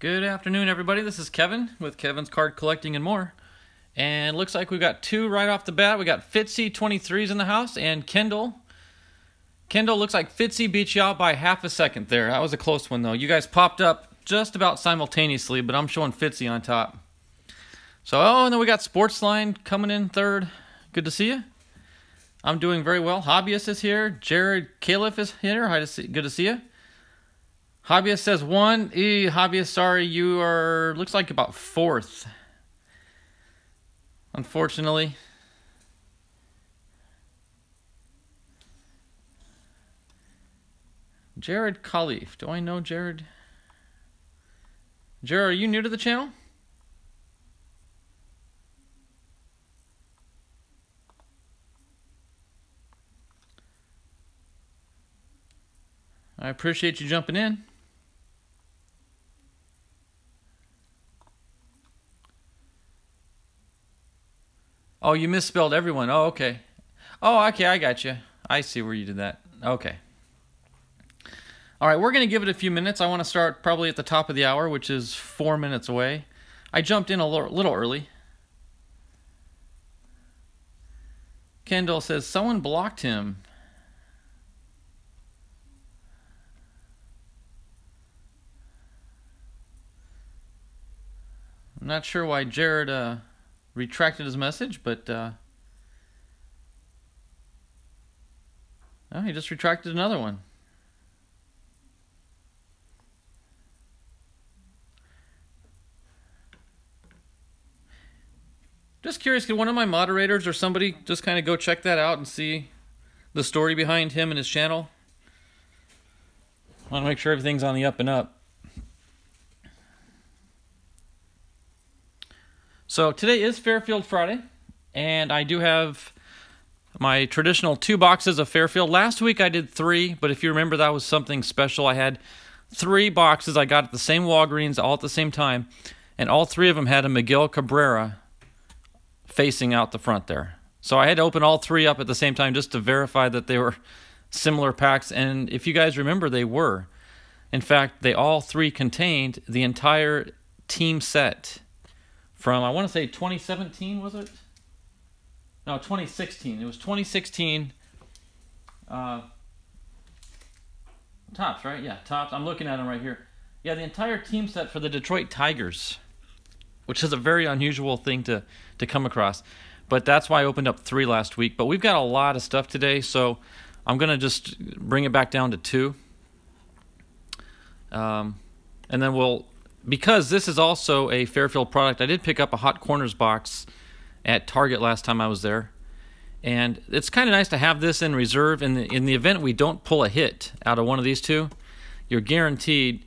Good afternoon, everybody. This is Kevin with Kevin's Card Collecting and More. And looks like we've got two right off the bat. We got Fitzy 23s in the house and Kendall. Kendall looks like Fitzy beat you out by half a second there. That was a close one, though. You guys popped up just about simultaneously, but I'm showing Fitzy on top. So, oh, and then we got Sportsline coming in third. Good to see you. I'm doing very well. Hobbyist is here. Jared Califf is here. Hi to see, good to see you. Hobbyist says one. Eh, e Hobbyist, sorry, you are looks like about fourth. Unfortunately. Jared Khalif. Do I know Jared? Jared, are you new to the channel? I appreciate you jumping in. Oh, you misspelled everyone. Oh, okay. Oh, okay, I got you. I see where you did that. Okay. All right, we're going to give it a few minutes. I want to start probably at the top of the hour, which is four minutes away. I jumped in a little early. Kendall says, someone blocked him. I'm not sure why Jared uh, retracted his message, but uh, oh, he just retracted another one. Just curious, can one of my moderators or somebody just kind of go check that out and see the story behind him and his channel? I want to make sure everything's on the up and up. So today is Fairfield Friday, and I do have my traditional two boxes of Fairfield. Last week I did three, but if you remember, that was something special. I had three boxes I got at the same Walgreens all at the same time, and all three of them had a Miguel Cabrera facing out the front there. So I had to open all three up at the same time just to verify that they were similar packs, and if you guys remember, they were. In fact, they all three contained the entire team set from I want to say 2017 was it? No, 2016. It was 2016. Uh, Topps, right? Yeah, Topps. I'm looking at them right here. Yeah, the entire team set for the Detroit Tigers, which is a very unusual thing to to come across. But that's why I opened up three last week. But we've got a lot of stuff today, so I'm gonna just bring it back down to two. Um, and then we'll because this is also a Fairfield product, I did pick up a Hot Corners box at Target last time I was there. And it's kind of nice to have this in reserve. In the, in the event we don't pull a hit out of one of these two, you're guaranteed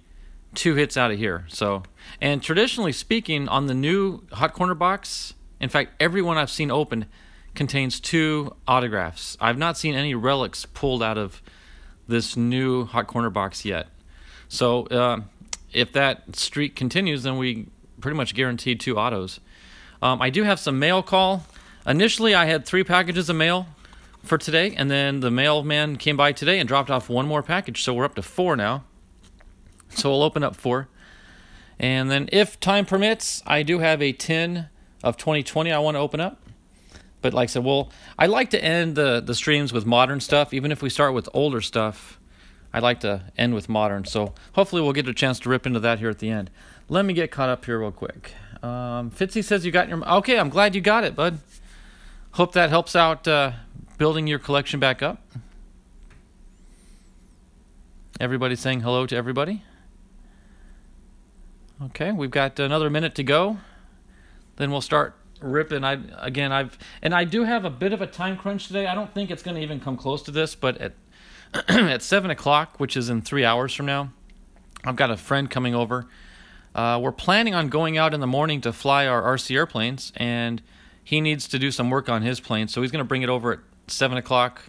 two hits out of here. So, and traditionally speaking, on the new Hot Corner box, in fact, every one I've seen open contains two autographs. I've not seen any relics pulled out of this new Hot Corner box yet. So, uh, if that streak continues, then we pretty much guaranteed two autos. Um, I do have some mail call. Initially, I had three packages of mail for today, and then the mailman came by today and dropped off one more package, so we're up to four now. So we'll open up four. And then, if time permits, I do have a tin of 2020 I want to open up. But like I said, well, I like to end the, the streams with modern stuff, even if we start with older stuff. I like to end with modern. So hopefully we'll get a chance to rip into that here at the end. Let me get caught up here real quick. Um, Fitzy says you got your... Okay, I'm glad you got it, bud. Hope that helps out uh, building your collection back up. Everybody saying hello to everybody. Okay, we've got another minute to go. Then we'll start ripping. I again, I've and I do have a bit of a time crunch today. I don't think it's going to even come close to this, but at at 7 o'clock, which is in three hours from now, I've got a friend coming over. Uh, we're planning on going out in the morning to fly our RC airplanes, and he needs to do some work on his plane. So he's going to bring it over at 7 o'clock,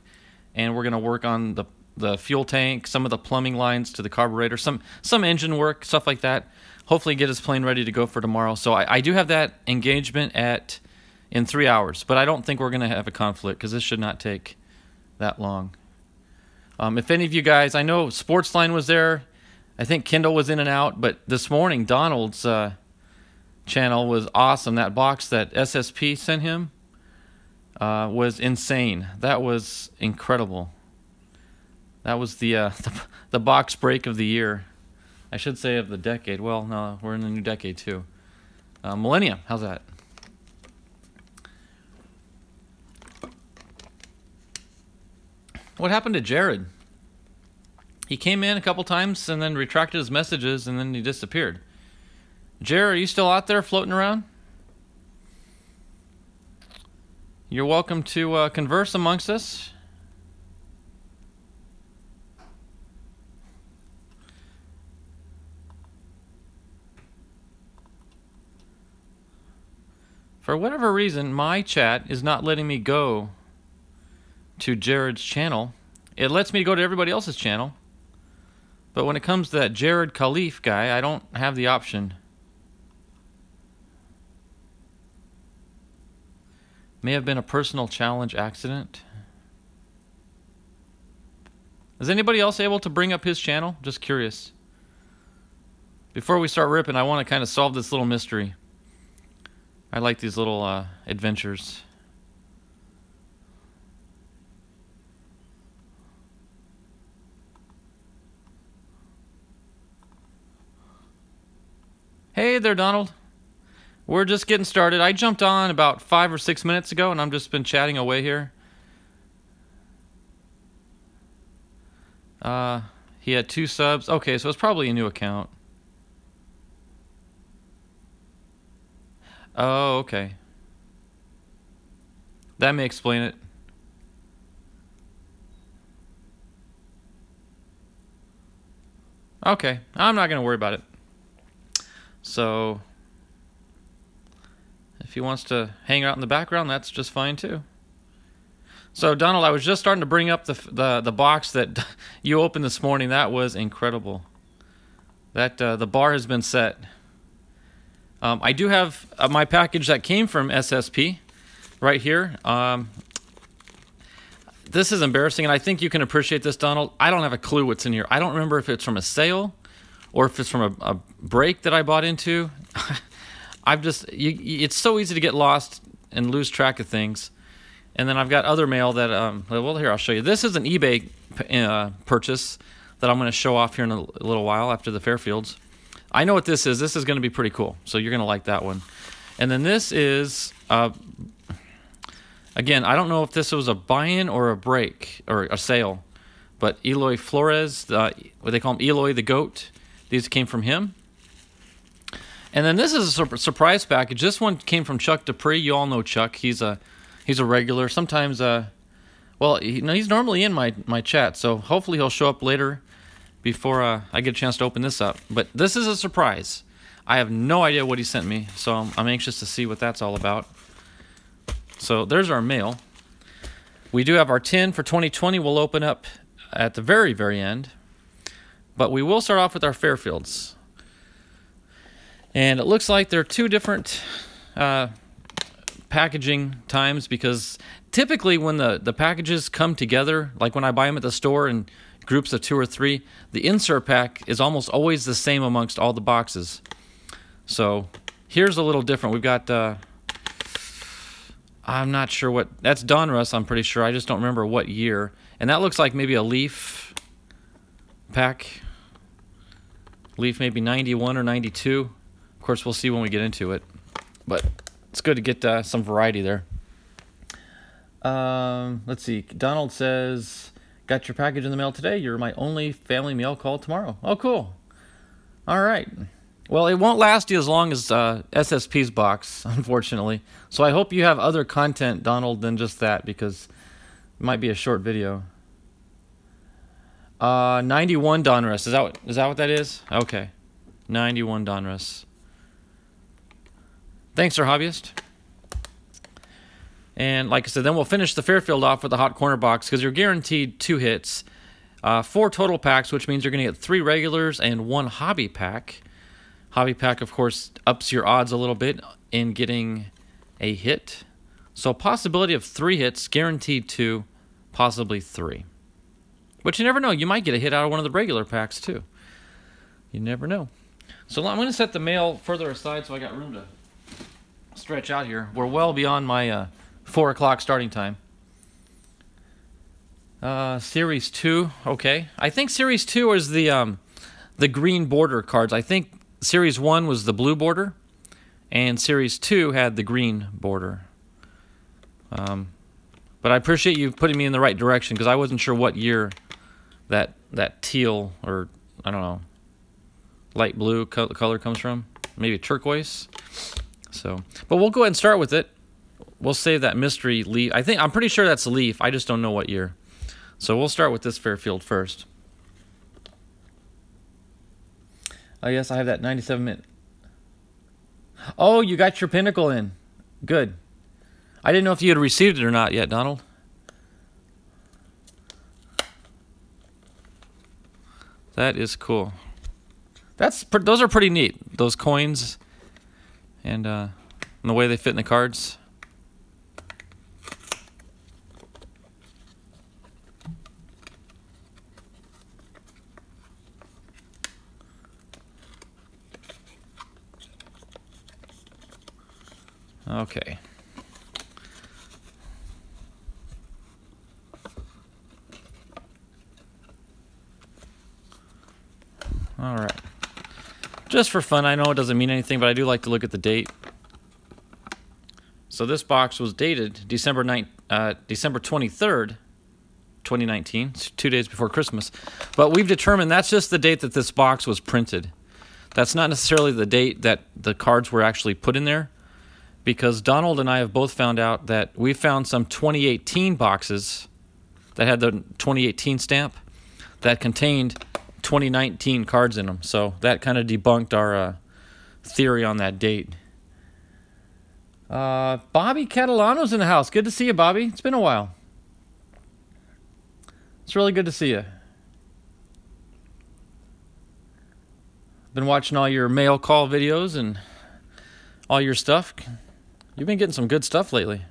and we're going to work on the, the fuel tank, some of the plumbing lines to the carburetor, some, some engine work, stuff like that. Hopefully, get his plane ready to go for tomorrow. So I, I do have that engagement at in three hours, but I don't think we're going to have a conflict because this should not take that long. Um, if any of you guys, I know Sportsline was there. I think Kendall was in and out, but this morning Donald's uh, channel was awesome. That box that SSP sent him uh, was insane. That was incredible. That was the, uh, the, the box break of the year. I should say of the decade. Well, no, we're in the new decade too. Uh, millennium. How's that? What happened to Jared? He came in a couple times and then retracted his messages and then he disappeared. Jared, are you still out there floating around? You're welcome to uh, converse amongst us. For whatever reason, my chat is not letting me go to Jared's channel. It lets me go to everybody else's channel. But when it comes to that Jared Khalif guy, I don't have the option. May have been a personal challenge accident. Is anybody else able to bring up his channel? Just curious. Before we start ripping, I want to kind of solve this little mystery. I like these little uh, adventures. Hey there, Donald. We're just getting started. I jumped on about five or six minutes ago, and I'm just been chatting away here. Uh, he had two subs. Okay, so it's probably a new account. Oh, okay. That may explain it. Okay, I'm not going to worry about it. So, if he wants to hang out in the background, that's just fine too. So, Donald, I was just starting to bring up the the, the box that you opened this morning. That was incredible. That uh, the bar has been set. Um, I do have uh, my package that came from SSP right here. Um, this is embarrassing, and I think you can appreciate this, Donald. I don't have a clue what's in here. I don't remember if it's from a sale or if it's from a, a break that I bought into. I've just, you, it's so easy to get lost and lose track of things. And then I've got other mail that, um, well, here, I'll show you. This is an eBay uh, purchase that I'm going to show off here in a little while after the Fairfields. I know what this is. This is going to be pretty cool. So you're going to like that one. And then this is, uh, again, I don't know if this was a buy-in or a break or a sale, but Eloy Flores, uh, what they call him, Eloy the goat. These came from him. And then this is a surprise package. This one came from Chuck Dupree. You all know Chuck. He's a he's a regular. Sometimes, uh, well, he, he's normally in my my chat. So hopefully he'll show up later before uh, I get a chance to open this up. But this is a surprise. I have no idea what he sent me, so I'm, I'm anxious to see what that's all about. So there's our mail. We do have our tin for 2020. We'll open up at the very, very end. But we will start off with our Fairfields. And it looks like there are two different uh, packaging times because typically when the, the packages come together, like when I buy them at the store in groups of two or three, the insert pack is almost always the same amongst all the boxes. So here's a little different. We've got, uh, I'm not sure what, that's Donruss, I'm pretty sure. I just don't remember what year. And that looks like maybe a Leaf pack. Leaf maybe 91 or 92. Of course, we'll see when we get into it. But it's good to get uh, some variety there. Um, let's see. Donald says, Got your package in the mail today. You're my only family mail call tomorrow. Oh, cool. All right. Well, it won't last you as long as uh, SSP's box, unfortunately. So I hope you have other content, Donald, than just that, because it might be a short video. Uh, 91 Donruss. Is that what, is that what that is? Okay. 91 Donruss. Thanks, sir hobbyist. And like I said, then we'll finish the Fairfield off with the hot corner box because you're guaranteed two hits. Uh, four total packs, which means you're going to get three regulars and one hobby pack. Hobby pack, of course, ups your odds a little bit in getting a hit. So possibility of three hits, guaranteed two, possibly three. But you never know. You might get a hit out of one of the regular packs too. You never know. So I'm going to set the mail further aside so I got room to stretch out here. We're well beyond my uh, 4 o'clock starting time. Uh, series 2, okay. I think Series 2 is the, um, the green border cards. I think Series 1 was the blue border, and Series 2 had the green border. Um, but I appreciate you putting me in the right direction because I wasn't sure what year that that teal or I don't know light blue color comes from. Maybe turquoise. So, but we'll go ahead and start with it. We'll save that mystery leaf. I think I'm pretty sure that's a leaf. I just don't know what year. So we'll start with this Fairfield first. Oh yes, I have that 97 minute. Oh, you got your pinnacle in. Good. I didn't know if you had received it or not yet, Donald. That is cool. That's those are pretty neat. Those coins and, uh, and the way they fit in the cards. Okay. All right. Just for fun, I know it doesn't mean anything, but I do like to look at the date. So this box was dated December 9, uh, December 23rd, 2019, two days before Christmas. But we've determined that's just the date that this box was printed. That's not necessarily the date that the cards were actually put in there, because Donald and I have both found out that we found some 2018 boxes that had the 2018 stamp that contained 2019 cards in them. So that kind of debunked our uh, theory on that date. Uh, Bobby Catalano's in the house. Good to see you, Bobby. It's been a while. It's really good to see you. Been watching all your mail call videos and all your stuff. You've been getting some good stuff lately.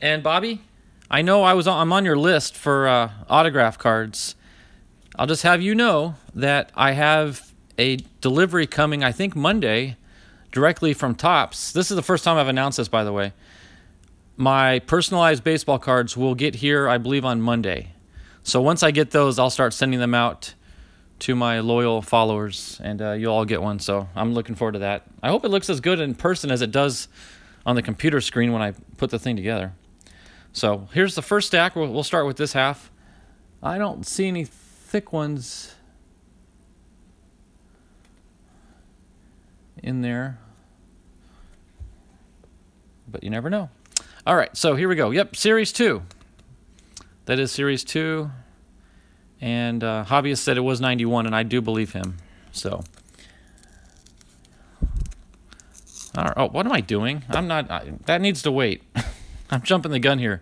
And Bobby, I know I was on, I'm on your list for uh, autograph cards I'll just have you know that I have a delivery coming, I think Monday, directly from Topps. This is the first time I've announced this, by the way. My personalized baseball cards will get here, I believe, on Monday. So once I get those, I'll start sending them out to my loyal followers, and uh, you'll all get one. So I'm looking forward to that. I hope it looks as good in person as it does on the computer screen when I put the thing together. So here's the first stack. We'll, we'll start with this half. I don't see any thick ones in there. But you never know. All right, so here we go. Yep, Series 2. That is Series 2. And uh, Hobbyist said it was 91, and I do believe him. So. All right, oh, what am I doing? I'm not... I, that needs to wait. I'm jumping the gun here.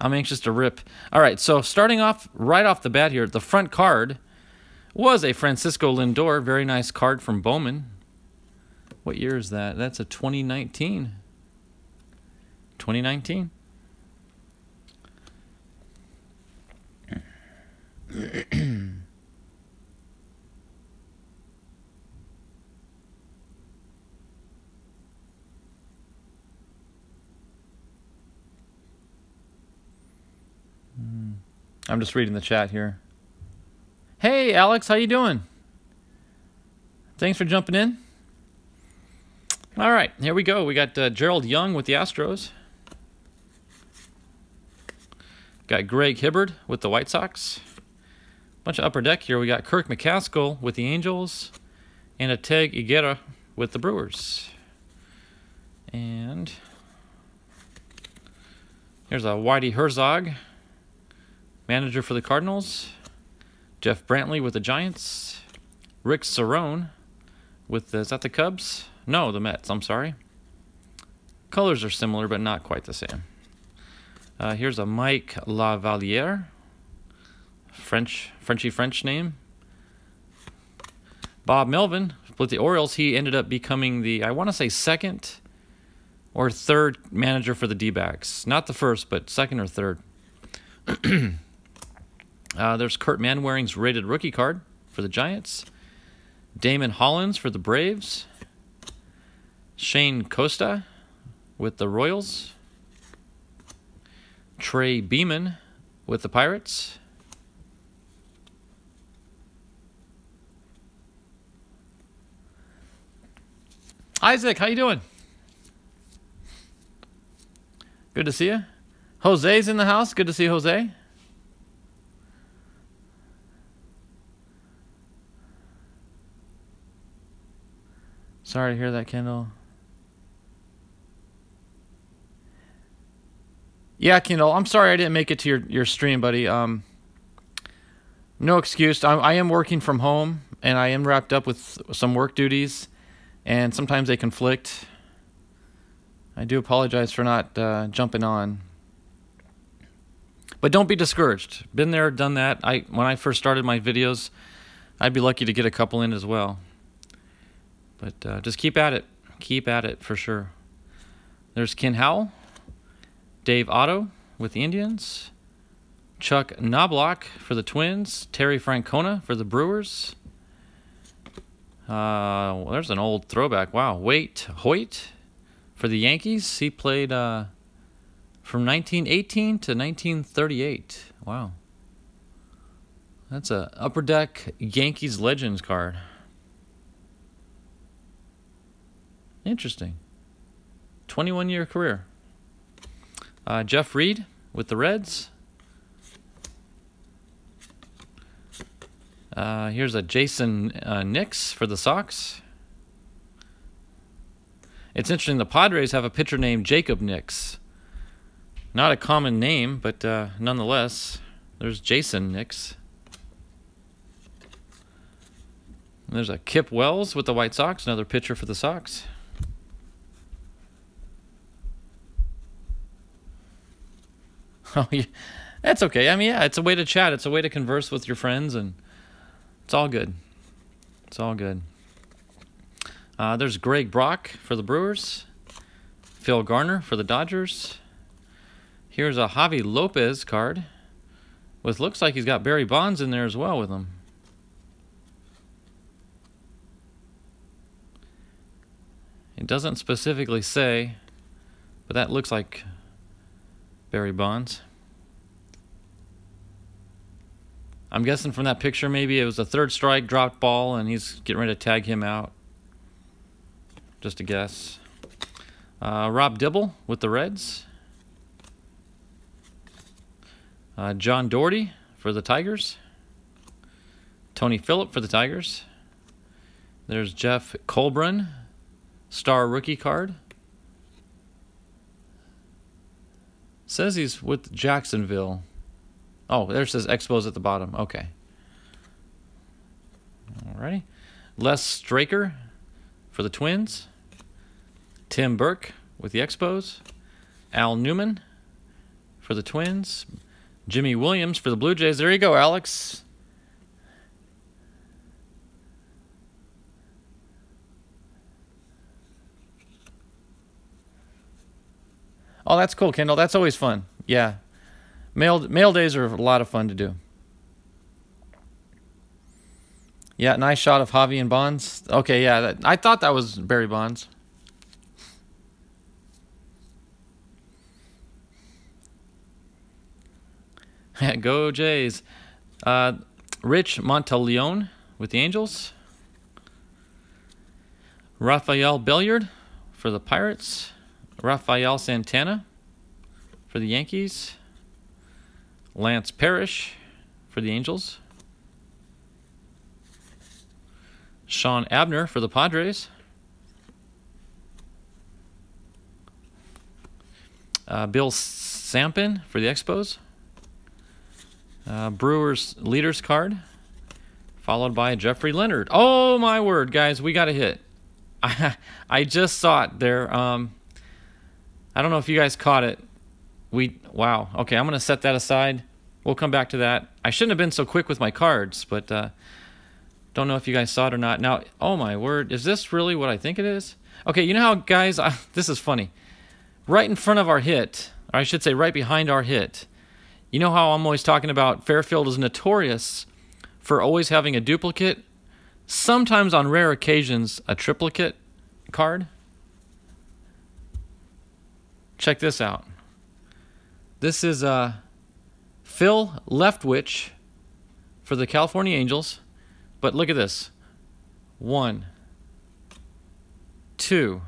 I'm anxious to rip. All right, so starting off right off the bat here, the front card was a Francisco Lindor. Very nice card from Bowman. What year is that? That's a 2019. 2019. I'm just reading the chat here. Hey, Alex, how you doing? Thanks for jumping in. All right, here we go. We got uh, Gerald Young with the Astros. Got Greg Hibbard with the White Sox. Bunch of upper deck here. We got Kirk McCaskill with the Angels, and a Ted Higuera with the Brewers. And here's a Whitey Herzog Manager for the Cardinals, Jeff Brantley with the Giants, Rick Cerone with the, is that the Cubs? No, the Mets, I'm sorry. Colors are similar, but not quite the same. Uh, here's a Mike LaValliere, French, Frenchy French name. Bob Melvin with the Orioles, he ended up becoming the, I want to say second or third manager for the D-backs. Not the first, but second or third. Uh, there's Kirt Manwaring's rated rookie card for the Giants. Damon Hollins for the Braves. Shane Costa with the Royals. Trey Beamon with the Pirates. Isaac, how you doing? Good to see you. Jose's in the house. Good to see Jose. Sorry to hear that, Kendall. Yeah, Kendall. I'm sorry I didn't make it to your, your stream, buddy. Um, no excuse. I, I am working from home, and I am wrapped up with some work duties, and sometimes they conflict. I do apologize for not uh, jumping on. But don't be discouraged. Been there, done that. I when I first started my videos, I'd be lucky to get a couple in as well. But uh, just keep at it. Keep at it for sure. There's Ken Howell, Dave Otto with the Indians, Chuck Knoblauch for the Twins, Terry Francona for the Brewers. Uh, well, there's an old throwback. Wow, Waite Hoyt for the Yankees. He played uh, from 1918 to 1938. Wow. That's a Upper Deck Yankees Legends card. Interesting. 21 year career. Uh, Jeff Reed with the Reds. Uh, here's a Jayson uh, Nix for the Sox. It's interesting, the Padres have a pitcher named Jacob Nix. Not a common name, but uh, nonetheless, there's Jayson Nix. There's a Kip Wells with the White Sox, another pitcher for the Sox. Oh, yeah. That's okay. I mean, yeah, it's a way to chat. It's a way to converse with your friends, and it's all good. It's all good. Uh, there's Greg Brock for the Brewers. Phil Garner for the Dodgers. Here's a Javi Lopez card. With looks like he's got Barry Bonds in there as well with him. It doesn't specifically say, but that looks like Barry Bonds. I'm guessing from that picture maybe it was a third strike, dropped ball, and he's getting ready to tag him out. Just a guess. Uh, Rob Dibble with the Reds. Uh, John Doherty for the Tigers. Tony Phillip for the Tigers. There's Jeff Colbrunn, star rookie card. Says he's with Jacksonville. Oh, there says Expos at the bottom. Okay. Alrighty. Les Straker for the Twins. Tim Burke with the Expos. Al Newman for the Twins. Jimy Williams for the Blue Jays. There you go, Alex. Oh, that's cool, Kendall. That's always fun. Yeah. Mail mail days are a lot of fun to do. Yeah, nice shot of Javi and Bonds. Okay, yeah, that, I thought that was Barry Bonds. Go Jays. Uh, Rich Monteleone with the Angels. Rafael Belliard for the Pirates. Rafael Santana for the Yankees. Lance Parrish for the Angels. Shawn Abner for the Padres. Uh, Bill Sampen for the Expos. Uh, Brewers leaders card, followed by Jeffrey Leonard. Oh my word, guys, we got a hit. I, I just saw it there. Um, I don't know if you guys caught it. We wow. Okay, I'm gonna set that aside. We'll come back to that. I shouldn't have been so quick with my cards, but uh, don't know if you guys saw it or not. Now, oh my word, is this really what I think it is? Okay, you know how guys, this is funny. Right in front of our hit, or I should say, right behind our hit. You know how I'm always talking about Fairfield is notorious for always having a duplicate sometimes on rare occasions, a triplicate card. Check this out. This is uh, Phil Leftwich for the California Angels. But look at this. One, two,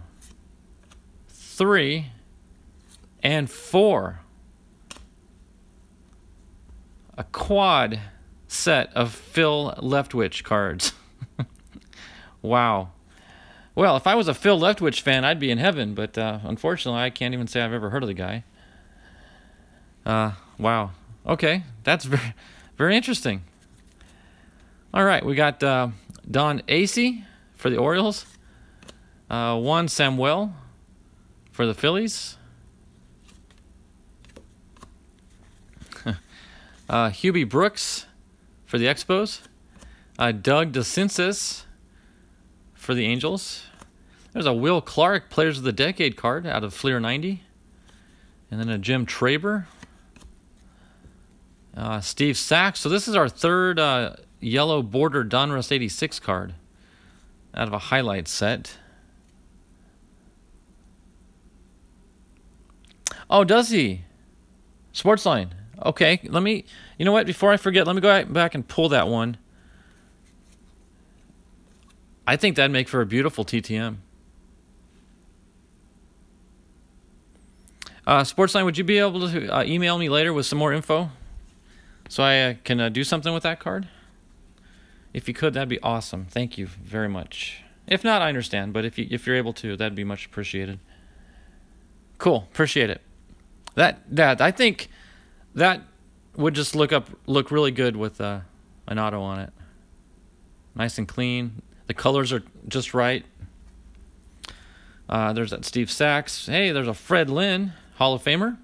three, and four. A quad set of Phil Leftwich cards. wow. Well, if I was a Phil Leftwich fan, I'd be in heaven, but uh, unfortunately, I can't even say I've ever heard of the guy. Uh, wow. Okay, that's very, very interesting. All right, we got uh, Don Aase for the Orioles, uh, Juan Samuel for the Phillies, uh, Hubie Brooks for the Expos, uh, Doug DeCinces for the Angels. There's a Will Clark Players of the Decade card out of Fleer 90. And then a Jim Traber. Uh, Steve Sax. So this is our third uh, yellow border Donruss 86 card out of a highlight set. Oh, does he? Sportsline. Okay, let me. You know what? Before I forget, let me go back and pull that one. I think that'd make for a beautiful TTM. Uh, Sportsline, would you be able to uh, email me later with some more info so I uh, can uh, do something with that card? If you could, that'd be awesome. Thank you very much. If not, I understand, but if you if you're able to, that'd be much appreciated. Cool, appreciate it. That that I think that would just look up look really good with uh, an auto on it. Nice and clean. The colors are just right. Uh, there's that Steve Sax. Hey, there's a Fred Lynn, Hall of Famer.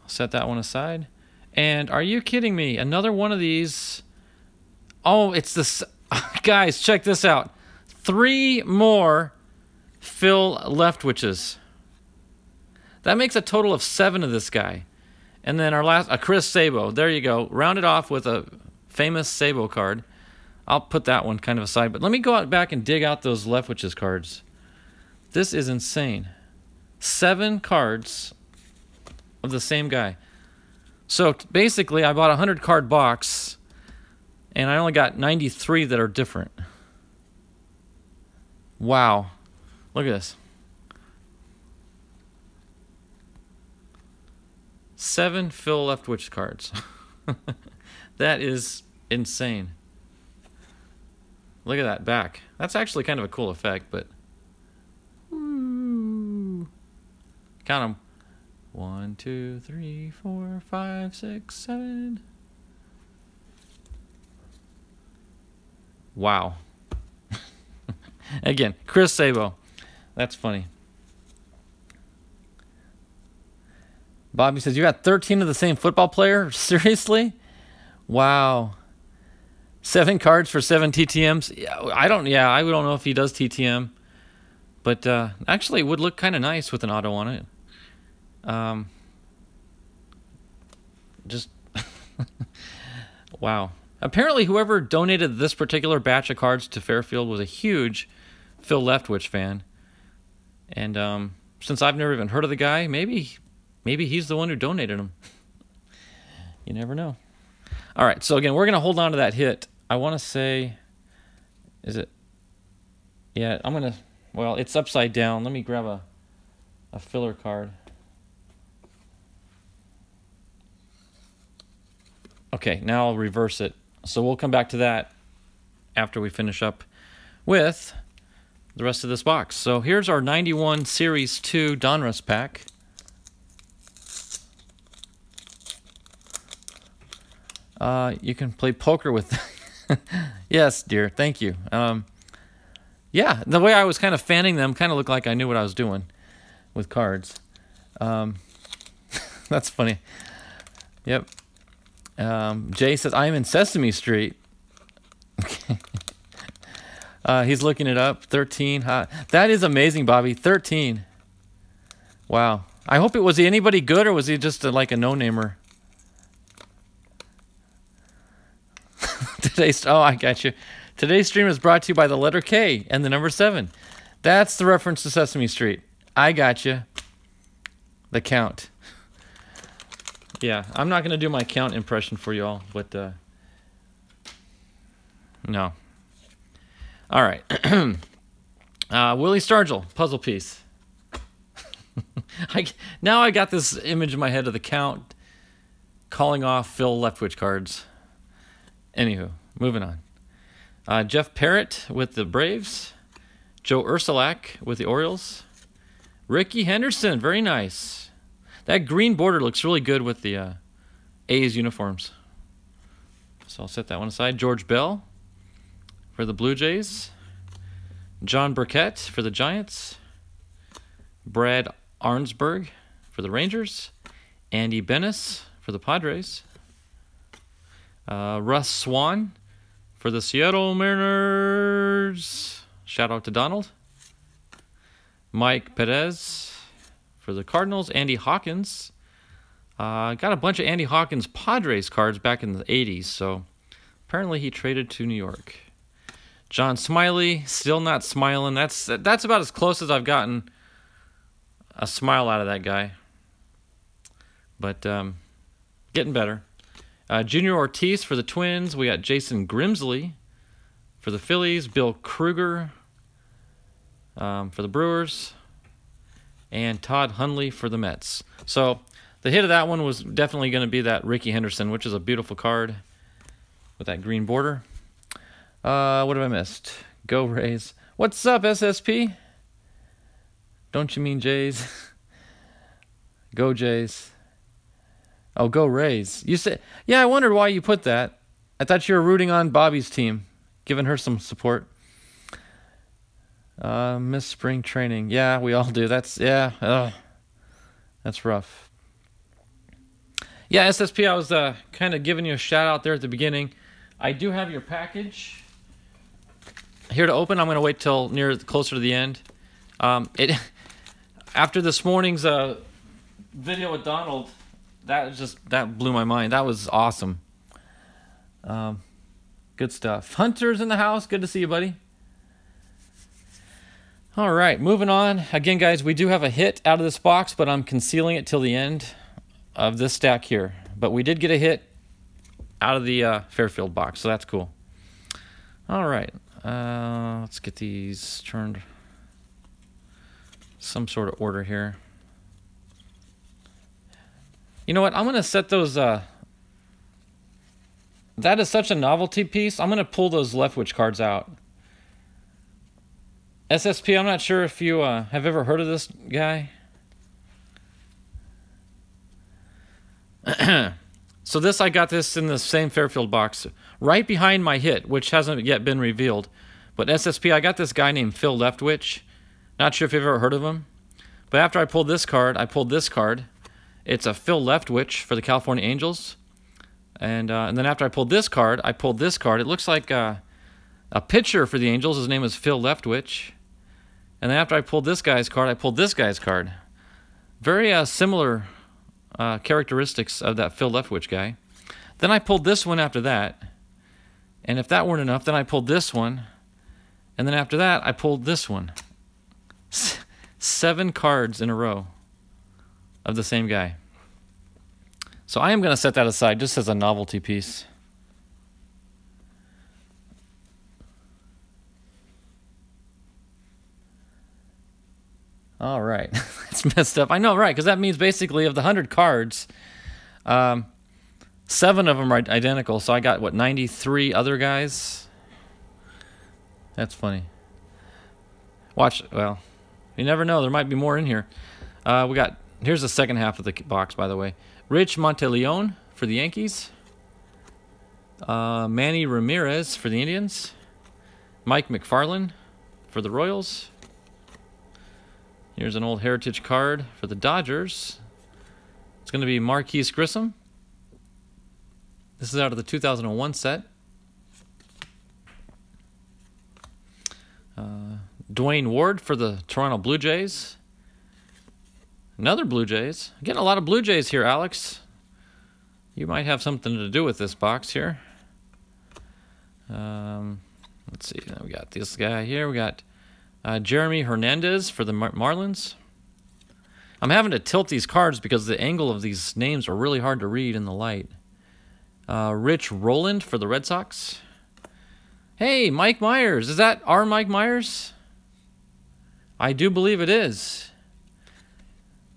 I'll set that one aside. And are you kidding me? Another one of these. Oh, it's this. Guys, check this out. Three more Phil Leftwiches. That makes a total of seven of this guy. And then our last, a Chris Sabo. There you go. Rounded off with a famous Sabo card. I'll put that one kind of aside. But let me go out back and dig out those Leftwiches cards. This is insane. Seven cards of the same guy. So basically, I bought a 100 card box, and I only got 93 that are different. Wow. Look at this. Seven Phil Leftwich cards. that is insane. Look at that back. That's actually kind of a cool effect, but. Count them. One, two, three, four, five, six, seven. Wow. Again, Chris Sabo. That's funny. Bobby says, You got 13 of the same football player? Seriously? Wow. Seven cards for seven TTMs. Yeah, I don't. Yeah, I don't know if he does TTM, but uh, actually, it would look kind of nice with an auto on it. Um, just wow. Apparently, whoever donated this particular batch of cards to Fairfield was a huge Phil Leftwich fan, and um, since I've never even heard of the guy, maybe maybe he's the one who donated them. you never know. All right, so again, we're gonna hold on to that hit. I want to say, is it? Yeah, I'm gonna. Well, it's upside down. Let me grab a a filler card. Okay, now I'll reverse it. So we'll come back to that after we finish up with the rest of this box. So here's our 91 Series 2 Donruss pack. Uh, you can play poker with. yes, dear. Thank you. Um, yeah, the way I was kind of fanning them kind of looked like I knew what I was doing with cards. Um, that's funny. Yep. Um, Jay says, I'm in Sesame Street. Okay. Uh, he's looking it up. 13. Huh? That is amazing, Bobby. 13. Wow. I hope it was he anybody good or was he just a, like a no-namer? Today's oh, I got you. Today's stream is brought to you by the letter K and the number seven. That's the reference to Sesame Street. I got you. The count. Yeah, I'm not gonna do my count impression for y'all, but uh, no. All right. uh, Willie Stargell, puzzle piece. I, now I got this image in my head of the count calling off Phil Leftwich cards. Anywho, moving on. Uh, Jeff Parrett with the Braves. Joe Orsulak with the Orioles. Rickey Henderson, very nice. That green border looks really good with the uh, A's uniforms. So I'll set that one aside. George Bell for the Blue Jays. John Burkett for the Giants. Brad Arnsberg for the Rangers. Andy Benes for the Padres. Uh, Russ Swan for the Seattle Mariners. Shout out to Donald. Mike Perez for the Cardinals. Andy Hawkins. Uh, got a bunch of Andy Hawkins Padres cards back in the 80s, so apparently he traded to New York. John Smiley, still not smiling. That's that's about as close as I've gotten a smile out of that guy. But um, getting better. Uh, Junior Ortiz for the Twins. We got Jason Grimsley for the Phillies. Bill Krueger um, for the Brewers. And Todd Hundley for the Mets. So the hit of that one was definitely going to be that Rickey Henderson, which is a beautiful card with that green border. Uh, what have I missed? Go Rays. What's up, SSP? Don't you mean Jays? go Jays. Oh, go Rays. You said, yeah, I wondered why you put that. I thought you were rooting on Bobby's team, giving her some support. Uh, miss spring training. Yeah, we all do. That's, yeah, ugh. that's rough. Yeah, SSP, I was uh, kind of giving you a shout out there at the beginning. I do have your package here to open. I'm going to wait till near closer to the end. Um, it after this morning's uh, video with Donald, that just that blew my mind. That was awesome. Um, good stuff. Hunter's in the house. Good to see you, buddy. All right, moving on. Again, guys, we do have a hit out of this box, but I'm concealing it till the end of this stack here. But we did get a hit out of the uh, Fairfield box, so that's cool. All right, uh, let's get these turned some sort of order here. You know what? I'm going to set those... Uh, that is such a novelty piece. I'm going to pull those Leftwich cards out. SSP, I'm not sure if you uh, have ever heard of this guy. so this, I got this in the same Fairfield box right behind my hit, which hasn't yet been revealed. But SSP, I got this guy named Phil Leftwich. Not sure if you've ever heard of him. But after I pulled this card, I pulled this card. It's a Phil Leftwich for the California Angels. And, uh, and then after I pulled this card, I pulled this card. It looks like uh, a pitcher for the Angels. His name is Phil Leftwich. And then after I pulled this guy's card, I pulled this guy's card. Very uh, similar uh, characteristics of that Phil Leftwich guy. Then I pulled this one after that. And if that weren't enough, then I pulled this one. And then after that, I pulled this one. Seven cards in a row of the same guy. So I am going to set that aside just as a novelty piece. All right. it's messed up. I know, right? Because that means basically of the 100 cards, um, Seven of them are identical, so I got, what, 93 other guys? That's funny. Watch, well, you never know. There might be more in here. Uh, we got, here's the second half of the box, by the way. Rich Monteleone for the Yankees. Uh, Manny Ramirez for the Indians. Mike Macfarlane for the Royals. Here's an old heritage card for the Dodgers. It's going to be Marquis Grissom. This is out of the 2001 set. Uh, Duane Ward for the Toronto Blue Jays. Another Blue Jays. Getting a lot of Blue Jays here, Alex. You might have something to do with this box here. Um, let's see. we got this guy here. We got uh, Jeremy Hernandez for the Mar- Marlins. I'm having to tilt these cards because the angle of these names are really hard to read in the light. Uh, Rich Rowland for the Red Sox. Hey, Mike Myers. Is that our Mike Myers? I do believe it is.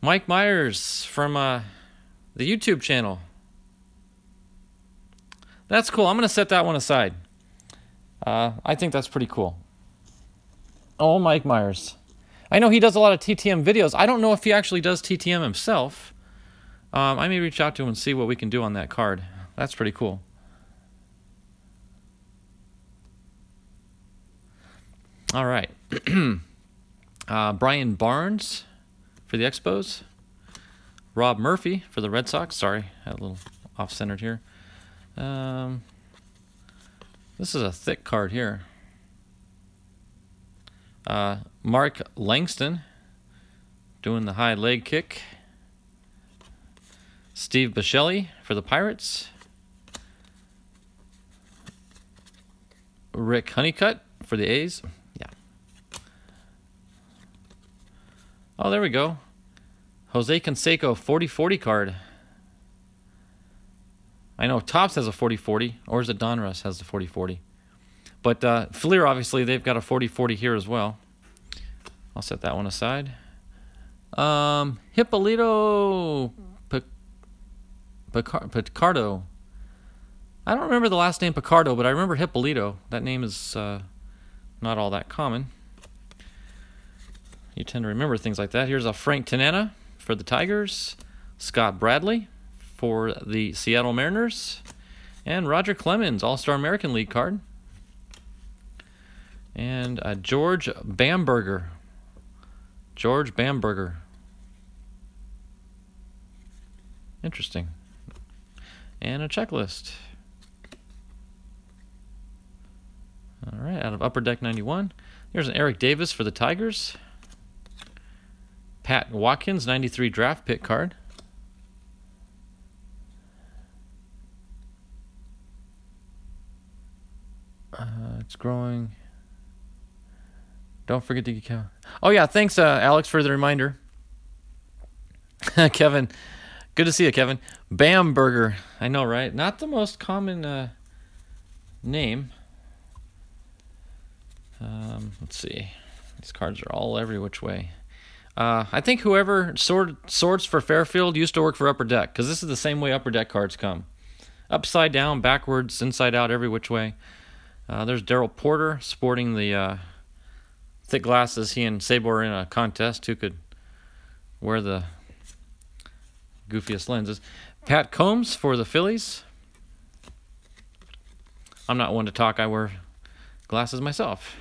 Mike Myers from uh, the YouTube channel. That's cool. I'm going to set that one aside. Uh, I think that's pretty cool. Oh, Mike Myers. I know he does a lot of TTM videos. I don't know if he actually does TTM himself. Um, I may reach out to him and see what we can do on that card. That's pretty cool. All right. uh, Brian Barnes for the Expos. Rob Murphy for the Red Sox. Sorry, had a little off-centered here. Um, this is a thick card here. Uh, Mark Langston doing the high leg kick. Steve Bichelli for the Pirates. Rick Honeycutt for the A's. Oh, there we go. Jose Canseco 40-40 card. I know Topps has a 40-40, or is it Donruss has the 40-40? But uh, Fleer, obviously, they've got a 40-40 here as well. I'll set that one aside. Um, Hipolito Picardo. I don't remember the last name Picardo, but I remember Hipolito. That name is uh, not all that common. You tend to remember things like that. Here's a Frank Tanana for the Tigers, Scott Bradley for the Seattle Mariners, and Roger Clemens, All Star American League card. And uh, George Bamberger. George Bamberger. Interesting. And a checklist. All right, out of Upper Deck 91. Here's an Eric Davis for the Tigers. Pat Watkins, 93 draft pick card. Uh, it's growing. Don't forget to get Kevin. Oh yeah, thanks, uh, Alex, for the reminder. Kevin, good to see you, Kevin. Bamberger, I know, right? Not the most common uh, name. Um, let's see. These cards are all every which way. Uh, I think whoever sorts for Fairfield used to work for Upper Deck because this is the same way Upper Deck cards come. Upside down, backwards, inside out, every which way. Uh, there's Darrell Porter sporting the uh, thick glasses. He and Sabo are in a contest. Who could wear the goofiest lenses? Pat Combs for the Phillies. I'm not one to talk. I wear glasses myself.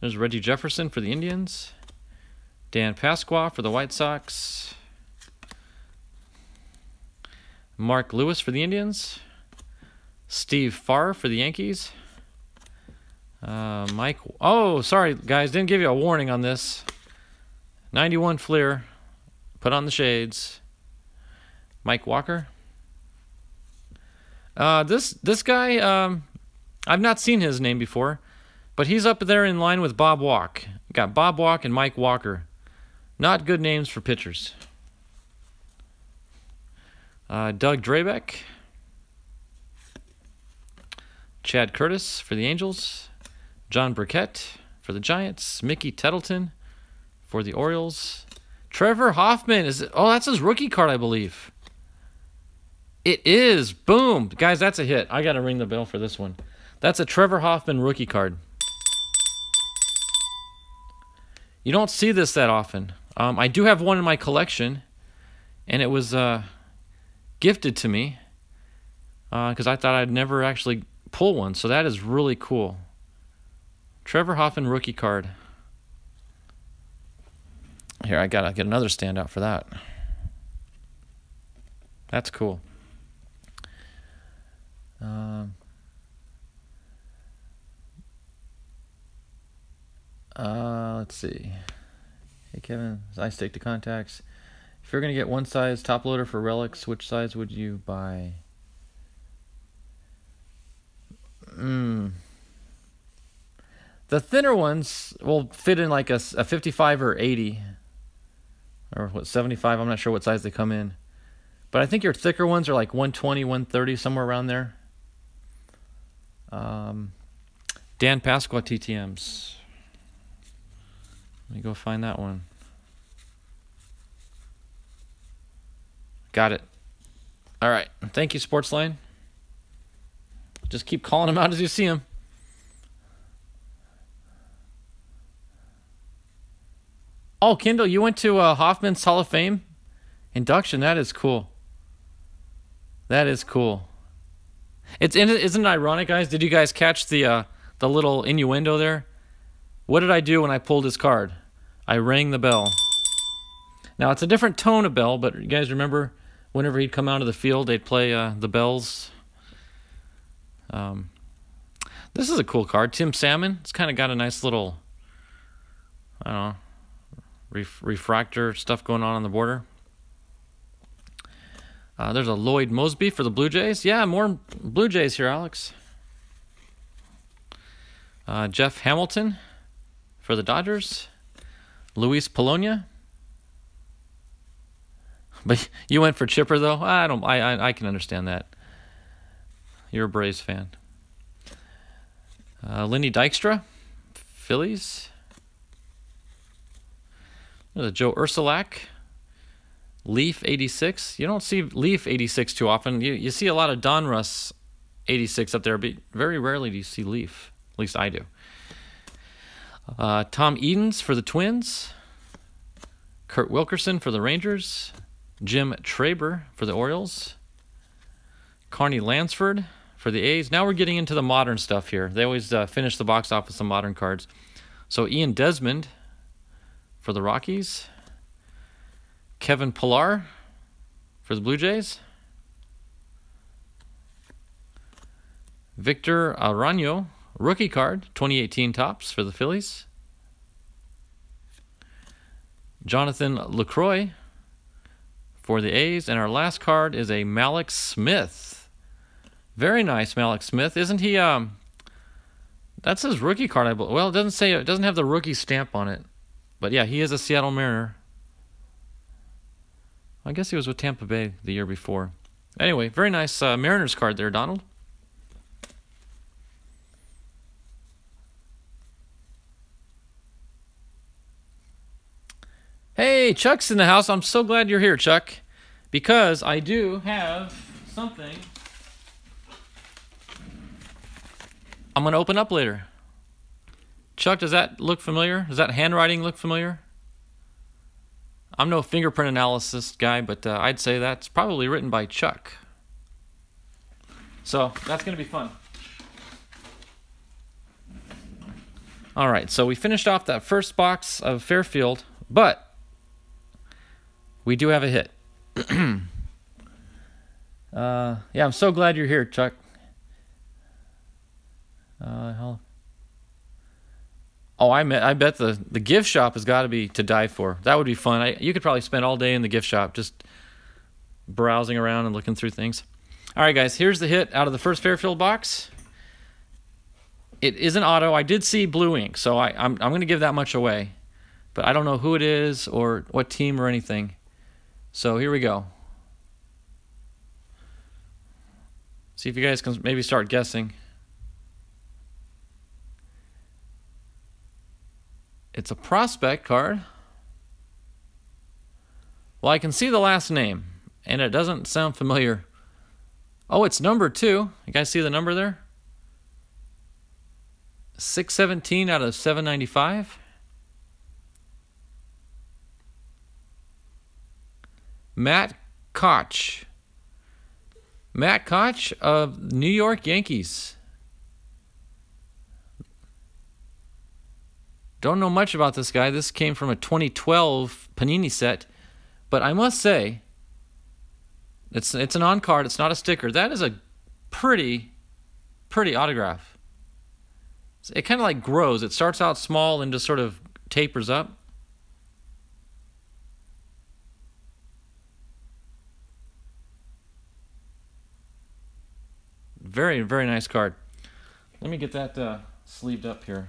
There's Reggie Jefferson for the Indians. Dan Pasqua for the White Sox. Mark Lewis for the Indians. Steve Farr for the Yankees. Uh, Mike. Oh, sorry, guys. Didn't give you a warning on this. 91 Fleer. Put on the shades. Mike Walker. Uh, this this guy, um, I've not seen his name before, but he's up there in line with Bob Walk. Got Bob Walk and Mike Walker. Not good names for pitchers. Uh, Doug Drabek. Chad Curtis for the Angels. John Burkett for the Giants. Mickey Tettleton for the Orioles. Trevor Hoffman is it, oh that's his rookie card I believe. It is. Boom. Guys, that's a hit. I got to ring the bell for this one. That's a Trevor Hoffman rookie card. You don't see this that often. Um, I do have one in my collection, and it was uh, gifted to me because uh, I thought I'd never actually pull one. So that is really cool. Trevor Hoffman rookie card. Here, I gotta get another standout for that. That's cool. Um, uh, let's see. Hey Kevin, I stick to contacts. If you're gonna get one size top loader for relics, which size would you buy? Hmm. The thinner ones will fit in like a, a 55 or 80 or what 75. I'm not sure what size they come in. But I think your thicker ones are like 120, 130, somewhere around there. Um, Dan Pasqua TTMs. Let me go find that one. Got it. All right. Thank you, Sportsline. Just keep calling them out as you see them. Oh, Kendall, you went to uh, Hoffman's Hall of Fame induction. That is cool. That is cool. It's isn't it ironic, guys? Did you guys catch the uh, the little innuendo there? What did I do when I pulled his card? I rang the bell. Now it's a different tone of bell, but you guys remember whenever he'd come out of the field, they'd play uh, the bells. Um, this is a cool card, Tim Salmon. It's kind of got a nice little, I don't know, ref- refractor stuff going on on the border. Uh, there's a Lloyd Moseby for the Blue Jays. Yeah, more Blue Jays here, Alex. Uh, Jeff Hamilton for the Dodgers. Luis Polonia. But you went for Chipper though. I don't. I I, I can understand that. You're a Braves fan. Uh, Lenny Dykstra, Phillies. There's Joe Orsulak, Leaf 86. You don't see Leaf 86 too often. You you see a lot of Donruss 86 up there, but very rarely do you see Leaf. At least I do. Uh, Tom Edens for the Twins. Curt Wilkerson for the Rangers. Jim Traber for the Orioles. Carney Lansford for the A's. Now we're getting into the modern stuff here. They always uh, finish the box off with some modern cards. So Ian Desmond for the Rockies. Kevin Pillar for the Blue Jays. Victor Arano, rookie card, 2018 Topps for the Phillies. Jonathan Lucroy for the A's. And our last card is a Mallex Smith. Very nice, Mallex Smith. Isn't he? Um, that's his rookie card. I believe. Well, it doesn't say it doesn't have the rookie stamp on it, but yeah, he is a Seattle Mariner. I guess he was with Tampa Bay the year before. Anyway, very nice uh, Mariners card there, Donald. Hey, Chuck's in the house. I'm so glad you're here, Chuck, because I do have something I'm going to open up later. Chuck, does that look familiar? Does that handwriting look familiar? I'm no fingerprint analysis guy, but uh, I'd say that's probably written by Chuck. So that's going to be fun. All right, so we finished off that first box of Fairfield, but we do have a hit. uh, yeah, I'm so glad you're here, Chuck. Uh. Oh, I I bet the, the gift shop has got to be to die for. That would be fun. I, you could probably spend all day in the gift shop just browsing around and looking through things. All right, guys, here's the hit out of the first Fairfield box. It is an auto. I did see blue ink, so I, I'm, I'm going to give that much away. But I don't know who it is or what team or anything. So here we go. See if you guys can maybe start guessing. It's a prospect card. Well, I can see the last name, and it doesn't sound familiar. Oh, it's number two. You guys see the number there? 617 out of 795. Matt Koch. Matt Koch of New York Yankees. Don't know much about this guy. This came from a 2012 Panini set, but I must say, it's it's an on card. It's not a sticker. That is a pretty, pretty autograph. It kind of like grows. It starts out small and just sort of tapers up. Very, very nice card. Let me get that uh, sleeved up here.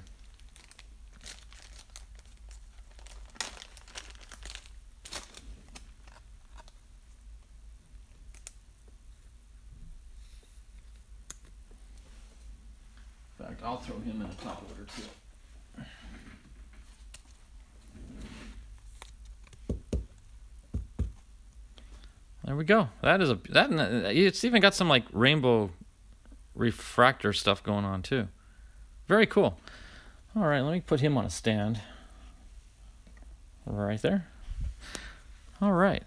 In fact, I'll throw him in the top order too. There we go. That is a that it's even got some like rainbow refractor stuff going on too. Very cool. All right, let me put him on a stand. Right there. All right.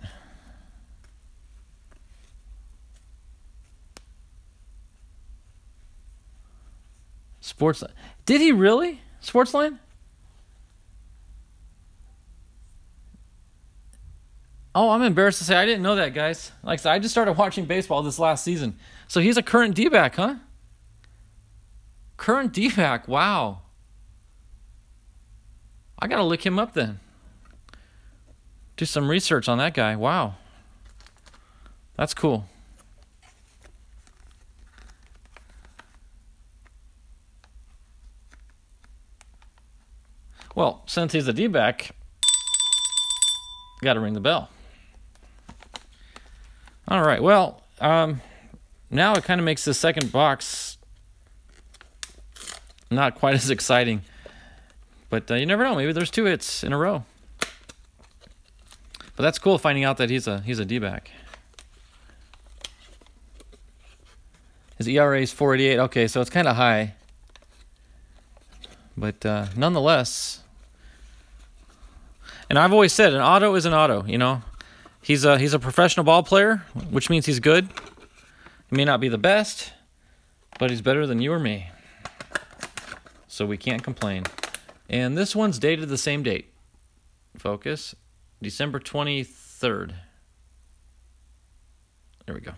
Sports. Did he really? Sportsline? Oh, I'm embarrassed to say I didn't know that, guys. Like I said, I just started watching baseball this last season. So he's a current D-back, huh? Current D-back. Wow. I got to look him up then. Do some research on that guy. Wow. That's cool. Well, since he's a D-back, got to ring the bell. All right. Well, um, now it kind of makes the second box not quite as exciting. But uh, you never know. Maybe there's two hits in a row. But that's cool finding out that he's a he's a D-back. His ERA is 488. Okay, so it's kind of high. But uh, nonetheless, and I've always said an auto is an auto. You know, he's a he's a professional ball player, which means he's good. He may not be the best, but he's better than you or me. So we can't complain. And this one's dated the same date. Focus. December 23rd. There we go.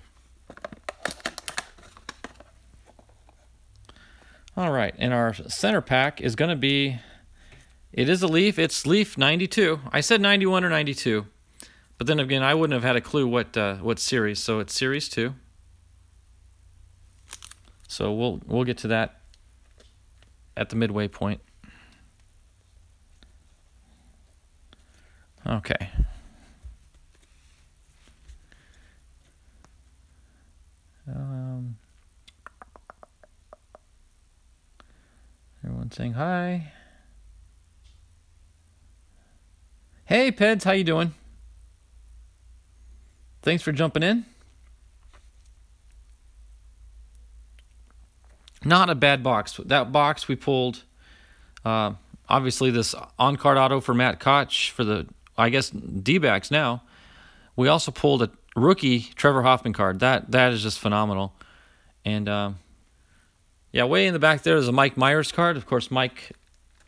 All right, and our center pack is going to be, it is a Leaf. It's Leaf 92. I said 91 or 92, but then again, I wouldn't have had a clue what uh, what series. So it's Series 2. So we'll we'll get to that at the midway point. Okay. Um, everyone saying hi. Hey, Peds, how you doing? Thanks for jumping in. Not a bad box. That box we pulled, uh, obviously this on-card auto for Matt Koch for the I guess D backs now. We also pulled a rookie Trevor Hoffman card. That that is just phenomenal. And um, yeah, way in the back there is a Mike Myers card. Of course, Mike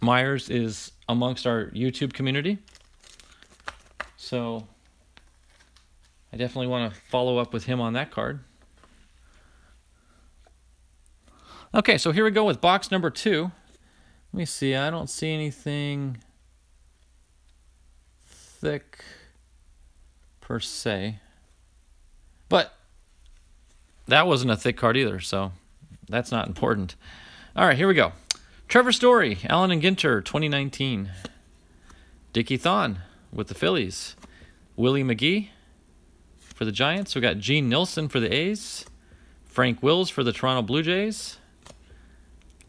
Myers is amongst our YouTube community. So I definitely want to follow up with him on that card. Okay, so here we go with box number two. Let me see. I don't see anything thick per se. But that wasn't a thick card either, so that's not important. All right, here we go. Trevor Story, Allen and Ginter, 2019. Dickie Thon with the Phillies. Willie McGee for the Giants. We got Gene Nelson for the A's. Frank Wills for the Toronto Blue Jays.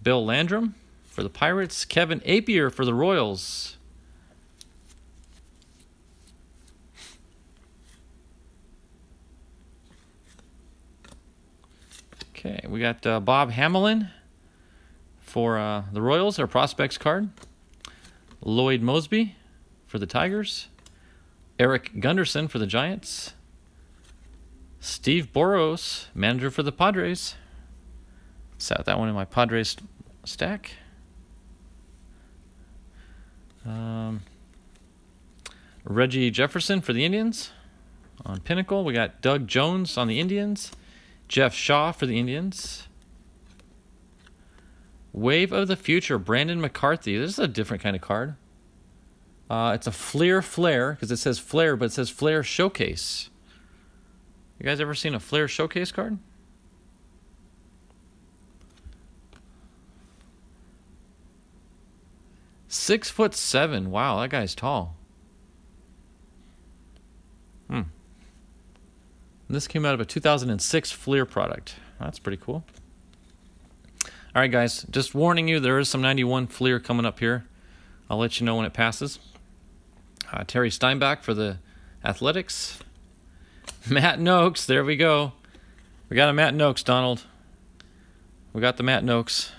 Bill Landrum for the Pirates. Kevin Appier for the Royals. Okay, we got uh, Bob Hamelin for uh, the Royals, our prospects card. Lloyd Moseby for the Tigers. Eric Gunderson for the Giants. Steve Boros, manager for the Padres. Sat that one in my Padres stack. Um, Reggie Jefferson for the Indians. On Pinnacle, we got Doug Jones on the Indians. Jeff Shaw for the Indians. Wave of the Future, Brandon McCarthy. This is a different kind of card. Uh, it's a Fleer Flare, because it says Flare, but it says Flair Showcase. You guys ever seen a Flair Showcase card? Six foot seven. Wow, that guy's tall. Hmm. This came out of a 2006 Fleer product. That's pretty cool. All right, guys, just warning you, there is some 91 Fleer coming up here. I'll let you know when it passes. Uh, Terry Steinbach for the Athletics. Matt Nokes, there we go. We got a Matt Nokes, Donald. We got the Matt Nokes.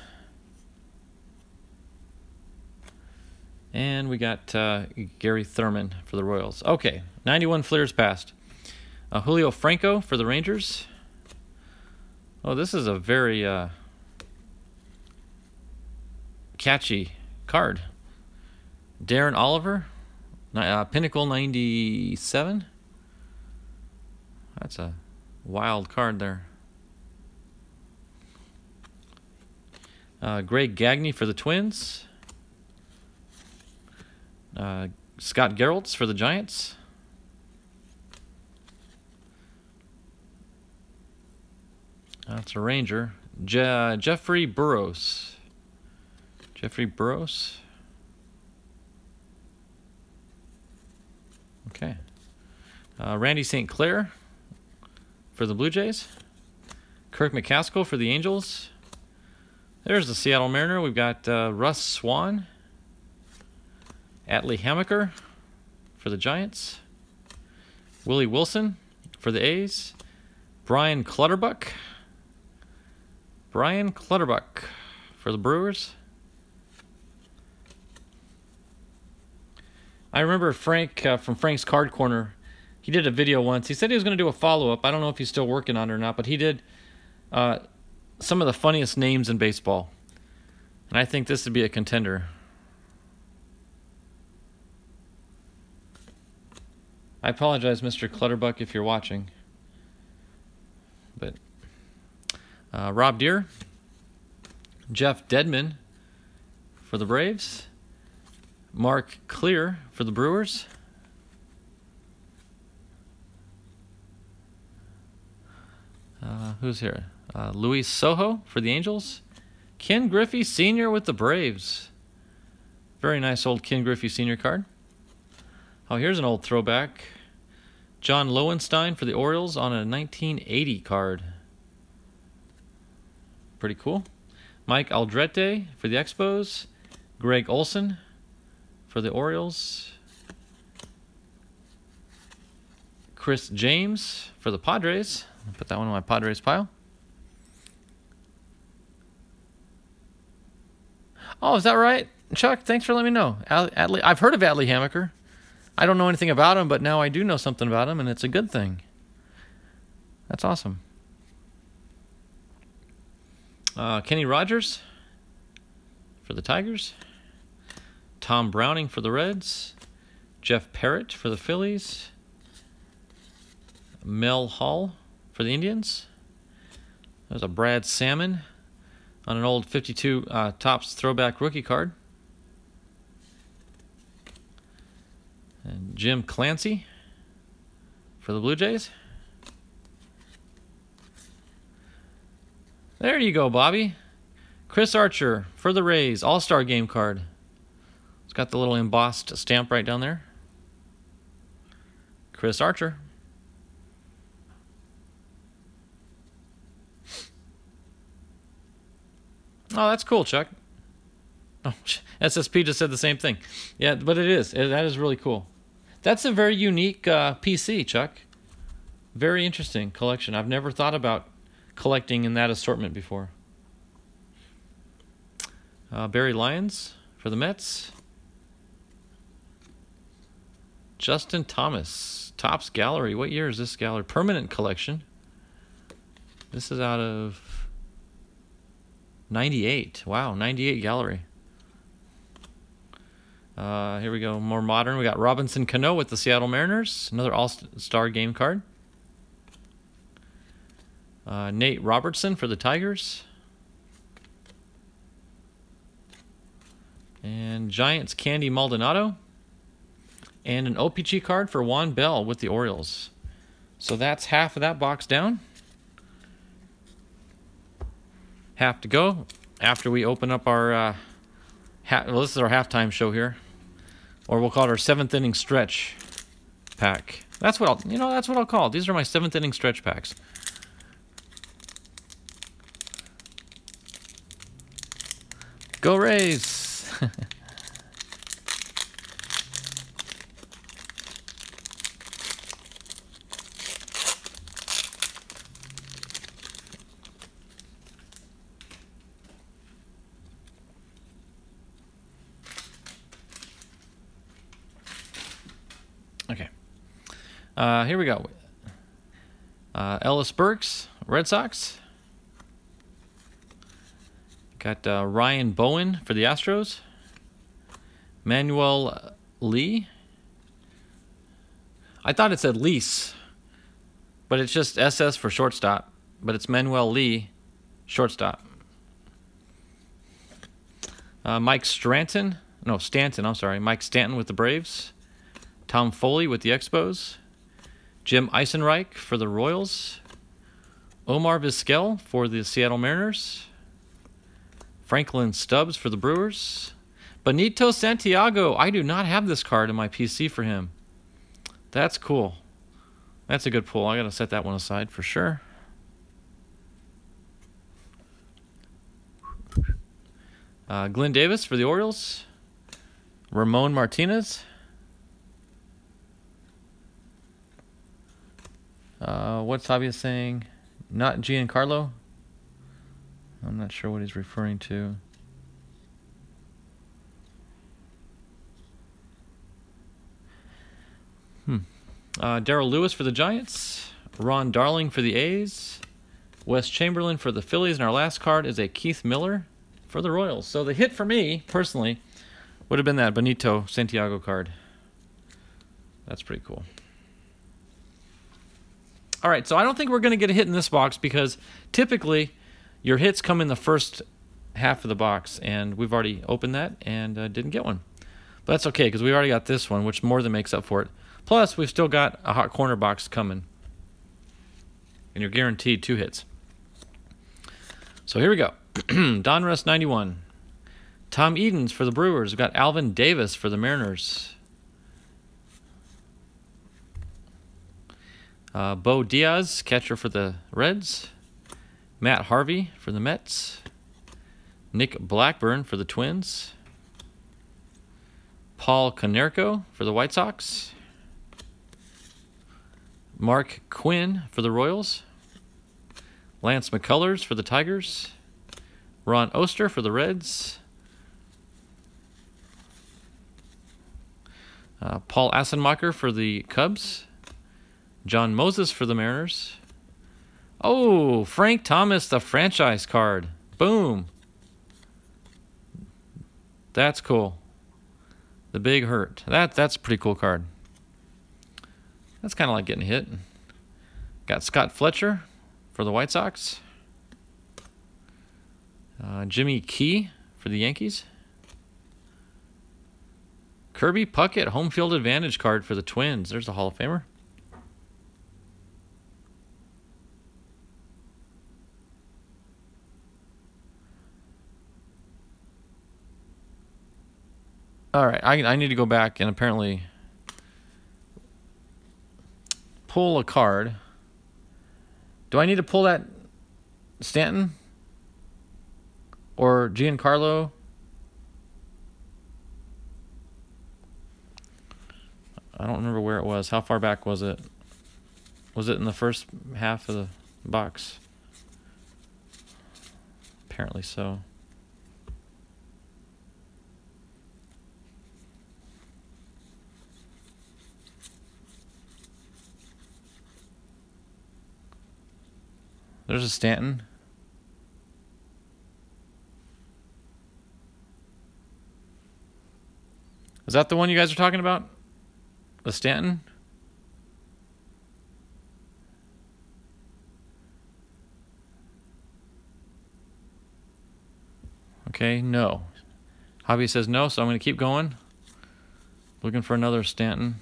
And we got uh, Gary Thurman for the Royals. Okay, 91 Fleers passed. Uh, Julio Franco for the Rangers. Oh, this is a very uh, catchy card. Darren Oliver, uh, Pinnacle 97. That's a wild card there. Uh, Greg Gagne for the Twins. Uh, Scott Garrelts for the Giants. That's a Ranger. Je Jeffrey Burroughs. Jeffrey Burroughs. Okay. Uh, Randy St. Clair for the Blue Jays. Kirk McCaskill for the Angels. There's the Seattle Mariner. We've got uh, Russ Swan. Atlee Hammaker for the Giants. Willie Wilson for the A's. Brian Clutterbuck. Brian Clutterbuck for the Brewers. I remember Frank uh, from Frank's Card Corner. He did a video once. He said he was going to do a follow up. I don't know if he's still working on it or not, but he did uh, some of the funniest names in baseball. And I think this would be a contender. I apologize, Mr. Clutterbuck, if you're watching. But uh, Rob Deer, Jeff Dedmon for the Braves. Mark Clear for the Brewers. Uh, who's here? Uh, Luis Sojo for the Angels. Ken Griffey Sr. with the Braves. Very nice old Ken Griffey Sr. card. Oh, here's an old throwback. John Lowenstein for the Orioles on a 1980 card. Pretty cool. Mike Aldrete for the Expos. Gregg Olson for the Orioles. Chris James for the Padres. I'll put that one in my Padres pile. Oh, is that right? Chuck, thanks for letting me know. Atlee, I've heard of Atlee Hammaker. I don't know anything about him, but now I do know something about him, and it's a good thing. That's awesome. Uh, Kenny Rogers for the Tigers. Tom Browning for the Reds. Jeff Parrett for the Phillies. Mel Hall for the Indians. There's a Brad Salmon on an old 52 uh, Topps throwback rookie card. And Jim Clancy for the Blue Jays. There you go, Bobby. Chris Archer for the Rays, All Star Game card. It's got the little embossed stamp right down there. Chris Archer. Oh, that's cool, Chuck. Oh, SSP just said the same thing. Yeah, but it is. That is really cool. That's a very unique uh, PC, Chuck. Very interesting collection. I've never thought about collecting in that assortment before. Uh, Barry Lyons for the Mets. Justin Thomas, Topps Gallery. What year is this gallery? Permanent collection. This is out of 98. Wow, 98 gallery. Uh, here we go, more modern. We got Robinson Cano with the Seattle Mariners, another All-Star game card. Uh, Nate Robertson for the Tigers. And Giants Candy Maldonado. And an OPC card for Juan Bell with the Orioles. So that's half of that box down. Half to go after we open up our... Uh, well, this is our halftime show here or we'll call it our seventh inning stretch pack. That's what I'll, you know, that's what I'll call it. These are my seventh inning stretch packs. Go Rays! okay. Uh, here we go. Uh, Ellis Burks, Red Sox. Got uh, Ryan Bowen for the Astros. Manuel Lee. I thought it said Lease, but it's just SS for shortstop. But it's Manuel Lee, shortstop. Uh, Mike Stanton. No, Stanton, I'm sorry. Mike Stanton with the Braves. Tom Foley with the Expos. Jim Eisenreich for the Royals. Omar Vizquel for the Seattle Mariners. Franklin Stubbs for the Brewers. Benito Santiago. I do not have this card in my PC for him. That's cool. That's a good pull. I got to set that one aside for sure. Uh, Glenn Davis for the Orioles. Ramon Martinez. Uh, what's Fabio saying? Not Giancarlo? I'm not sure what he's referring to. Hmm. Uh, Darrell Lewis for the Giants. Ron Darling for the A's. Wes Chamberlain for the Phillies. And our last card is a Keith Miller for the Royals. So the hit for me, personally, would have been that Benito Santiago card. That's pretty cool. All right, so I don't think we're going to get a hit in this box because typically your hits come in the first half of the box, and we've already opened that and uh, didn't get one. But that's okay because we already got this one, which more than makes up for it. Plus, we've still got a hot corner box coming, and you're guaranteed two hits. So here we go. Donruss 91. Tom Edens for the Brewers. We've got Alvin Davis for the Mariners. Uh, Bo Diaz, catcher for the Reds. Matt Harvey for the Mets. Nick Blackburn for the Twins. Paul Konerko for the White Sox. Mark Quinn for the Royals. Lance McCullers for the Tigers. Ron Oester for the Reds. Uh, Paul Assenmacher for the Cubs. John Moses for the Mariners. Oh, Frank Thomas, the franchise card. Boom. That's cool. The big hurt. That that's a pretty cool card. That's kind of like getting hit. Got Scott Fletcher for the White Sox. Uh, Jimmy Key for the Yankees. Kirby Puckett, home field advantage card for the Twins. There's the Hall of Famer. All right, I, I need to go back and apparently pull a card. Do I need to pull that Stanton or Giancarlo? I don't remember where it was. How far back was it? Was it in the first half of the box? Apparently so. There's a Stanton. Is that the one you guys are talking about? The Stanton? Okay, no. Hobby says no, so I'm going to keep going. Looking for another Stanton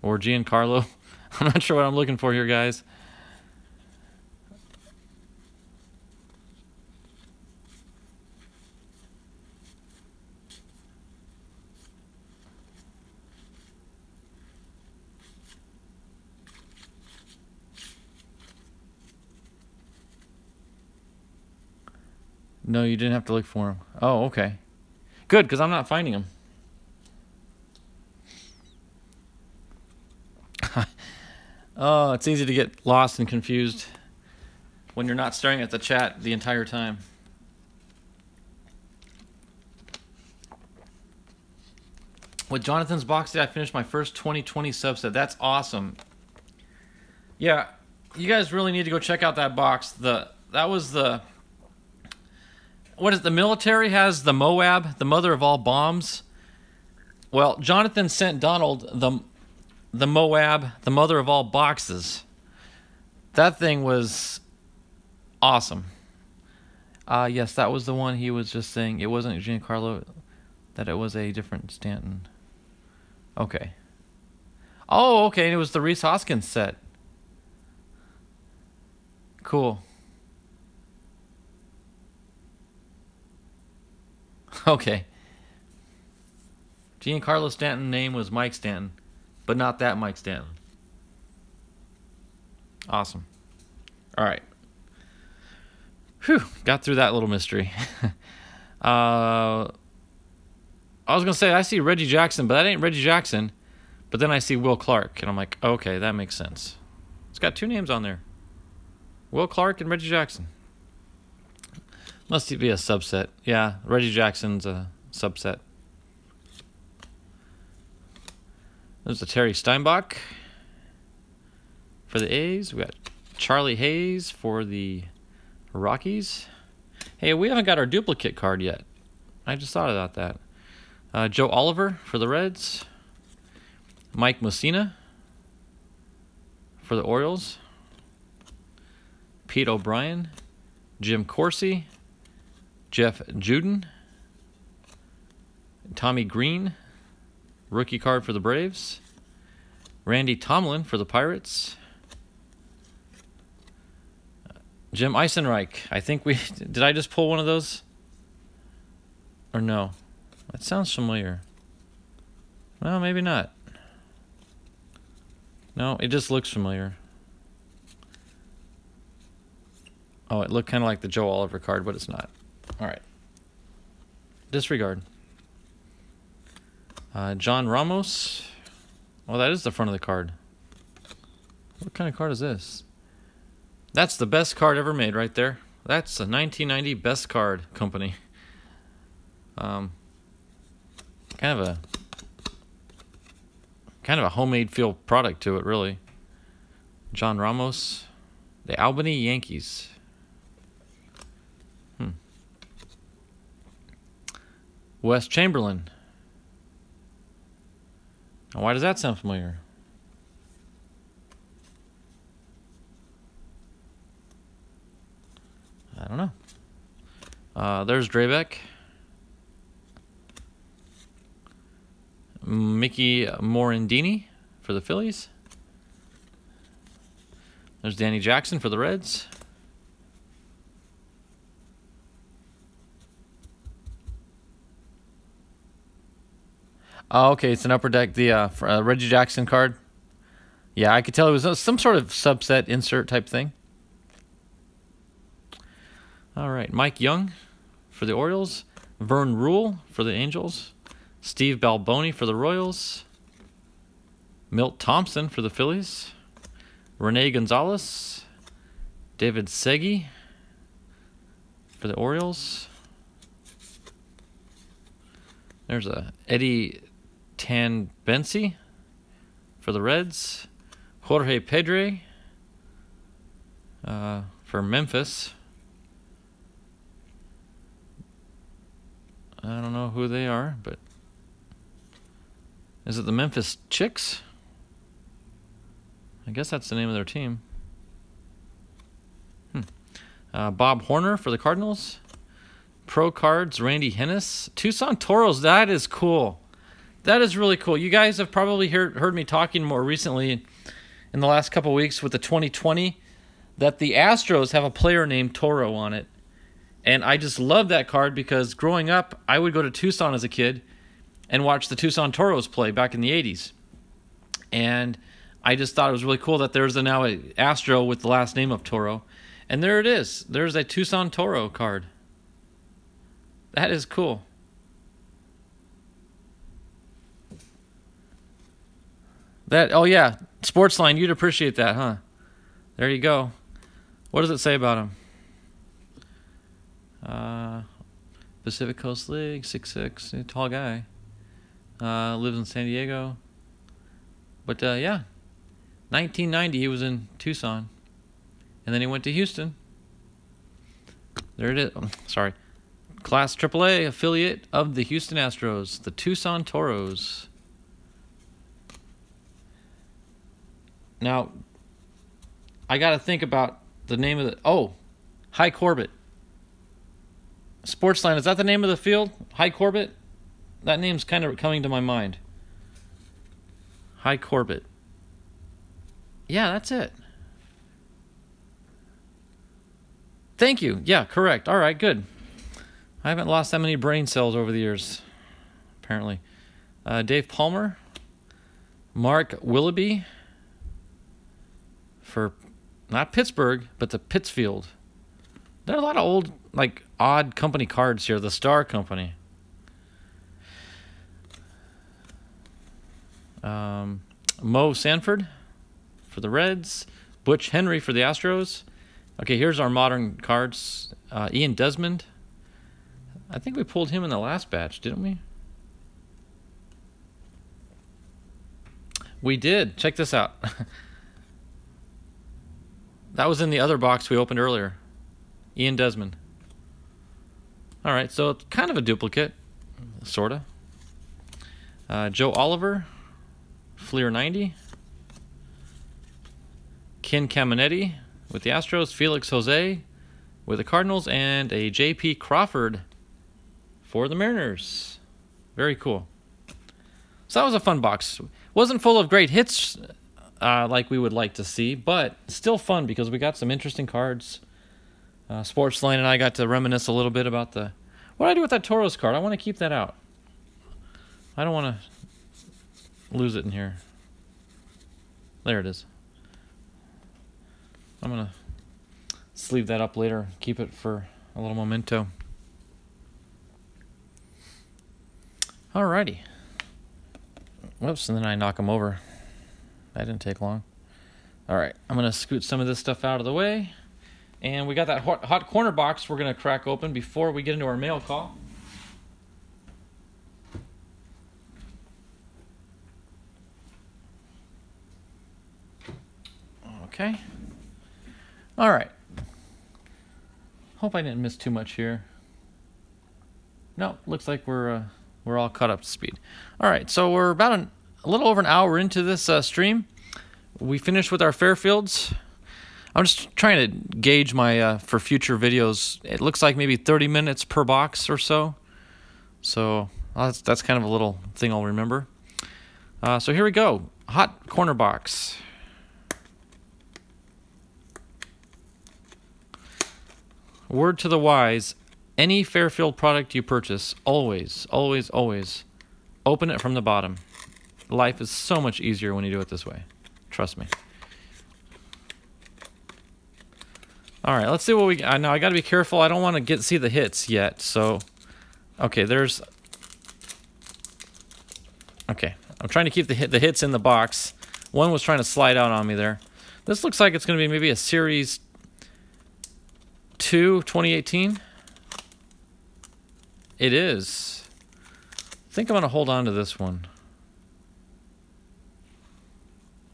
or Giancarlo. I'm not sure what I'm looking for here, guys. No, you didn't have to look for him. Oh, okay. Good, because I'm not finding them. oh, it's easy to get lost and confused when you're not staring at the chat the entire time. With Jonathan's box I finished my first 2020 subset. That's awesome. Yeah, you guys really need to go check out that box. The that was the what is it, the military has the Moab, the mother of all bombs. Well, Jonathan sent Donald the the Moab, the mother of all boxes. That thing was awesome. Uh yes, that was the one he was just saying. It wasn't Giancarlo that it was a different Stanton. Okay. Oh, okay, it was the Rhys Hoskins set. Cool. Okay. Giancarlo Stanton name was Mike Stanton, but not that Mike Stanton. Awesome. All right. Whew, got through that little mystery. uh, I was gonna say I see Reggie Jackson, but that ain't Reggie Jackson. But then I see Will Clark, and I'm like, okay, that makes sense. It's got two names on there. Will Clark and Reggie Jackson. Must be a subset. Yeah, Reggie Jackson's a subset. There's a Terry Steinbach for the A's. We got Charlie Hayes for the Rockies. Hey, we haven't got our duplicate card yet. I just thought about that. Uh, Joe Oliver for the Reds. Mike Mussina for the Orioles. Pete O'Brien, Jim Corsi, Jeff Juden, Tommy Greene, rookie card for the Braves, Randy Tomlin for the Pirates, uh, Jim Eisenreich. I think we did. I just pull one of those, or no? That sounds familiar. Well, maybe not. No, it just looks familiar. Oh, it looked kind of like the Joe Oliver card, but it's not. All right. Disregard. Uh, John Ramos. Oh, that is the front of the card. What kind of card is this? That's the best card ever made right there. That's a 1990 best card company. Um, kind of a kind of a homemade feel product to it, really. John Ramos, the Albany Yankees. Wes Chamberlain. Now, why does that sound familiar? I don't know. Uh, there's Drabek. Mickey Morandini for the Phillies. There's Danny Jackson for the Reds. Oh, okay. It's an upper deck. The uh, uh, Reggie Jackson card. Yeah, I could tell it was some sort of subset insert type thing. All right, Mike Young for the Orioles, Vern Ruhle for the Angels, Steve Balboni for the Royals, Milt Thompson for the Phillies, Rene Gonzales, David Segui for the Orioles. There's a Eddie Tan Bensi for the Reds. Jorge Pedre uh, for Memphis. I don't know who they are, but is it the Memphis Chicks? I guess that's the name of their team. Hmm. Uh, Bob Horner for the Cardinals. Pro Cards, Randy Hennis. Tucson Toros, that is cool. That is really cool. You guys have probably heard heard me talking more recently in the last couple weeks with the 2020 that the Astros have a player named Toro on it. And I just love that card because growing up, I would go to Tucson as a kid and watch the Tucson Toros play back in the 80s. And I just thought it was really cool that there's a, now a Astro with the last name of Toro. And there it is. There's a Tucson Toro card. That is cool. That oh yeah, Sportsline, you'd appreciate that, huh? There you go. What does it say about him? Uh, Pacific Coast League, six six, tall guy. Uh, lives in San Diego. But uh, yeah, 1990 he was in Tucson, and then he went to Houston. There it is. Oh, sorry, Class AAA affiliate of the Houston Astros, the Tucson Toros. Now, I got to think about the name of the. Oh, Hi Corbett. Sportsline, is that the name of the field? Hi Corbett? That name's kind of coming to my mind. Hi Corbett. Yeah, that's it. Thank you. Yeah, correct. All right, good. I haven't lost that many brain cells over the years, apparently. Uh, Dave Palmer, Mark Willoughby for not Pittsburgh, but the Pittsfield. There are a lot of old, like, odd company cards here. The Star Company. Um, Mo Sanford for the Reds. Butch Henry for the Astros. Okay, here's our modern cards. Uh, Ian Desmond. I think we pulled him in the last batch, didn't we? We did. Check this out. that was in the other box we opened earlier. Ian Desmond. All right, so it's kind of a duplicate, sort of. Uh, Joe Oliver, Fleer 90. Ken Caminiti with the Astros, Felix Jose with the Cardinals, and a J.P. Crawford for the Mariners. Very cool. So that was a fun box. Wasn't full of great hits uh, like we would like to see, but still fun because we got some interesting cards. Uh, Sportsline and I got to reminisce a little bit about the. What do I do with that Toros card? I want to keep that out. I don't want to lose it in here. There it is. I'm going to sleeve that up later, keep it for a little memento. Alrighty. Whoops, and then I knock them over. That didn't take long. Alright, I'm going to scoot some of this stuff out of the way. And we got that hot, hot corner box we're to crack open before we get into our mail call. Okay. All right. Hope I didn't miss too much here. No, looks like we're uh, we're all caught up to speed. All right, so we're about an, a little over an hour into this uh, stream. We finished with our Fairfields. I'm just trying to gauge my uh, for future videos. It looks like maybe 30 minutes per box or so. So that's that's kind of a little thing I'll remember. Uh, so here we go. Hot corner box. Word to the wise any Fairfield product you purchase, always, always, always open it from the bottom. Life is so much easier when you do it this way. Trust me. All right, let's see what we. I know I got to be careful. I don't want to get see the hits yet. So, okay, there's. Okay, I'm trying to keep the hit the hits in the box. One was trying to slide out on me there. This looks like it's going to be maybe a series 2, 2018? It is. I think I'm going to hold on to this one.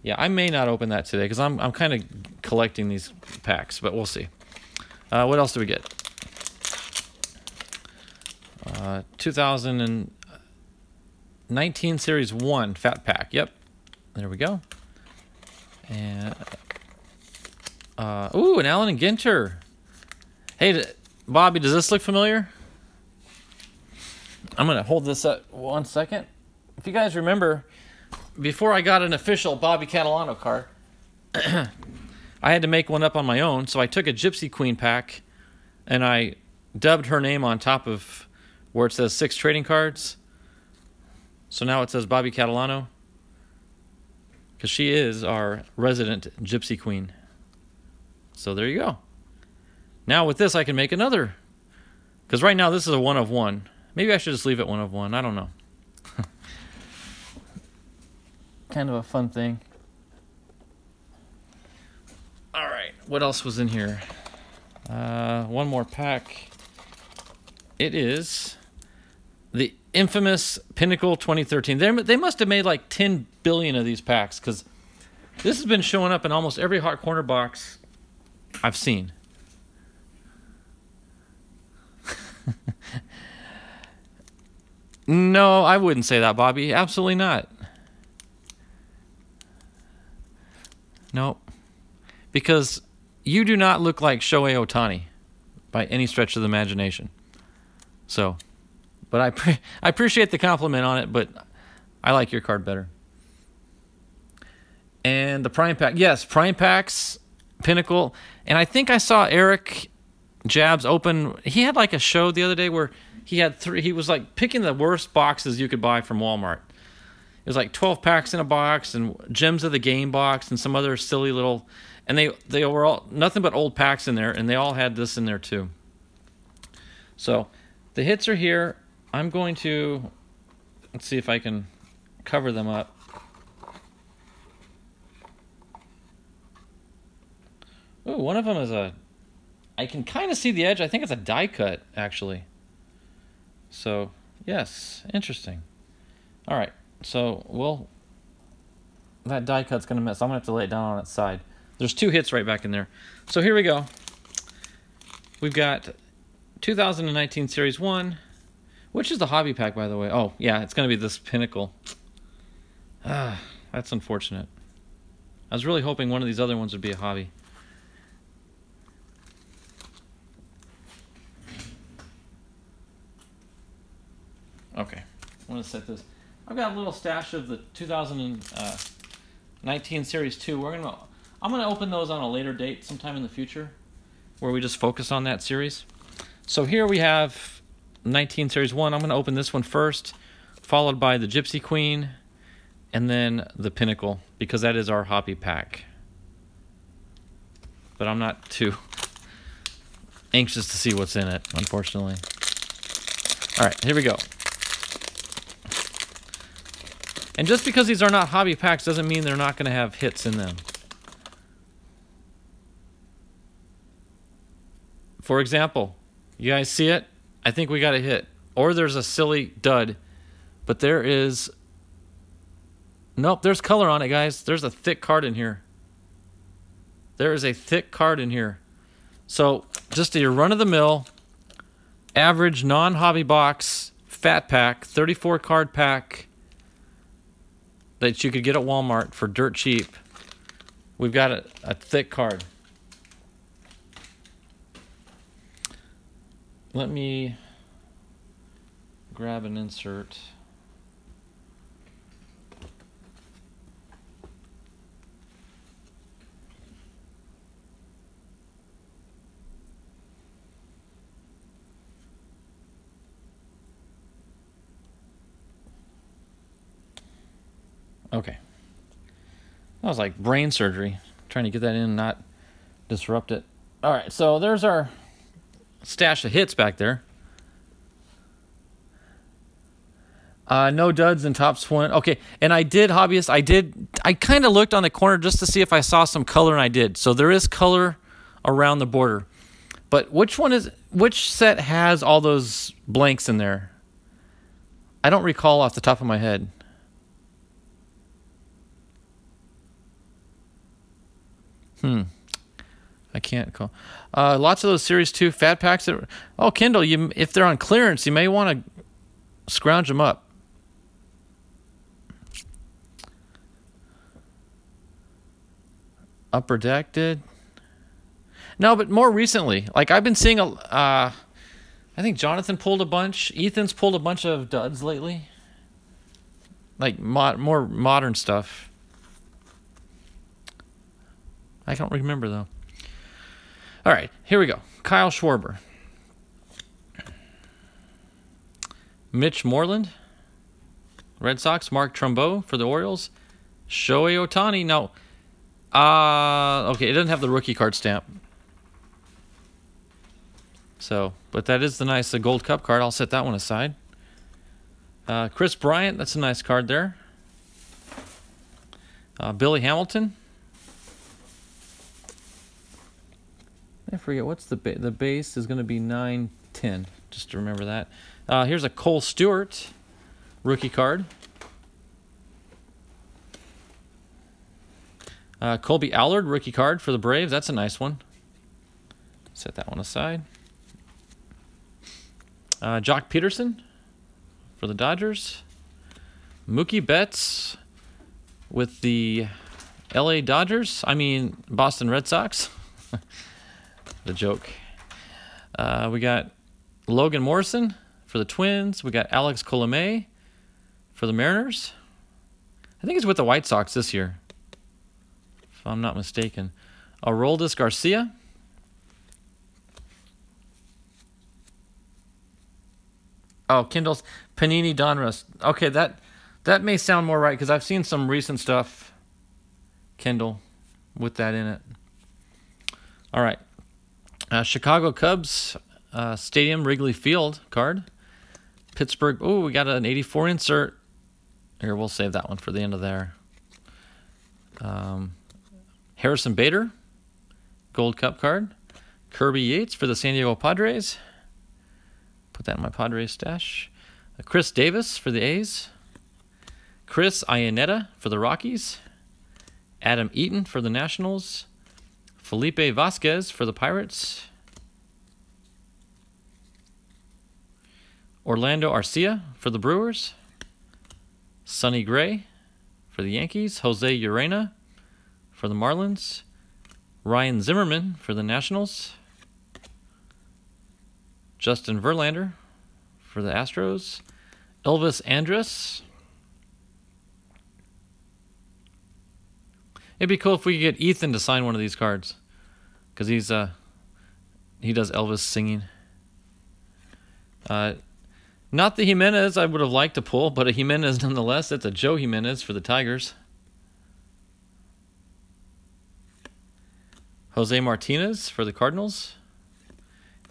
Yeah, I may not open that today because I'm, I'm kind of collecting these packs, but we'll see. Uh, what else do we get? Uh, 2019 Series 1 Fat Pack. Yep. There we go. And, uh, ooh, an Allen and Ginter. Hey, Bobby, does this look familiar? I'm going to hold this up one second. If you guys remember, before I got an official Bobby Catalano card, I had to make one up on my own. So I took a Gypsy Queen pack and I dubbed her name on top of where it says six trading cards. So now it says Bobby Catalano because she is our resident Gypsy Queen. So there you go. Now with this, I can make another Because right now this is a one of one. Maybe I should just leave it one of one. I don't know. Kind of a fun thing. All right, what else was in here? Uh, one more pack. It is the infamous Pinnacle 2013. They they must have made like 10 billion of these packs because this has been showing up in almost every hot corner box I've seen. no, I wouldn't say that, Bobby. Absolutely not. Nope. Because you do not look like Shohei Ohtani by any stretch of the imagination. So, but I pre- I appreciate the compliment on it, but I like your card better. And the Prime Pack, yes, Prime Packs, Pinnacle, and I think I saw Eric Jabs open. He had like a show the other day where he had three. He was like picking the worst boxes you could buy from Walmart. Was like 12 packs in a box and gems of the game box and some other silly little and they they were all nothing but old packs in there and they all had this in there too. So the hits are here. I'm going to let's see if i can cover them up. Ooh, one of them is a i can kind of see the edge. I think it's a die cut actually. So yes interesting. All right so we'll that die cut's gonna miss i'm gonna have to lay it down on its side there's two hits right back in there. So here we go. We've got 2019 Series 1, which is the hobby pack, by the way. Oh, yeah, it's going to be this Pinnacle. Ah, that's unfortunate. I was really hoping one of these other ones would be a hobby. Okay, I'm going to set this. I've got a little stash of the 2019 Series 2. We're to I'm going to open those on a later date sometime in the future where we just focus on that series. So here we have 19 Series 1. I'm going to open this one first, followed by the Gypsy Queen, and then the Pinnacle, because that is our hobby pack. But I'm not too anxious to see what's in it, unfortunately. All right, here we go. And just because these are not hobby packs doesn't mean they're not going to have hits in them. For example, you guys see it? I think we got a hit. Or there's a silly dud. But there is. Nope, there's color on it, guys. There's a thick card in here. There is a thick card in here. So, just a run of the mill, average non hobby box, fat pack, 34 card pack that you could get at Walmart for dirt cheap. We've got a, a thick card. let me grab an insert. Okay. That was like brain surgery. Trying to get that in and not disrupt it. All right, so there's our stash of hits back there. Uh, no duds and Topps one. Okay, and I did hobbyist. I did. I kind of looked on the corner just to see if I saw some color, and I did. So there is color around the border. But which one is which set has all those blanks in there? I don't recall off the top of my head. Hmm. I can't call. Uh, lots of those Series Two fat packs. That, oh, Kendall, you if they're on clearance, you may want to scrounge them up. Upper Deck did. No, but more recently, like I've been seeing a. Uh, I think Jonathan pulled a bunch. Ethan's pulled a bunch of duds lately. Like mod, more modern stuff. I don't remember though. All right, here we go. Kyle Schwarber. Mitch Moreland, Red Sox. Mark Trumbo for the Orioles. Shohei Ohtani. No. Uh, okay, it doesn't have the rookie card stamp. So, but that is the nice uh, Gold Cup card. I'll set that one aside. Uh, Kris Bryant, that's a nice card there. Uh, Billy Hamilton. I forget what's the ba- the base is going to be nine ten. Just to remember that. Uh, here's a Kohl Stewart rookie card. Uh, Kolby Allard rookie card for the Braves. That's a nice one. Set that one aside. Uh, Joc Pederson for the Dodgers. Mookie Betts with the LA Dodgers. I mean, Boston Red Sox. the joke. Uh, we got Logan Morrison for the Twins. We got Alex Colome for the Mariners. I think he's with the White Sox this year, if I'm not mistaken. Aroldis Garcia. Oh, Kendall's Panini Donruss. Okay, that that may sound more right because I've seen some recent stuff, Kindle, with that in it. All right. Uh, Chicago Cubs uh, Stadium Wrigley Field card. Pittsburgh. Oh, we got an 84 insert. Here, we'll save that one for the end of there. Um, Harrison Bader, Gold Cup card. Kirby Yates for the San Diego Padres. Put that in my Padres stash. Uh, Khris Davis for the A's. Chris Iannetta for the Rockies. Adam Eaton for the Nationals. Felipe Vasquez for the Pirates. Orlando Arcia for the Brewers. Sonny Gray for the Yankees. Jose Urena for the Marlins. Ryan Zimmerman for the Nationals. Justin Verlander for the Astros. Elvis Andrus. It'd be cool if we could get Ethan to sign one of these cards, because he's uh he does Elvis singing. Uh, not the Jimenez I would have liked to pull, but a Jimenez nonetheless. That's a Joe Jimenez for the Tigers. Jose Martinez for the Cardinals.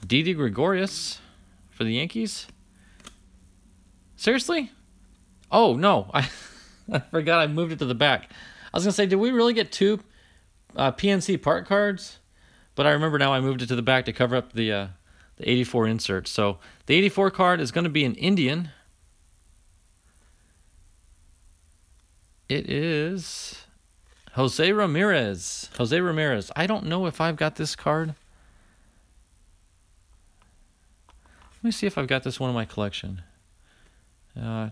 Didi Gregorius for the Yankees. Seriously? Oh no, I I forgot I moved it to the back. I was gonna say, did we really get two uh, PNC Park cards? But I remember now I moved it to the back to cover up the uh, the 84 insert. So the 84 card is going to be an Indian. It is Jose Ramirez. Jose Ramirez. I don't know if I've got this card. Let me see if I've got this one in my collection. Uh,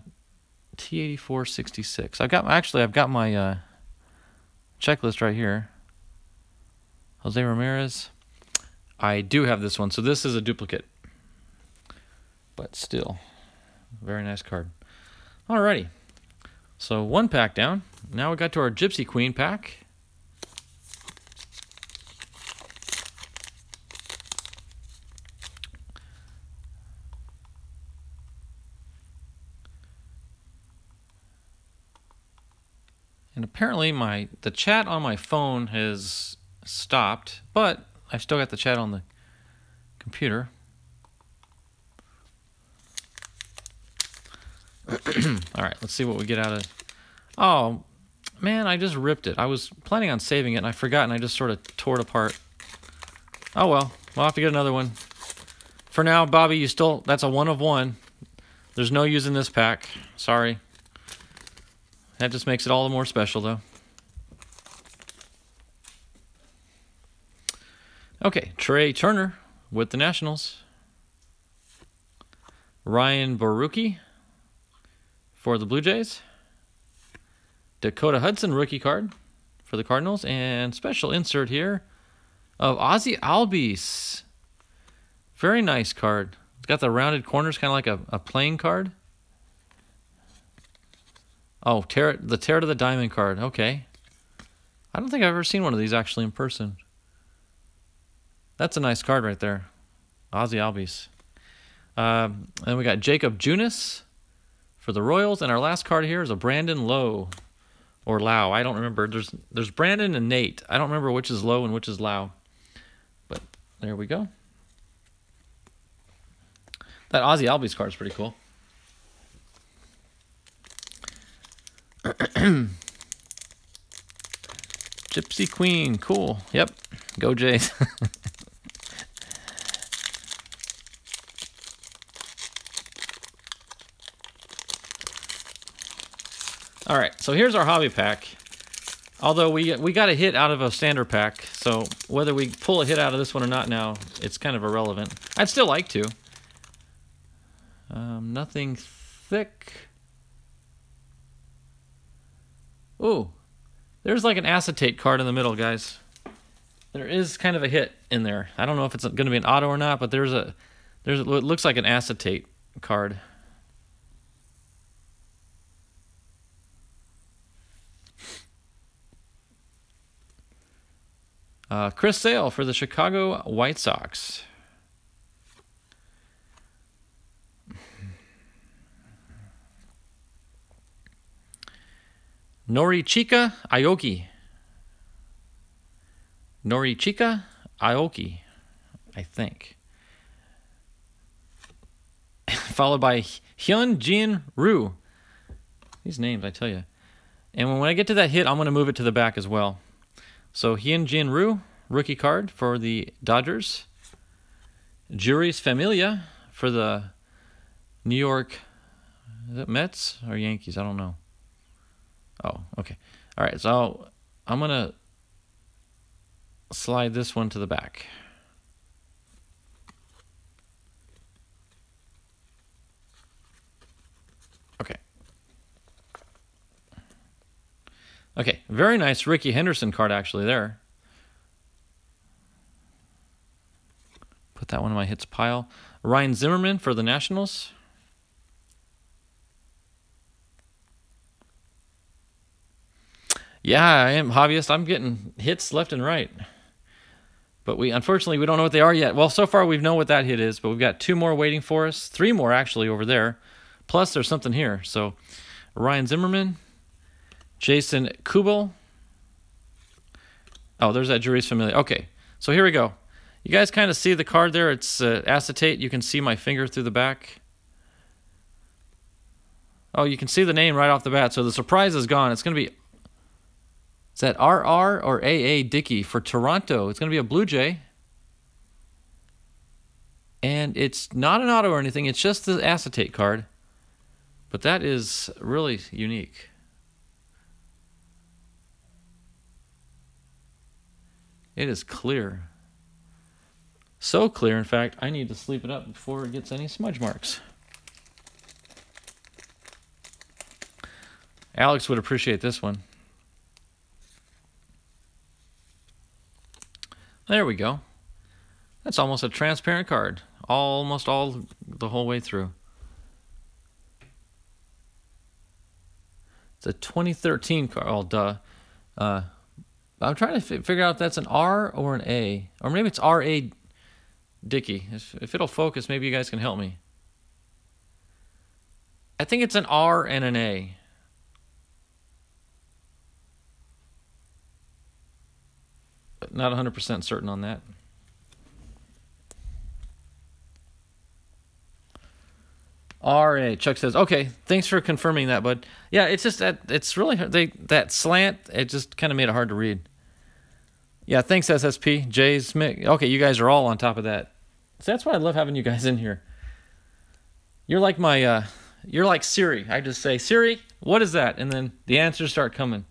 T8466. I've got actually I've got my uh, checklist right here. Jose Ramirez. I do have this one, so this is a duplicate. But still, very nice card. Alrighty. So one pack down. Now we got to our Gypsy Queen pack. And apparently my the chat on my phone has stopped, but I've still got the chat on the computer. All right, let's see what we get out of. Oh, man, I just ripped it. I was planning on saving it and I forgot and I just sort of tore it apart. Oh well, we'll have to get another one. For now, Bobby, you still that's a one of one. There's no using this pack. Sorry. That just makes it all the more special though. Okay, Trea Turner with the Nationals. Ryan Borucki for the Blue Jays. Dakota Hudson rookie card for the Cardinals. And special insert here of Ozzie Albies. Very nice card. It's got the rounded corners, kind of like a, a playing card. Oh, tear, the Tarot the Diamond card. Okay. I don't think I've ever seen one of these actually in person. That's a nice card right there. Ozzie Albies. Um, and we got Jakob Junis for the Royals. And our last card here is a Brandon Lowe. Or Lau. I don't remember. There's there's Brandon and Nate. I don't remember which is Lowe and which is Lau. But there we go. That Ozzie Albies card is pretty cool. Gypsy Queen, cool. Yep, go Jays. All right, so here's our hobby pack. Although we we got a hit out of a standard pack, so whether we pull a hit out of this one or not now, it's kind of irrelevant. I'd still like to. Um, nothing thick. Ooh, there's like an acetate card in the middle, guys. There is kind of a hit in there. I don't know if it's going to be an auto or not, but there's a there's it looks like an acetate card. Uh, Chris Sale for the Chicago White Sox. Norichika Aoki. Norichika Aoki, I think. Followed by Hyun Jin Ryu. These names, I tell you. And when I get to that hit, I'm going to move it to the back as well. So Hyun Jin Ryu, rookie card for the Dodgers. Jeurys Familia for the New York Mets or Yankees? I don't know. Oh, okay. All right, so I'm going to slide this one to the back. Okay. Okay, very nice Rickey Henderson card actually there. Put that one in my hits pile. Ryan Zimmerman for the Nationals. Yeah, I am hobbyist. I'm getting hits left and right. But we unfortunately we don't know what they are yet. Well, so far we've know what that hit is, but we've got two more waiting for us. Three more actually over there. Plus there's something here. So Ryan Zimmerman, Jason Kubel. Oh, there's that Jeurys Familia. Okay, so here we go. You guys kind of see the card there. It's uh, acetate. You can see my finger through the back. Oh, you can see the name right off the bat. So the surprise is gone. It's going to be is that RR or AA Dickey for Toronto? It's going to be a Blue Jay. And it's not an auto or anything, it's just the acetate card. But that is really unique. It is clear. So clear, in fact, I need to sleep it up before it gets any smudge marks. Alex would appreciate this one. There we go. That's almost a transparent card. Almost all the whole way through. It's a 2013 card. Oh, duh. Uh, I'm trying to figure out if that's an R or an A. Or maybe it's R.A. Dickey. If, if it'll focus, maybe you guys can help me. I think it's an R and an A. not 100% certain on that. RA Chuck says, "Okay, thanks for confirming that, bud. Yeah, it's just that it's really they that slant. It just kind of made it hard to read. Yeah, thanks SSP Jay Smith. Okay, you guys are all on top of that. So that's why I love having you guys in here. You're like my, uh, you're like Siri. I just say Siri, what is that, and then the answers start coming.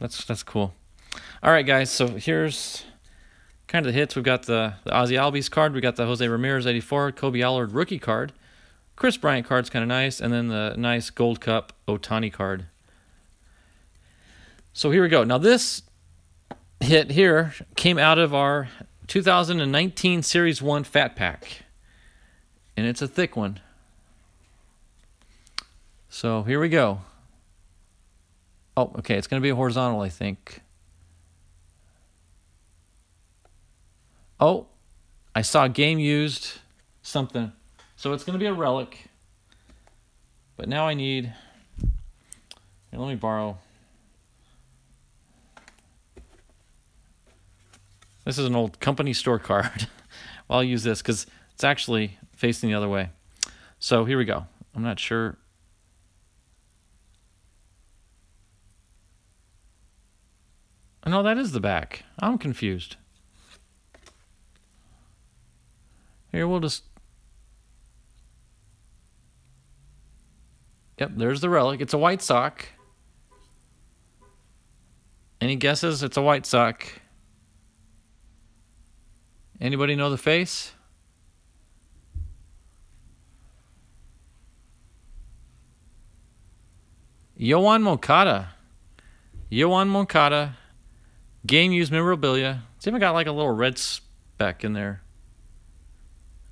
That's that's cool. All right, guys. So here's kind of the hits. We've got the, the Ozzie Albies card. We got the Jose Ramirez 84, Kolby Allard rookie card. Kris Bryant card's kind of nice. And then the nice Gold Cup Ohtani card. So here we go. Now this hit here came out of our 2019 Series 1 Fat Pack. And it's a thick one. So here we go. Oh, okay. It's going to be a horizontal, I think. Oh, I saw game used something. So it's going to be a relic. But now I need. Here, let me borrow. This is an old company store card. well, I'll use this because it's actually facing the other way. So here we go. I'm not sure. Oh, no, that is the back. I'm confused. Here, we'll just... Yep, there's the relic. It's a white sock. Any guesses? It's a white sock. Anybody know the face? Yoan Moncada. Yoan Moncada. Game used memorabilia. It's even got like a little red speck in there.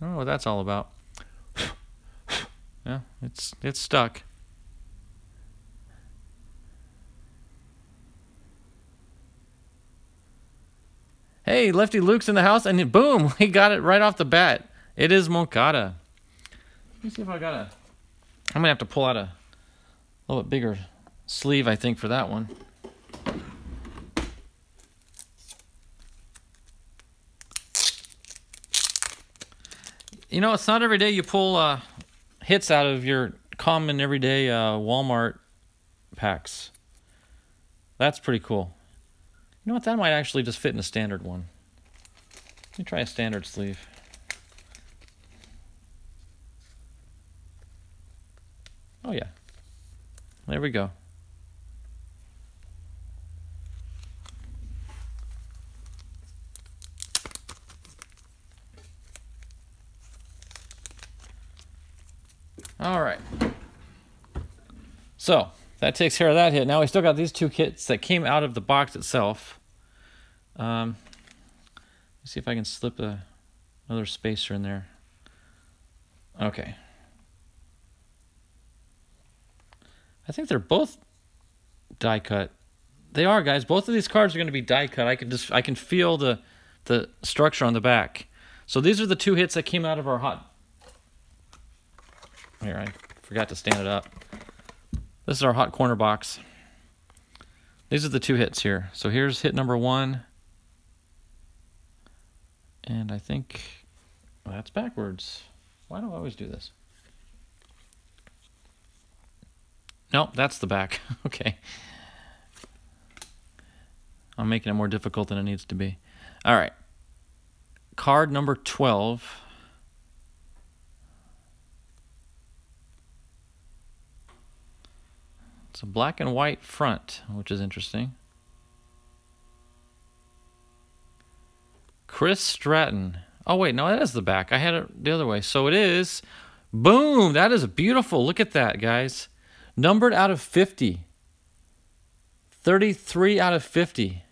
I don't know what that's all about. yeah, it's it's stuck. Hey, Lefty Luke's in the house, and boom, he got it right off the bat. It is Moncada. Let me see if I got a. I'm gonna have to pull out a a little bit bigger sleeve, I think, for that one. You know, it's not every day you pull uh, hits out of your common everyday uh, Walmart packs. That's pretty cool. You know what? That might actually just fit in a standard one. Let me try a standard sleeve. Oh, yeah. There we go. All right. So that takes care of that hit. Now we still got these two kits that came out of the box itself. Um, see if I can slip a, another spacer in there. Okay. I think they're both die cut. They are, guys. Both of these cards are going to be die cut. I can just I can feel the the structure on the back. So these are the two hits that came out of our hot. Here, I forgot to stand it up. This is our hot corner box. These are the two hits here. So here's hit number one. And I think that's backwards. Why do I always do this? Nope, that's the back. okay. I'm making it more difficult than it needs to be. All right. Card number 12. A black and white front, which is interesting. Chris Stratton. Oh, wait, no, that is the back. I had it the other way. So it is. Boom! That is beautiful. Look at that, guys. Numbered out of 50. 33 out of 50.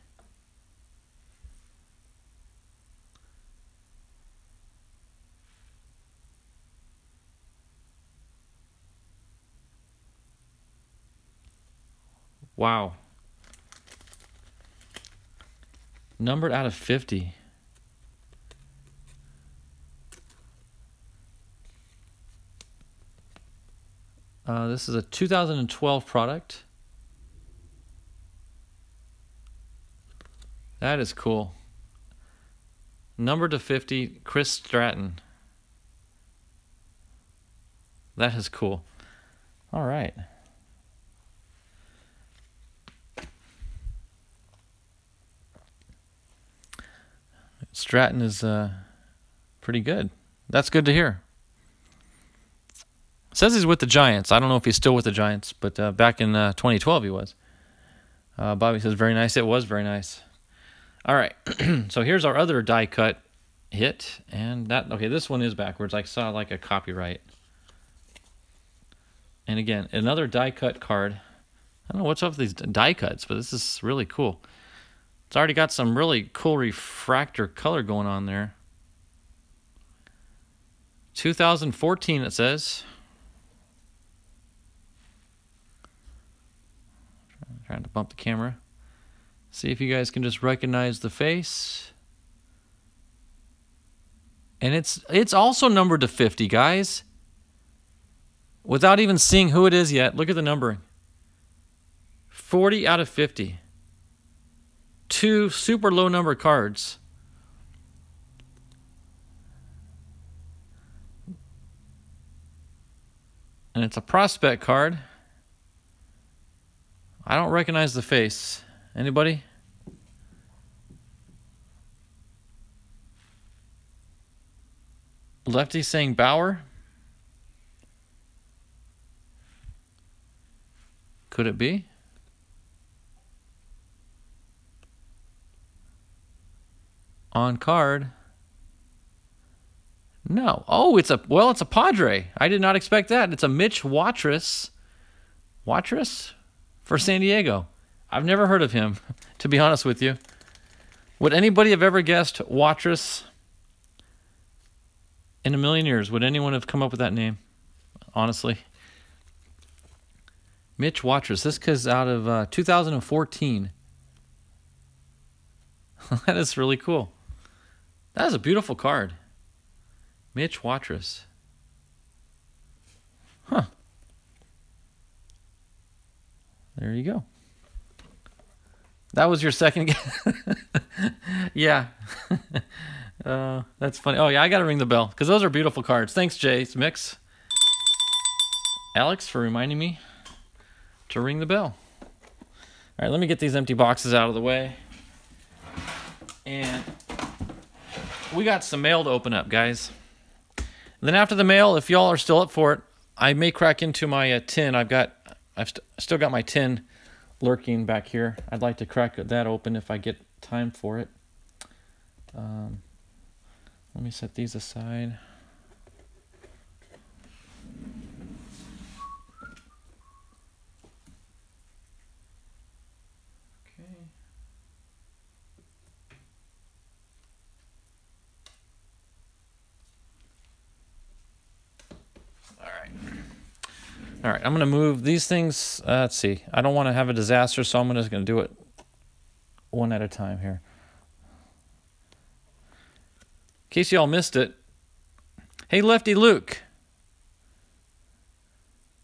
Wow. Numbered out of 50. Uh, this is a 2012 product. That is cool. Number to 50, Chris Stratton. That is cool. All right. Stratton is uh, pretty good. That's good to hear. Says he's with the Giants. I don't know if he's still with the Giants, but uh, back in uh, 2012 he was. Uh, Bobby says very nice. It was very nice. All right, so here's our other die cut hit, and that okay. This one is backwards. I saw like a copyright. And again, another die cut card. I don't know what's up with these die cuts, but this is really cool. It's already got some really cool refractor color going on there. 2014 it says. Trying to bump the camera. See if you guys can just recognize the face. And it's it's also numbered to 50, guys. Without even seeing who it is yet, look at the numbering. 40 out of 50. Two super low number cards. And it's a prospect card. I don't recognize the face. Anybody? Lefty saying Bauer? Could it be? On card. No. Oh, it's a well, it's a Padre. I did not expect that. It's a Mitch Watrous. Watrous for San Diego. I've never heard of him, to be honest with you. Would anybody have ever guessed Watrous in a million years? Would anyone have come up with that name? Honestly. Mitch Watrous. This is out of uh, 2014. that is really cool. That is a beautiful card. Mitch Watrous. Huh. There you go. That was your second yeah. uh, that's funny. Oh, yeah, I got to ring the bell because those are beautiful cards. Thanks, Jay It's Mix. Alex, for reminding me to ring the bell. All right, let me get these empty boxes out of the way. And we got some mail to open up, guys. And then after the mail, if y'all are still up for it, I may crack into my uh, tin. I've got, I've st still got my tin lurking back here. I'd like to crack that open if I get time for it. Um, let me set these aside. All right, I'm going to move these things. Uh, let's see. I don't want to have a disaster, so I'm just going to do it one at a time here. In case y'all missed it, hey, Lefty Luke.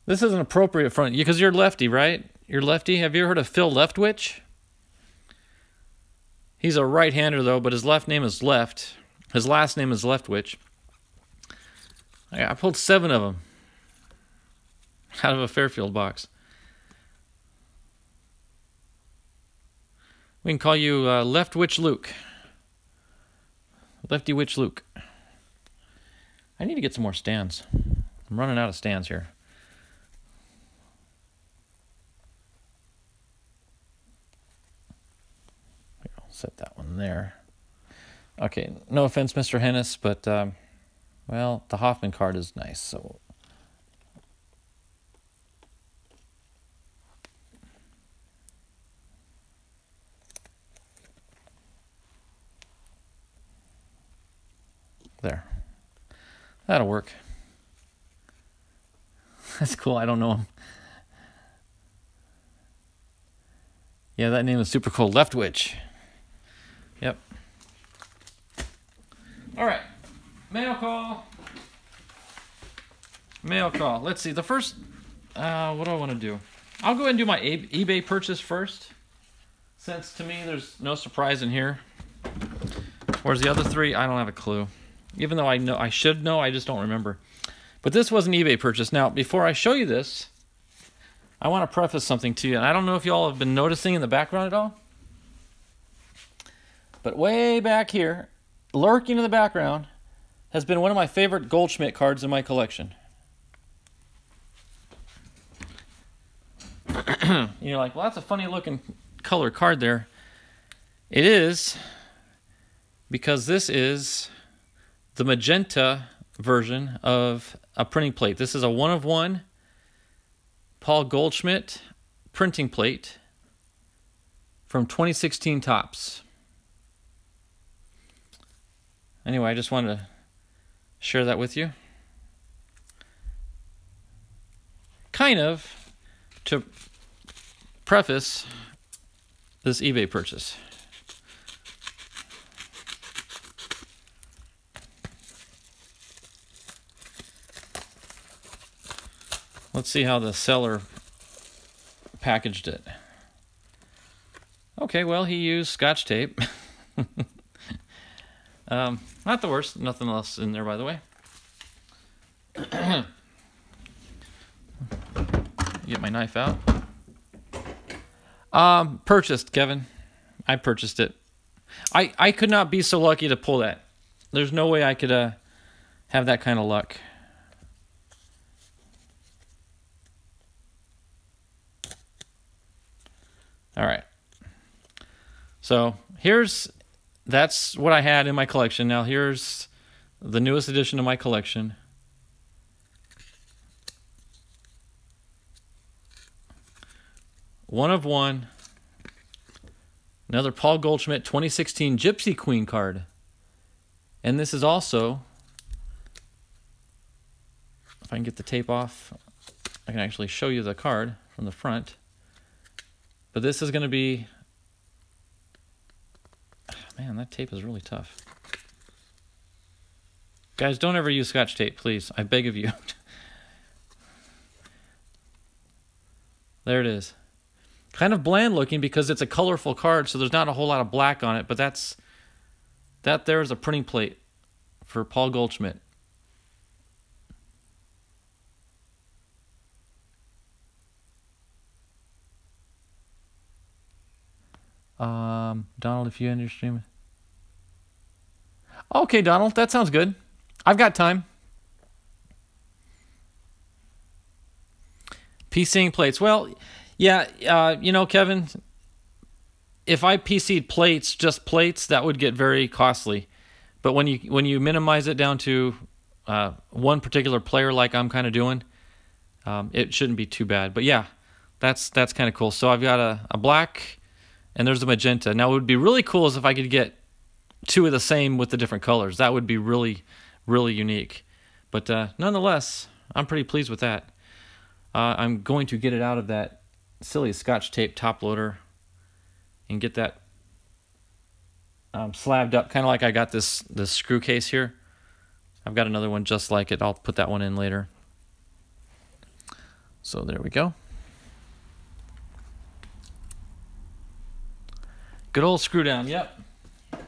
This isn't appropriate front you because you're lefty, right? You're lefty. Have you ever heard of Phil Leftwich? He's a right-hander though, but his left name is Left. His last name is Leftwich. I pulled seven of them out of a Fairfield box. We can call you uh, Left Witch Luke. Lefty Witch Luke. I need to get some more stands. I'm running out of stands here. I'll set that one there. Okay, no offense, Mr. Hennis, but, um, well, the Hoffman card is nice, so There. That'll work. That's cool. I don't know him. Yeah, that name is super cool. Leftwich. Yep. All right. Mail call. Mail call. Let's see. The first, uh, what do I want to do? I'll go ahead and do my eBay purchase first. Since to me, there's no surprise in here. Whereas the other three, I don't have a clue. Even though I know I should know, I just don't remember. But this was an eBay purchase. Now, before I show you this, I want to preface something to you. And I don't know if y'all have been noticing in the background at all. But way back here, lurking in the background, has been one of my favorite Goldschmidt cards in my collection. You're like, well, that's a funny looking color card there. It is because this is the magenta version of a printing plate. This is a one of one Paul Goldschmidt printing plate from 2016 Topps. Anyway, I just wanted to share that with you. Kind of to preface this eBay purchase. Let's see how the seller packaged it. Okay, well, he used scotch tape. um, not the worst. Nothing else in there, by the way. Get my knife out. Um, purchased, Kevin. I purchased it. I I could not be so lucky to pull that. There's no way I could uh have that kind of luck. All right. So here's that's what I had in my collection. Now here's the newest addition to my collection. One of one. Another Paul Goldschmidt 2016 Gypsy Queen card. And this is also, if I can get the tape off, I can actually show you the card from the front. But this is going to be, ah, man, that tape is really tough. Guys, don't ever use scotch tape, please. I beg of you. there it is kind of bland looking because it's a colorful card, so there's not a whole lot of black on it, but that's that there is a printing plate for Paul Goldschmidt. Um, Donald, if you end your stream. Okay, Donald, that sounds good. I've got time. PCing plates. Well, yeah, uh, you know, Kevin, if I PC'd plates, just plates, that would get very costly. But when you when you minimize it down to uh, one particular player, like I'm kind of doing, um, it shouldn't be too bad. But yeah, that's that's kind of cool. So I've got a, a black, and there's a magenta. Now, it would be really cool is if I could get two of the same with the different colors. That would be really, really unique. But uh, nonetheless, I'm pretty pleased with that. Uh, I'm going to get it out of that silly scotch tape top loader and get that um, slabbed up kind of like I got this this screw case here I've got another one just like it I'll put that one in later so there we go good old screw down yep a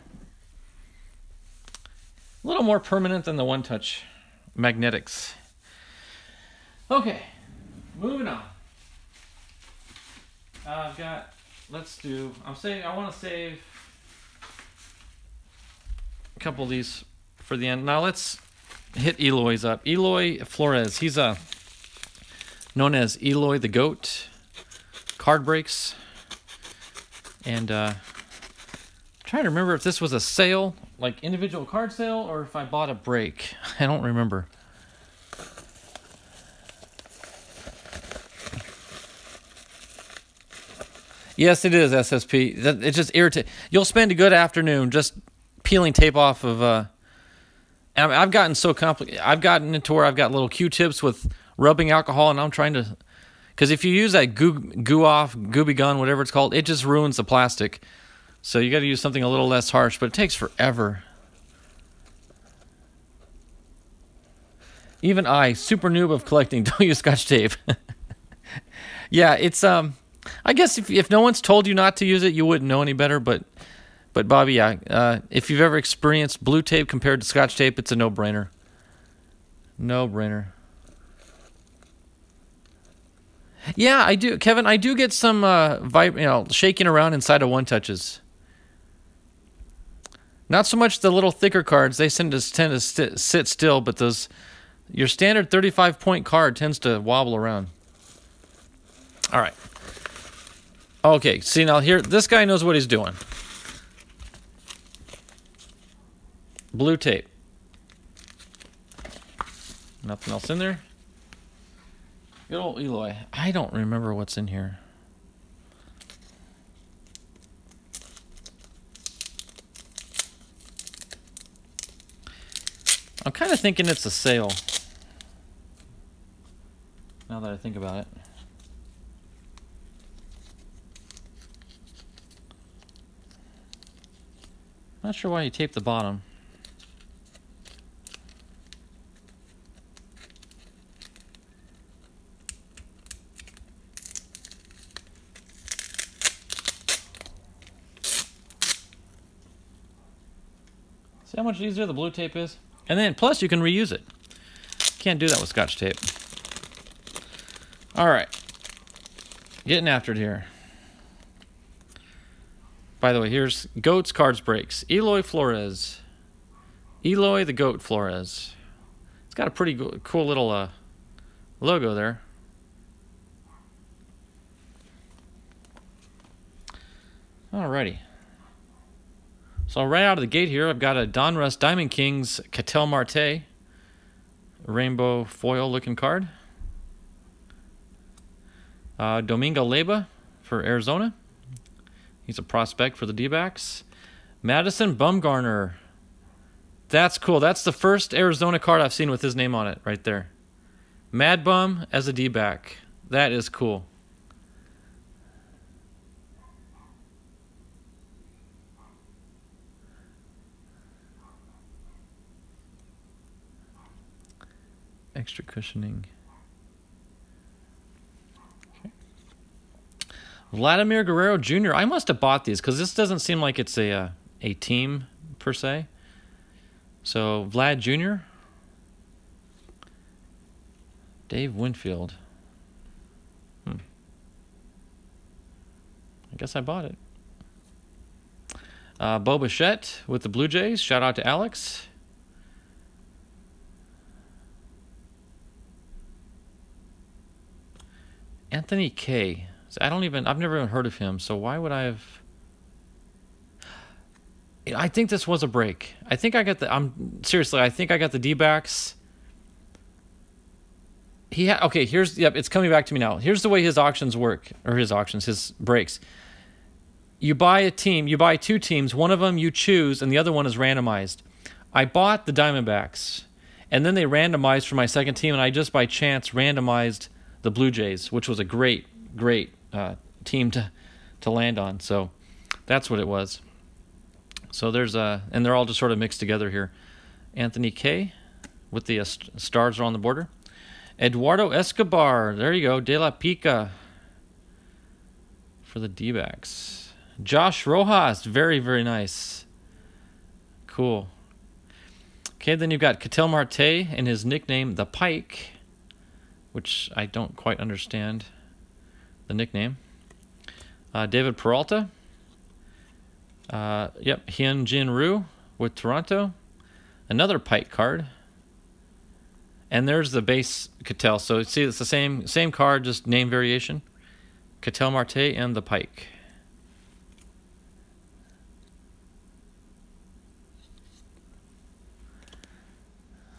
little more permanent than the one touch magnetics okay moving on I've got, let's do, I'm saying, I want to save a couple of these for the end. Now let's hit Eloy's up. Eloy Flores, he's a, known as Eloy the Goat. Card breaks. And uh, trying to remember if this was a sale, like individual card sale, or if I bought a break. I don't remember. Yes, it is SSP. It just irritates. You'll spend a good afternoon just peeling tape off of. Uh, I've gotten so complicated. I've gotten into where I've got little Q-tips with rubbing alcohol, and I'm trying to, because if you use that goo goo off gooby gun, whatever it's called, it just ruins the plastic. So you got to use something a little less harsh, but it takes forever. Even I, super noob of collecting, don't use scotch tape. yeah, it's um I guess if if no one's told you not to use it, you wouldn't know any better. But but Bobby, yeah, uh, if you've ever experienced blue tape compared to Scotch tape, it's a no-brainer. No-brainer. Yeah, I do, Kevin. I do get some uh, vib- you know, shaking around inside of one touches. Not so much the little thicker cards; they tend to tend to sit, sit still. But those, your standard 35 point card tends to wobble around. All right. Okay, see now here, this guy knows what he's doing. Blue tape. Nothing else in there. Good old Eloy. I don't remember what's in here. I'm kind of thinking it's a sale. Now that I think about it. Not sure why you taped the bottom. See how much easier the blue tape is? And then, plus you can reuse it. Can't do that with scotch tape. All right. Getting after it here. By the way, here's Goats Cards Breaks. Eloy Flores. Eloy the Goat Flores. It's got a pretty cool little uh, logo there. Alrighty. So right out of the gate here, I've got a Donruss Diamond Kings Ketel Marte rainbow foil looking card. Uh, Domingo Leyba for Arizona. He's a prospect for the D-backs. Madison Bumgarner. That's cool. That's the first Arizona card I've seen with his name on it right there. Mad Bum as a D-back. That is cool. Extra cushioning. Vladimir Guerrero Jr. I must have bought these because this doesn't seem like it's a uh, a team per se. So Vlad Jr. Dave Winfield. Hmm. I guess I bought it. Uh, Bo with the Blue Jays. Shout out to Alex. Anthony Kay. I don't even. I've never even heard of him. So why would I have? I think this was a break. I think I got the. I'm seriously. I think I got the D backs. He had okay. Here's yep. It's coming back to me now. Here's the way his auctions work, or his auctions, his breaks. You buy a team. You buy two teams. One of them you choose, and the other one is randomized. I bought the Diamondbacks, and then they randomized for my second team, and I just by chance randomized the Blue Jays, which was a great, great uh, team to to land on. So that's what it was. So there's a, and they're all just sort of mixed together here. Anthony Kay with the uh, stars are on the border. Eduardo Escobar, there you go. De La Pica for the D-backs. Josh Rojas, very, very nice. Cool. Okay, then you've got Ketel Marte and his nickname, The Pike which I don't quite understand the nickname. Uh, David Peralta. Uh, yep, Hyun Jin Ryu with Toronto. Another Pike card. And there's the base Ketel. So see, it's the same same card, just name variation. Ketel Marte and the Pike.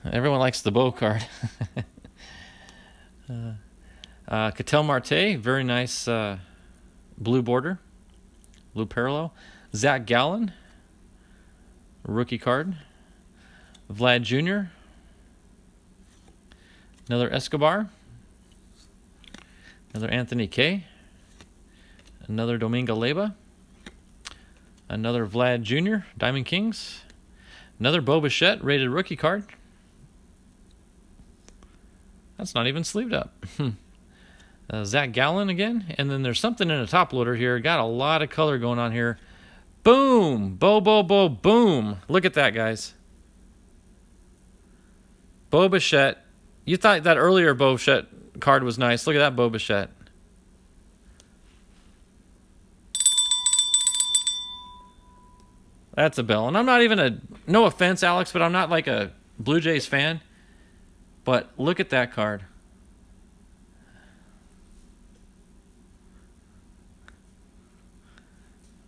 Everyone likes the bow card. Uh, uh, Marte, very nice uh, blue border, blue parallel. Zach Gallen, rookie card. Vlad Jr., another Escobar, another Anthony Kay, another Domingo Leyba, another Vlad Jr., Diamond Kings, another Bo Bichette, rated rookie card. That's not even sleeved up. Hmm. uh, Zach Gallen again. And then there's something in a top loader here. Got a lot of color going on here. Boom! Bo, bo, bo, boom. Look at that, guys. Bo Bichette. You thought that earlier Bo Bichette card was nice. Look at that Bo Bichette. That's a bell. And I'm not even a, no offense, Alex, but I'm not like a Blue Jays fan. But look at that card.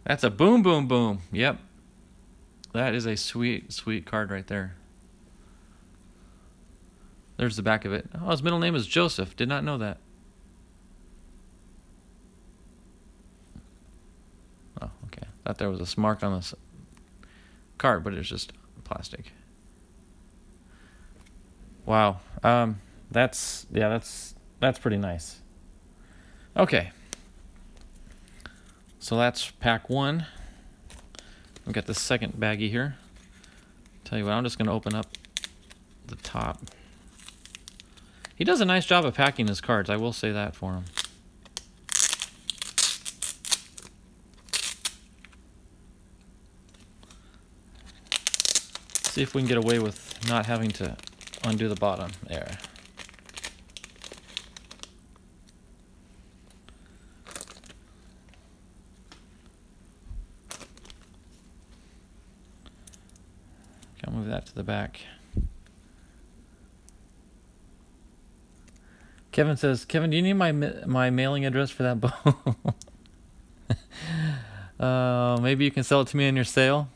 That's a boom, boom, boom. Yep. That is a sweet, sweet card right there. There's the back of it. Oh, his middle name is Joseph. Did not know that. Oh, okay. Thought there was a mark on this card, but it's just plastic. Wow. Um, that's yeah, that's that's pretty nice. Okay. So that's pack one. We've got the second baggie here. Tell you what, I'm just gonna open up the top. He does a nice job of packing his cards, I will say that for him. See if we can get away with not having to undo the bottom there. I'll move that to the back. Kevin says, Kevin, do you need my my mailing address for that bowl? uh, maybe you can sell it to me in your sale.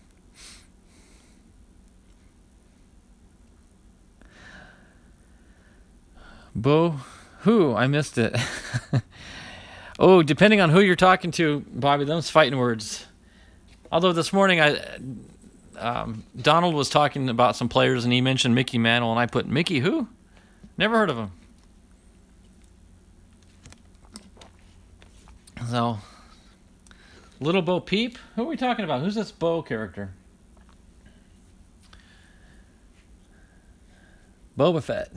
Bo, who? I missed it. oh, depending on who you're talking to, Bobby, them's fighting words. Although this morning I, um, Donald was talking about some players and he mentioned Mickey Mantle and I put Mickey who? Never heard of him. So, Little Bo Peep? Who are we talking about? Who's this Bo character? Boba Fett.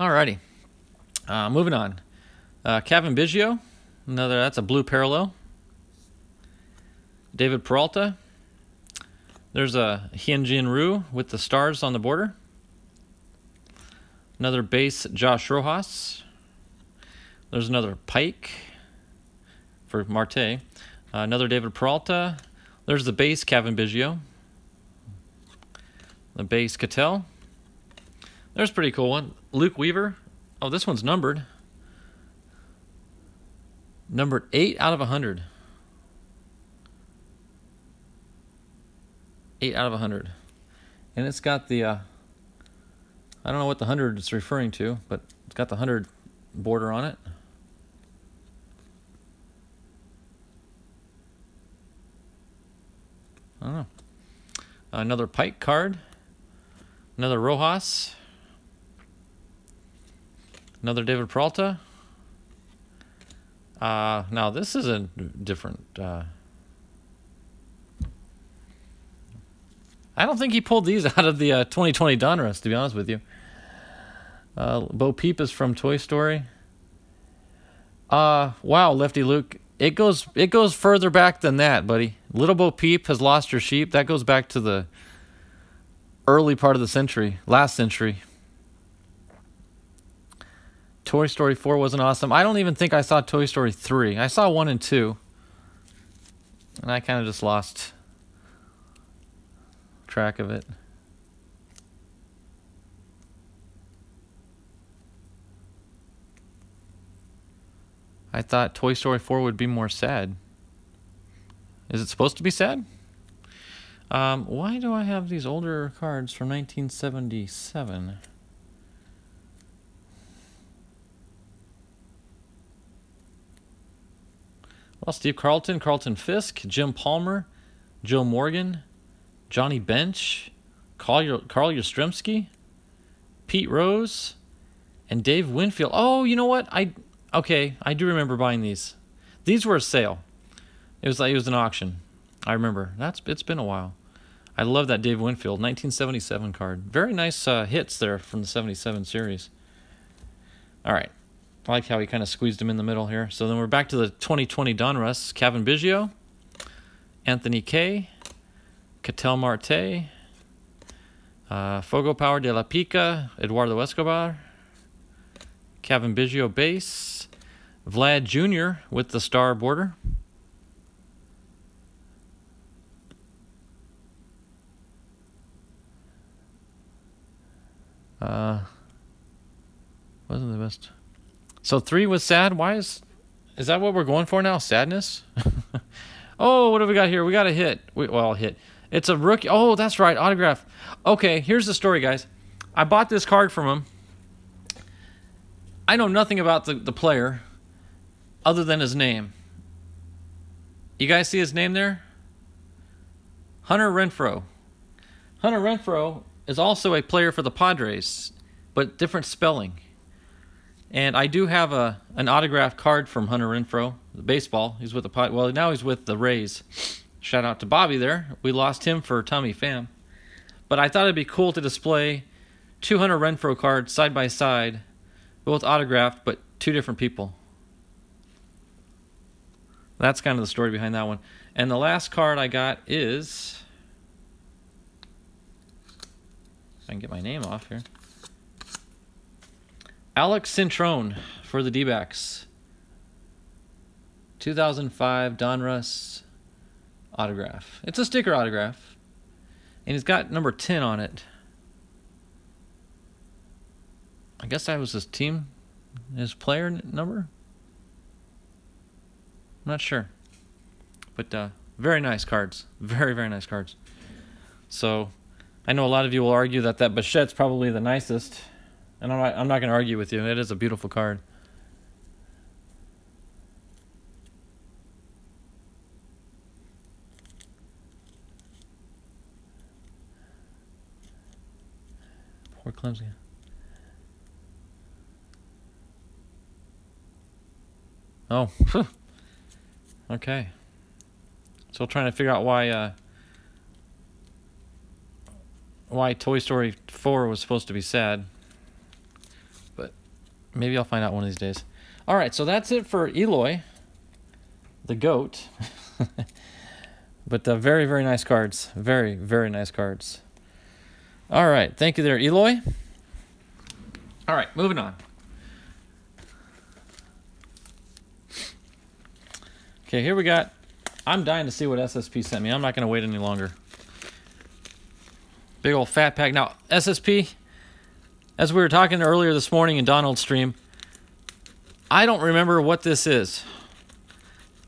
Alrighty. Uh, moving on. Uh, Cavan Biggio. Another, that's a blue parallel. David Peralta. There's a Hyun-Jin Ryu with the stars on the border. Another base, Josh Rojas. There's another Pike for Marte. Uh, another David Peralta. There's the base, Cavan Biggio. The base, Ketel. There's a pretty cool one. Luke Weaver. Oh, this one's numbered. Numbered 8 out of 100. 8 out of 100. And it's got the, uh, I don't know what the 100 is referring to, but it's got the 100 border on it. I don't know. Another Pike card. Another Rojas. Another David Peralta. Uh, now this is a different. Uh, I don't think he pulled these out of the uh, 2020 Donruss, to be honest with you. Uh, Bo Peep is from Toy Story. Uh, wow, Lefty Luke. It goes it goes further back than that, buddy. Little Bo Peep has lost her sheep. That goes back to the early part of the century, last century. Toy Story 4 wasn't awesome. I don't even think I saw Toy Story 3. I saw 1 and 2. And I kind of just lost track of it. I thought Toy Story 4 would be more sad. Is it supposed to be sad? Um, why do I have these older cards from 1977? Well, Steve Carlton, Carlton Fisk, Jim Palmer, Joe Morgan, Johnny Bench, Carl, Carl Yastrzemski, Pete Rose, and Dave Winfield. Oh, you know what? I okay, I do remember buying these. These were a sale. It was like it was an auction. I remember. That's it's been a while. I love that Dave Winfield 1977 card. Very nice uh, hits there from the 77 series. All right. I like how he kind of squeezed him in the middle here. So then we're back to the 2020 Donruss. Cavan Biggio, Anthony Kay, Ketel Marte, uh, Fogo Power de la Pica, Eduardo Escobar, Cavan Biggio base, Vlad Jr. with the star border. Uh, wasn't the best. So three was sad. Why is is that what we're going for now? Sadness. oh, what have we got here? We got a hit. We, well, hit. It's a rookie. Oh, that's right. Autograph. Okay, here's the story, guys. I bought this card from him. I know nothing about the, the player other than his name. You guys see his name there? Hunter Renfro. Hunter Renfro is also a player for the Padres, but different spelling. And I do have a an autographed card from Hunter Renfroe, the baseball. He's with the Pod. Well, now he's with the Rays. Shout out to Bobby there. We lost him for Tommy Pham. But I thought it'd be cool to display two Hunter Renfroe cards side by side, both autographed, but two different people. That's kind of the story behind that one. And the last card I got is. I can get my name off here. Alex Cintron for the D-backs. 2005 Donruss autograph. It's a sticker autograph. And he's got number 10 on it. I guess that was his team, his player number. I'm not sure. But uh, very nice cards. Very, very nice cards. So I know a lot of you will argue that that Bichette's probably the nicest. And I'm not, I'm not going to argue with you. It is a beautiful card. Poor Clemson. Oh, okay. Still trying to figure out why uh, why Toy Story 4 was supposed to be sad. Maybe I'll find out one of these days. All right, so that's it for Eloy, the goat. but uh, very, very nice cards. Very, very nice cards. All right, thank you there, Eloy. All right, moving on. Okay, here we got. I'm dying to see what SSP sent me. I'm not going to wait any longer. Big old fat pack. Now, SSP, as we were talking earlier this morning in Donald's stream, I don't remember what this is.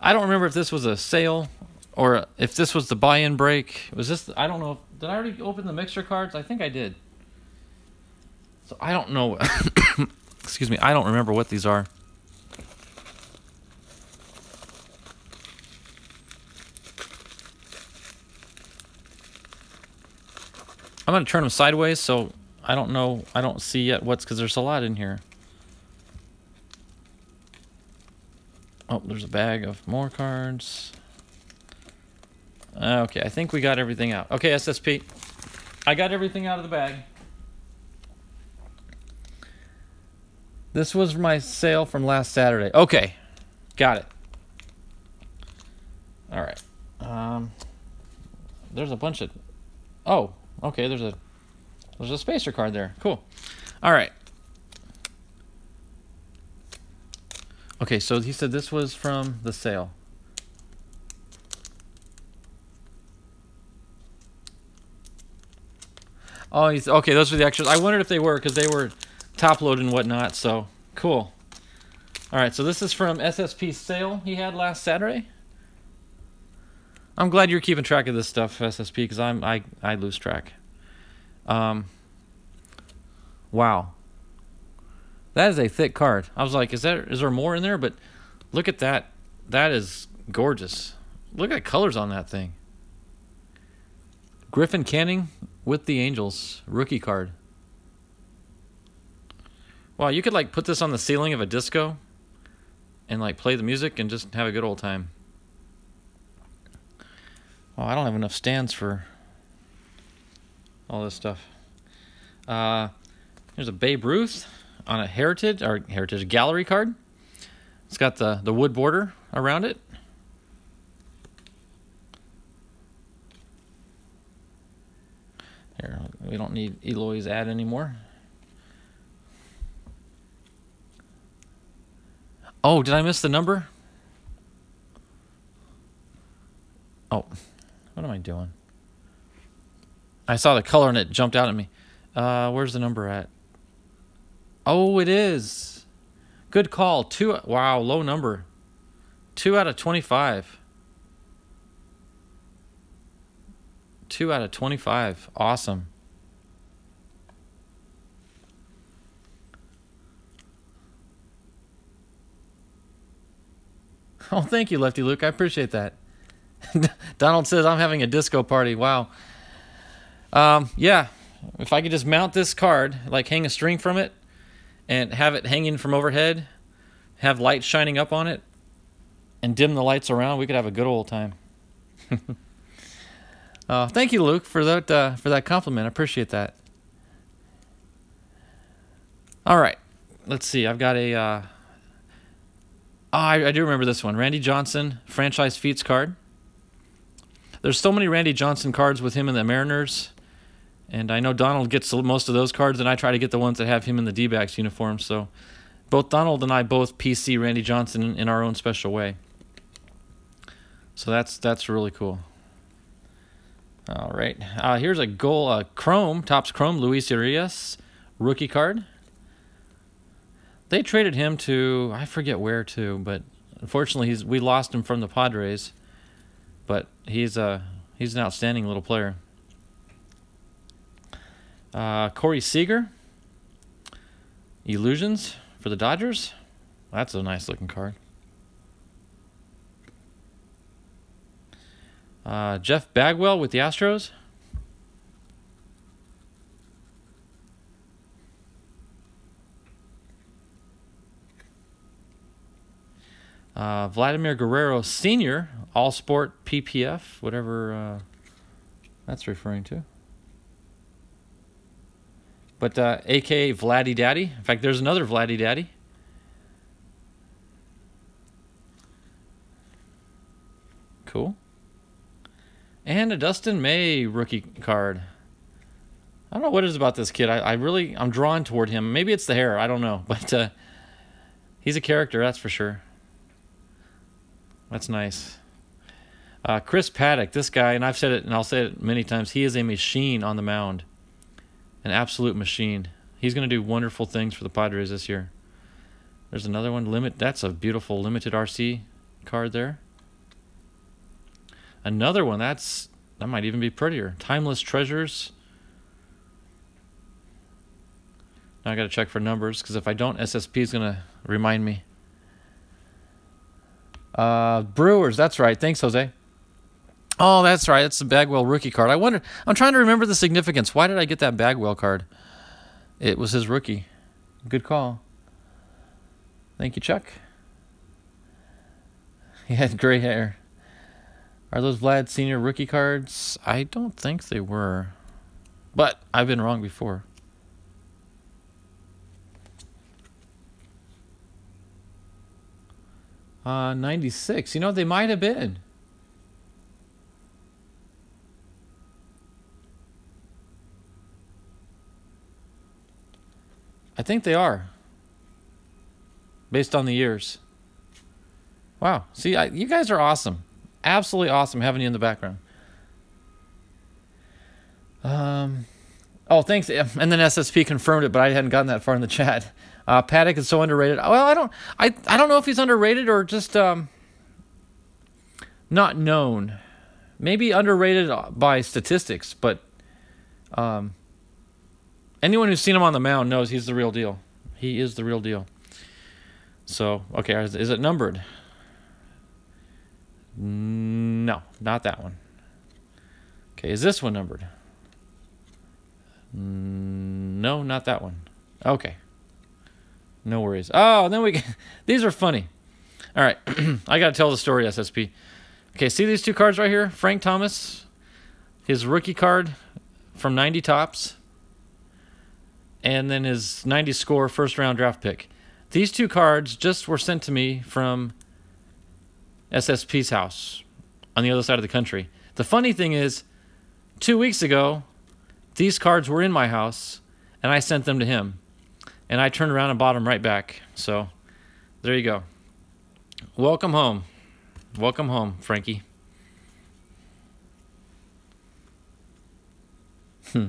I don't remember if this was a sale or if this was the buy-in break. Was this? I don't know. Did I already open the mixture cards? I think I did. So I don't know. Excuse me. I don't remember what these are. I'm going to turn them sideways so I don't know. I don't see yet what's because there's a lot in here. Oh, there's a bag of more cards. Okay, I think we got everything out. Okay, SSP. I got everything out of the bag. This was my sale from last Saturday. Okay, got it. All right. Um, there's a bunch of... Oh, Okay, there's a there's a spacer card there. Cool. All right. Okay, so he said this was from the sale. Oh, he's okay. Those were the extras. I wondered if they were because they were top loaded and whatnot. So cool. All right, so this is from SSP sale he had last Saturday. I'm glad you're keeping track of this stuff, SSP, because I'm I I lose track. Um. Wow. That is a thick card. I was like, is there is there more in there? But look at that. That is gorgeous. Look at the colors on that thing. Griffin Canning with the Angels rookie card. Wow, you could like put this on the ceiling of a disco and like play the music and just have a good old time. Oh, I don't have enough stands for all this stuff. Uh, there's a Babe Ruth on a Heritage or Heritage Gallery card. It's got the, the wood border around it. Here, we don't need Eloy's ad anymore. Oh, did I miss the number? Oh. What am I doing? I saw the color and it jumped out at me. Uh, where's the number at? Oh, it is. Good call. Two. Wow, low number. Two out of 25. Two out of 25. Awesome. Oh, thank you, Lefty Luke. I appreciate that. Donald says, I'm having a disco party. Wow. Um, yeah. If I could just mount this card, like hang a string from it, and have it hanging from overhead, have lights shining up on it, and dim the lights around, we could have a good old time. uh, thank you, Luke, for that uh, for that compliment. I appreciate that. All right, let's see. I've got a. Uh, oh, I, I do remember this one. Randy Johnson franchise feats card. There's so many Randy Johnson cards with him in the Mariners. And I know Donald gets most of those cards, and I try to get the ones that have him in the D-backs uniform. So both Donald and I both PC Randy Johnson in our own special way. So that's that's really cool. All right. Uh, here's a goal, uh, Chrome, Topps Chrome, Luis Urias, rookie card. They traded him to, I forget where to, but unfortunately he's we lost him from the Padres. But he's, uh, he's an outstanding little player. Uh, Corey Seager, Illusions for the Dodgers. That's a nice looking card. Uh, Jeff Bagwell with the Astros. Uh, Vladimir Guerrero Sr., All Sport PPF, whatever uh, that's referring to. But uh, aka Vladdy Daddy. In fact, there's another Vladdy Daddy. Cool. And a Dustin May rookie card. I don't know what it is about this kid. I, I really, I'm drawn toward him. Maybe it's the hair. I don't know. But uh, he's a character, that's for sure. That's nice. Uh, Chris Paddack, this guy, and I've said it and I'll say it many times, he is a machine on the mound. An absolute machine. He's going to do wonderful things for the Padres this year. There's another one. Limit. That's a beautiful limited RC card there. Another one. That's that might even be prettier. Timeless Treasures. Now I got to check for numbers because if I don't, SSP is going to remind me. Uh, Brewers. That's right. Thanks, Jose. Oh, that's right. It's the Bagwell rookie card. I wonder. I'm trying to remember the significance. Why did I get that Bagwell card? It was his rookie. Good call. Thank you, Chuck. He had gray hair. Are those Vlad Senior rookie cards? I don't think they were. But I've been wrong before. Uh, 96. You know, they might have been. I think they are. Based on the years. Wow. See, I, you guys are awesome. Absolutely awesome having you in the background. Um, oh, thanks. And then SSP confirmed it, but I hadn't gotten that far in the chat. Uh, Paddack is so underrated. Well, I don't, I, I don't know if he's underrated or just um, not known. Maybe underrated by statistics, but um, anyone who's seen him on the mound knows he's the real deal. He is the real deal. So, okay, is, is it numbered? No, not that one. Okay, is this one numbered? No, not that one. Okay. No worries. Oh, then we these are funny. All right, I got to tell the story, SSP. Okay, see these two cards right here? Frank Thomas, his rookie card from 90 Topps and then his 90 score first round draft pick. These two cards just were sent to me from SSP's house on the other side of the country. The funny thing is, two weeks ago, these cards were in my house and I sent them to him. And I turned around and bought them right back. So there you go. Welcome home. Welcome home, Frankie. Hmm.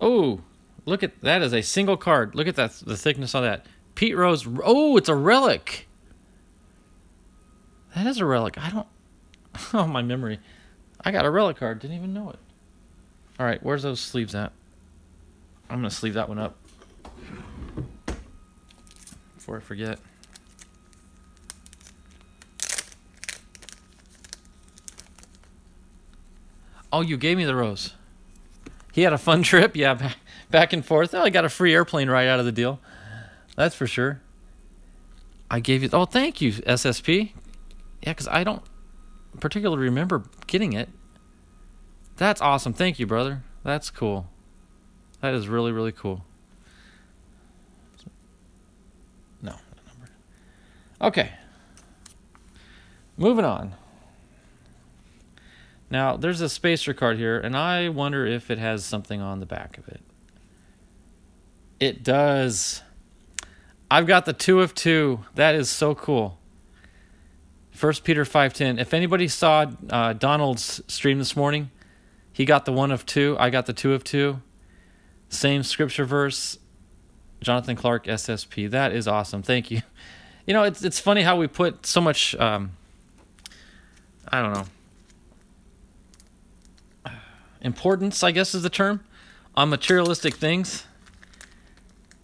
Oh, Look at that as a single card. Look at that the thickness on that. Pete Rose. Oh, it's a relic. That is a relic. I don't. Oh, my memory. I got a relic card. Didn't even know it. All right, where's those sleeves at? I'm gonna sleeve that one up before I forget. Oh, you gave me the rose. He had a fun trip. Yeah, back and forth. Oh, I got a free airplane ride out of the deal. That's for sure. I gave you. Oh, thank you, SSP. Yeah, because I don't particularly remember getting it. That's awesome. Thank you, brother. That's cool. That is really, really cool. No, Okay. Moving on. Now, there's a spacer card here, and I wonder if it has something on the back of it. It does. I've got the two of two. That is so cool. First Peter 5:10. If anybody saw uh, Donald's stream this morning, he got the one of two. I got the two of two. Same scripture verse. Jonathan Clark SSP. That is awesome. Thank you. You know, it's it's funny how we put so much. Um, I don't know. Importance, I guess, is the term, on materialistic things.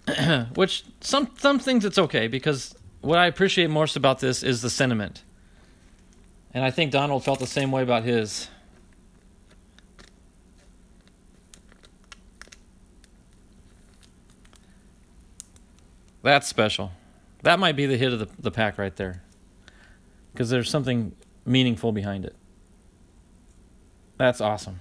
Which some some things it's okay because what I appreciate most about this is the sentiment. And I think Donald felt the same way about his. That's special. That might be the hit of the, the pack right there. Because there's something meaningful behind it. That's awesome.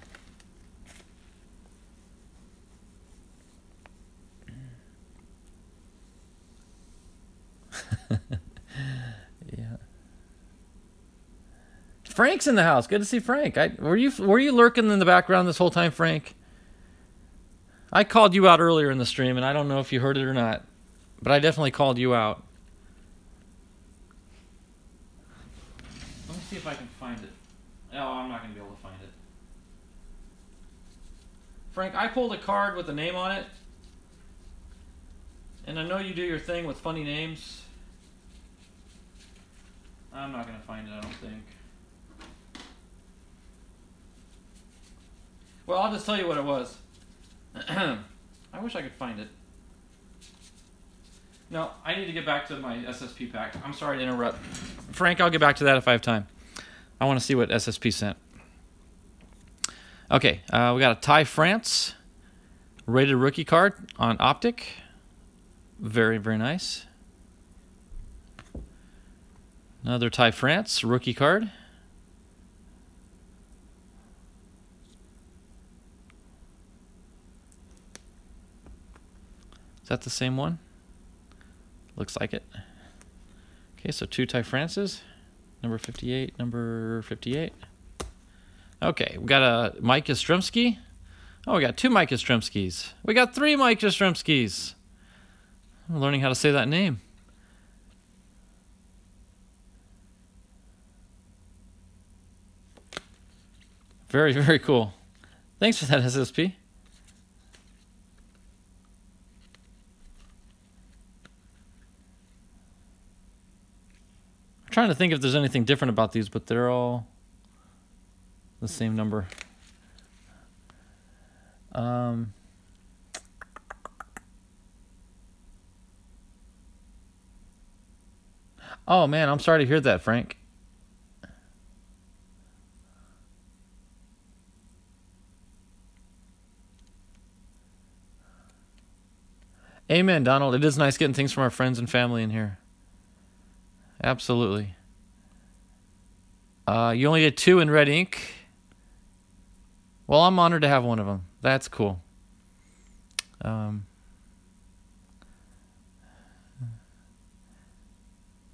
yeah. Frank's in the house. Good to see Frank. I, were you were you lurking in the background this whole time, Frank? I called you out earlier in the stream, and I don't know if you heard it or not, but I definitely called you out. Let me see if I can find it. Oh, I'm not to be able to find it. Frank, I pulled a card with a name on it, and I know you do your thing with funny names. I'm not going to find it, I don't think. Well, I'll just tell you what it was. I wish I could find it. No, I need to get back to my SSP pack. I'm sorry to interrupt. Frank, I'll get back to that if I have time. I want to see what SSP sent. Okay, uh, we got a Ty France rated rookie card on Optic. Very, very nice. Another Ty France rookie card. Is that the same one? Looks like it. Okay, so two Ty Frances. Number 58, number 58. Okay, we got a Mike Yastrzemski. Oh, we got two Mike Yastrzemskis. We got three Mike Yastrzemskis. I'm learning how to say that name. Very, very cool. Thanks for that, SSP. I'm trying to think if there's anything different about these, but they're all the same number. Um, oh man, I'm sorry to hear that, Frank. Amen, Donald. It is nice getting things from our friends and family in here. Absolutely. Uh, you only get two in red ink. Well, I'm honored to have one of them. That's cool. Um,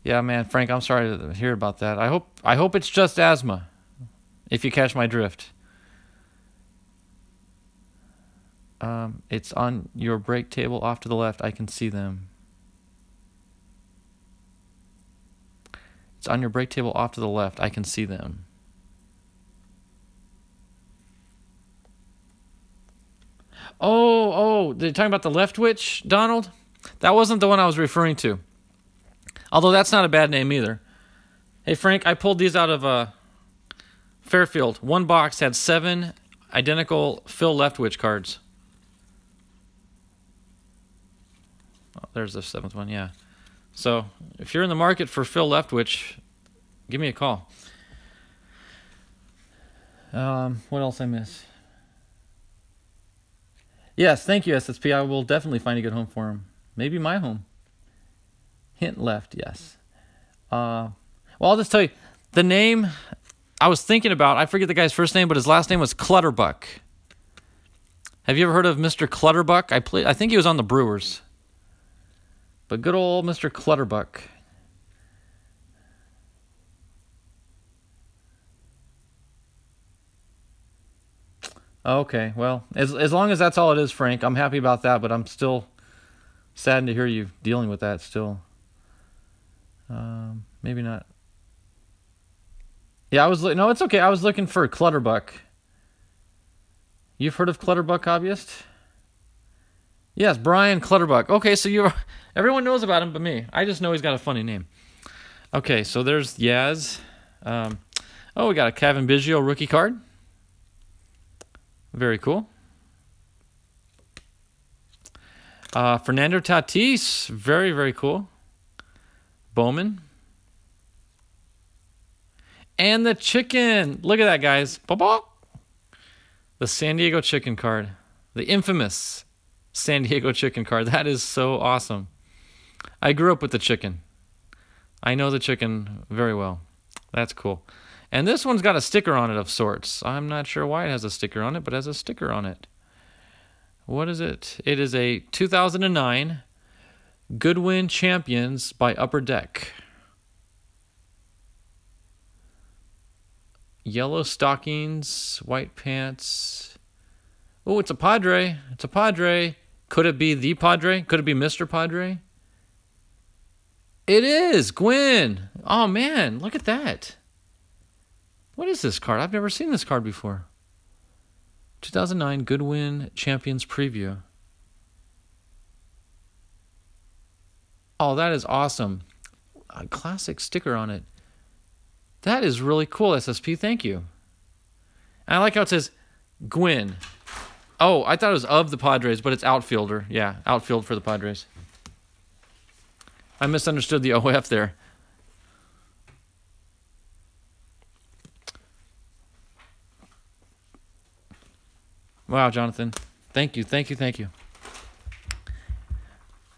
yeah, man, Frank, I'm sorry to hear about that. I hope I hope it's just asthma. If you catch my drift. Um, it's on your break table off to the left. I can see them. It's on your break table off to the left. I can see them. Oh, oh, they're talking about the Leftwich, Donald? That wasn't the one I was referring to. Although that's not a bad name either. Hey, Frank, I pulled these out of uh, Fairfield. One box had seven identical Phil Leftwich cards. There's the seventh one, yeah. So if you're in the market for Phil Leftwich, give me a call. Um, what else I miss? Yes, thank you, SSP. I will definitely find a good home for him. Maybe my home. Hint left, yes. Uh, well, I'll just tell you the name I was thinking about. I forget the guy's first name, but his last name was Clutterbuck. Have you ever heard of Mr. Clutterbuck? I play. I think he was on the Brewers. But good old Mr. Clutterbuck. Okay, well, as as long as that's all it is, Frank, I'm happy about that. But I'm still saddened to hear you dealing with that still. Um, maybe not. Yeah, I was no, it's okay. I was looking for Clutterbuck. You've heard of Clutterbuck hobbyist? Yes, Brian Clutterbuck. Okay, so you everyone knows about him but me. I just know he's got a funny name. Okay, so there's Yaz. Um, oh, we got a Cavan Biggio rookie card. Very cool. Uh, Fernando Tatis, very, very cool. Bowman. And the chicken. Look at that, guys. The San Diego chicken card. The infamous San Diego chicken card. That is so awesome. I grew up with the chicken. I know the chicken very well. That's cool. And this one's got a sticker on it of sorts. I'm not sure why it has a sticker on it, but it has a sticker on it. What is it? It is a 2009 Goodwin Champions by Upper Deck. Yellow stockings, white pants. Oh, it's a Padre. It's a Padre. Could it be the Padre? Could it be Mr. Padre? It is Gwynn. Oh man, look at that. What is this card? I've never seen this card before. 2009 Goodwin Champions Preview. Oh, that is awesome. A classic sticker on it. That is really cool, SSP. Thank you. And I like how it says Gwynn. Oh, I thought it was of the Padres, but it's outfielder. Yeah, outfield for the Padres. I misunderstood the OF there. Wow, Jonathan. Thank you, thank you, thank you.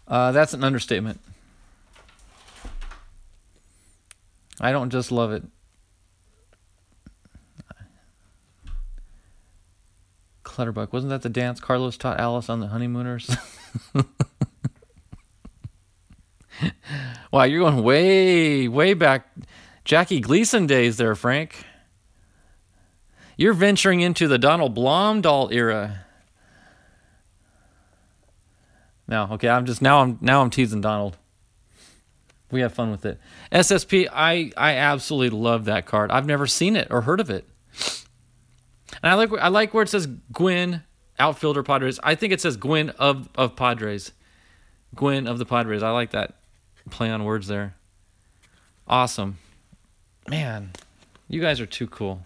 Uh, that's an understatement. I don't just love it. Clutterbuck. Wasn't that the dance Carlos taught Alice on the honeymooners? wow, you're going way, way back. Jackie Gleason days there, Frank. You're venturing into the Donald Blomdahl era. No, okay, I'm just now I'm now I'm teasing Donald. We have fun with it. SSP, I I absolutely love that card. I've never seen it or heard of it. And I like I like where it says Gwynn outfielder Padres. I think it says Gwynn of of Padres. Gwynn of the Padres. I like that play on words there. Awesome. Man, you guys are too cool.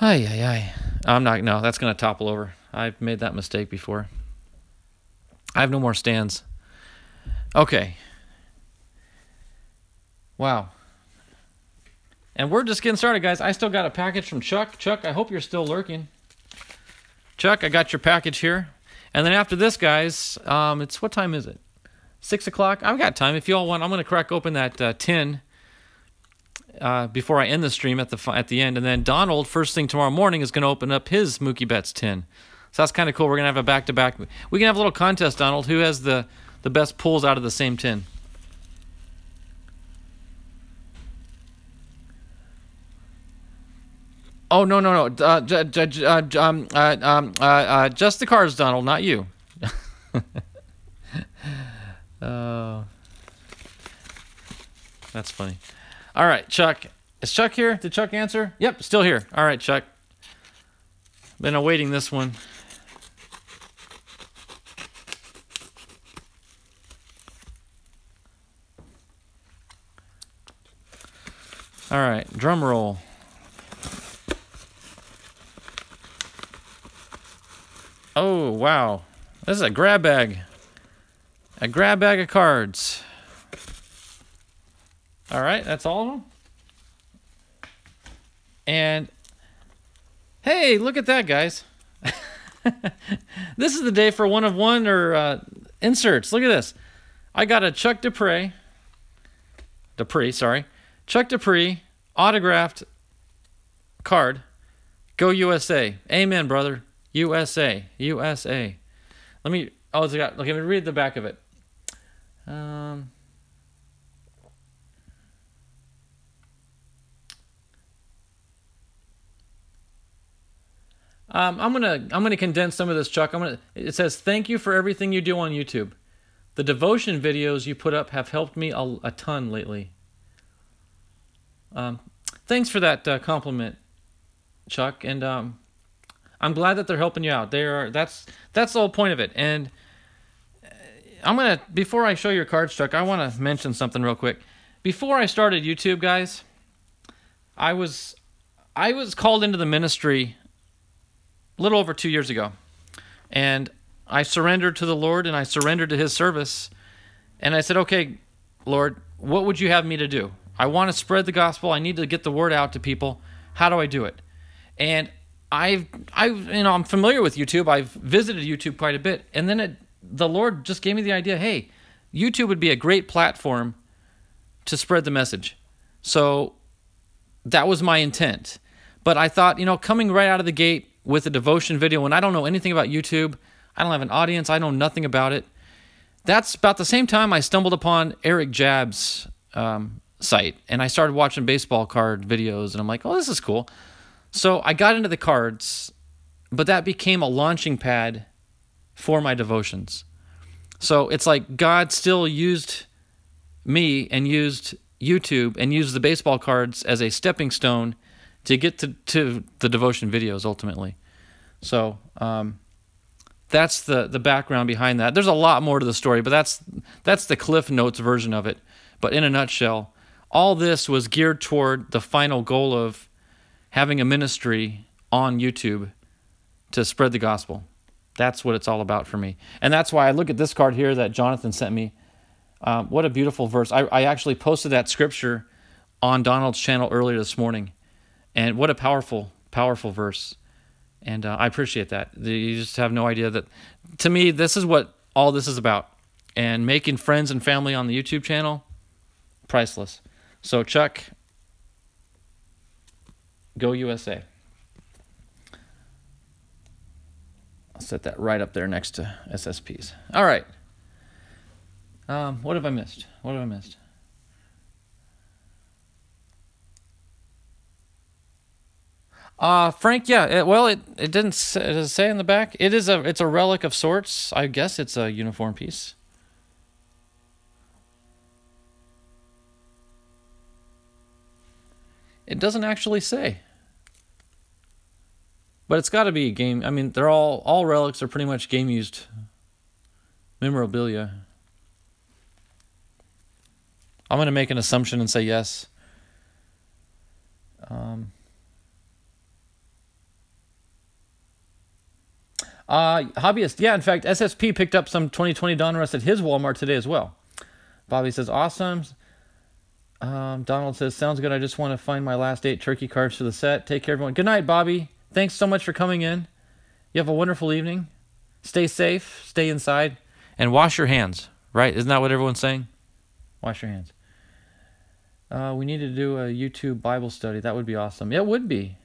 Ay, ay, ay. I'm not, no, that's going to topple over. I've made that mistake before. I have no more stands. Okay. Wow. And we're just getting started, guys. I still got a package from Chuck. Chuck, I hope you're still lurking. Chuck, I got your package here. And then after this, guys, um, it's what time is it? Six o'clock. I've got time. If you all want, I'm going to crack open that uh, tin uh, before I end the stream at the at the end, and then Donald first thing tomorrow morning is going to open up his Mookie Betts tin. So that's kind of cool. We're gonna have a back to back. We can have a little contest, Donald. Who has the the best pulls out of the same tin? Oh no no no! Uh, j- j- j- uh, um, uh, um, uh, uh, just the cards, Donald, not you. Oh, that's funny. All right, Chuck. Is Chuck here? Did Chuck answer? Yep, still here. All right, Chuck. Been awaiting this one. All right, drum roll. Oh, wow. This is a grab bag. A grab bag of cards. All right, that's all of them. And hey, look at that, guys. this is the day for one of one or uh, inserts. Look at this. I got a Chuck Dupree, Dupree, sorry, Chuck Dupree autographed card. Go USA. Amen, brother. USA. USA. Let me. Oh, it's got. Let me read the back of it. Um. Um, I'm gonna I'm gonna condense some of this, Chuck. I'm gonna. It says thank you for everything you do on YouTube. The devotion videos you put up have helped me a, a ton lately. Um, thanks for that uh, compliment, Chuck. And um, I'm glad that they're helping you out. They are. That's that's the whole point of it. And I'm gonna before I show your cards, Chuck. I want to mention something real quick. Before I started YouTube, guys, I was I was called into the ministry a little over two years ago, and I surrendered to the Lord and I surrendered to His service, and I said, "Okay, Lord, what would you have me to do? I want to spread the gospel. I need to get the word out to people. How do I do it?" And I've I you know I'm familiar with YouTube. I've visited YouTube quite a bit, and then it, the Lord just gave me the idea. Hey, YouTube would be a great platform to spread the message. So that was my intent. But I thought, you know, coming right out of the gate with a devotion video when I don't know anything about YouTube, I don't have an audience, I know nothing about it. That's about the same time I stumbled upon Eric Jab's um, site and I started watching baseball card videos and I'm like, oh, this is cool. So I got into the cards, but that became a launching pad for my devotions. So it's like God still used me and used YouTube and used the baseball cards as a stepping stone to get to, to the devotion videos ultimately. So um, that's the the background behind that. There's a lot more to the story, but that's that's the Cliff Notes version of it. But in a nutshell, all this was geared toward the final goal of having a ministry on YouTube to spread the gospel. That's what it's all about for me. And that's why I look at this card here that Jonathan sent me. Um, what a beautiful verse. I, I actually posted that scripture on Donald's channel earlier this morning. And what a powerful, powerful verse. And uh, I appreciate that. You just have no idea that, to me, this is what all this is about. And making friends and family on the YouTube channel, priceless. So, Chuck, go USA. I'll set that right up there next to SSPs. All right. Um, what have I missed? What have I missed? Uh, Frank, yeah. It, well, it, it didn't say, does it say in the back. It is a it's a relic of sorts. I guess it's a uniform piece. It doesn't actually say. But it's got to be a game. I mean, they're all all relics are pretty much game used memorabilia. I'm gonna make an assumption and say yes. Um, Uh, hobbyist, yeah. In fact, SSP picked up some 2020 Donruss at his Walmart today as well. Bobby says, awesome. Um, Donald says, sounds good. I just want to find my last eight turkey cards for the set. Take care, everyone. Good night, Bobby. Thanks so much for coming in. You have a wonderful evening. Stay safe, stay inside, and wash your hands, right? Isn't that what everyone's saying? Wash your hands. Uh, we need to do a YouTube Bible study. That would be awesome. It would be.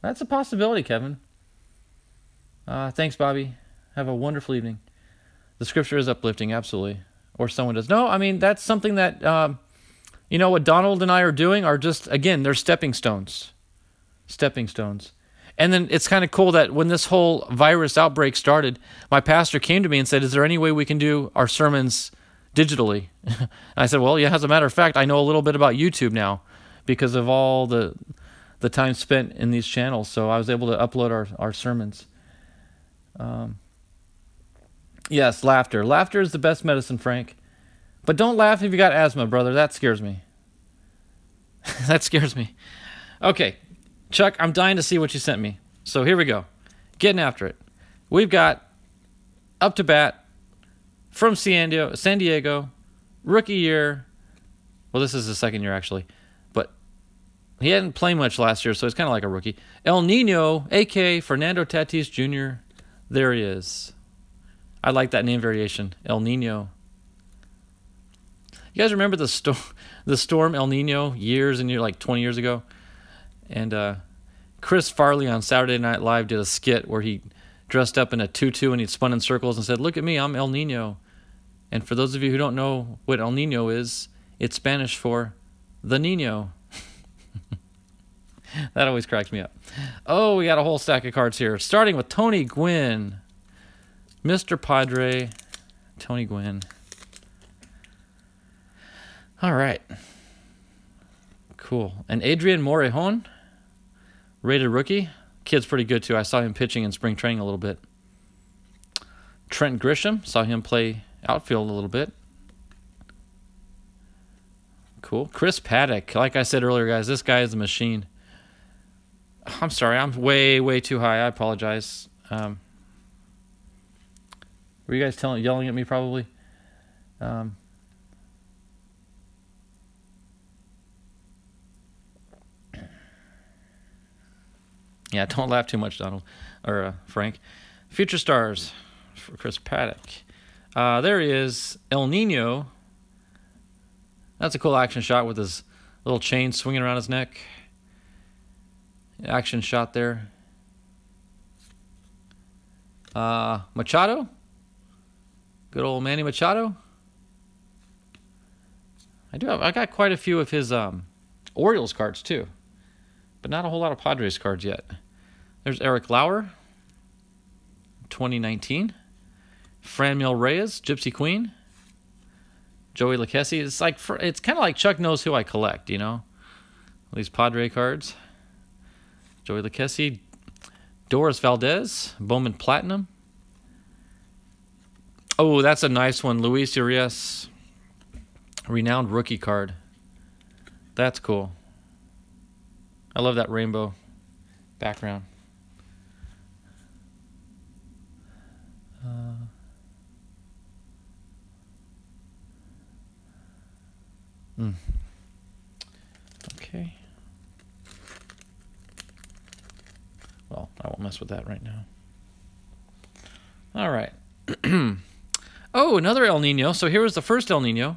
That's a possibility, Kevin. Uh, thanks, Bobby. Have a wonderful evening. The scripture is uplifting, absolutely. Or someone does. No, I mean, that's something that, um, you know, what Donald and I are doing are just, again, they're stepping stones. Stepping stones. And then it's kind of cool that when this whole virus outbreak started, my pastor came to me and said, Is there any way we can do our sermons digitally? I said, Well, yeah, as a matter of fact, I know a little bit about YouTube now because of all the the time spent in these channels. So I was able to upload our, our sermons. Um, yes, laughter. Laughter is the best medicine, Frank. But don't laugh if you got asthma, brother. That scares me. that scares me. Okay, Chuck, I'm dying to see what you sent me. So here we go. Getting after it. We've got up to bat from San Diego, San Diego, rookie year. Well, this is the second year actually, but he hadn't played much last year, so he's kind of like a rookie. El Nino, A.K. Fernando Tatis Jr. There he is. I like that name variation, El Nino. You guys remember the storm, the storm El Nino years and years, like 20 years ago? And uh, Chris Farley on Saturday Night Live did a skit where he dressed up in a tutu and he spun in circles and said, "Look at me, I'm El Nino." And for those of you who don't know what El Nino is, it's Spanish for the Nino. that always cracks me up. Oh, we got a whole stack of cards here, starting with Tony Gwynn, Mr. Padre, Tony Gwynn. All right. Cool. And Adrian Morejon, rated rookie. Kid's pretty good too. I saw him pitching in spring training a little bit. Trent Grisham, saw him play outfield a little bit. Cool. Chris Paddack. Like I said earlier, guys, this guy is a machine. I'm sorry, I'm way, way too high. I apologize. Um, were you guys telling, yelling at me probably? Um, yeah, don't laugh too much, Donald or uh, Frank. Future stars for Chris Paddack. Uh, there he is, El Nino. That's a cool action shot with his little chain swinging around his neck. Action shot there. Uh, Machado. Good old Manny Machado. I do have, I got quite a few of his um, Orioles cards too, but not a whole lot of Padres cards yet. There's Eric Lauer, 2019. Franmil Reyes, Gypsy Queen. Joey Lucchesi. It's like it's kind of like Chuck knows who I collect, you know. These Padre cards. Joey Lucchesi, Doris Valdez, Bowman Platinum. Oh, that's a nice one. Luis Urias, renowned rookie card. That's cool. I love that rainbow background. Uh, mm. Okay. Well, I won't mess with that right now. All right. oh, another El Nino. So here was the first El Nino.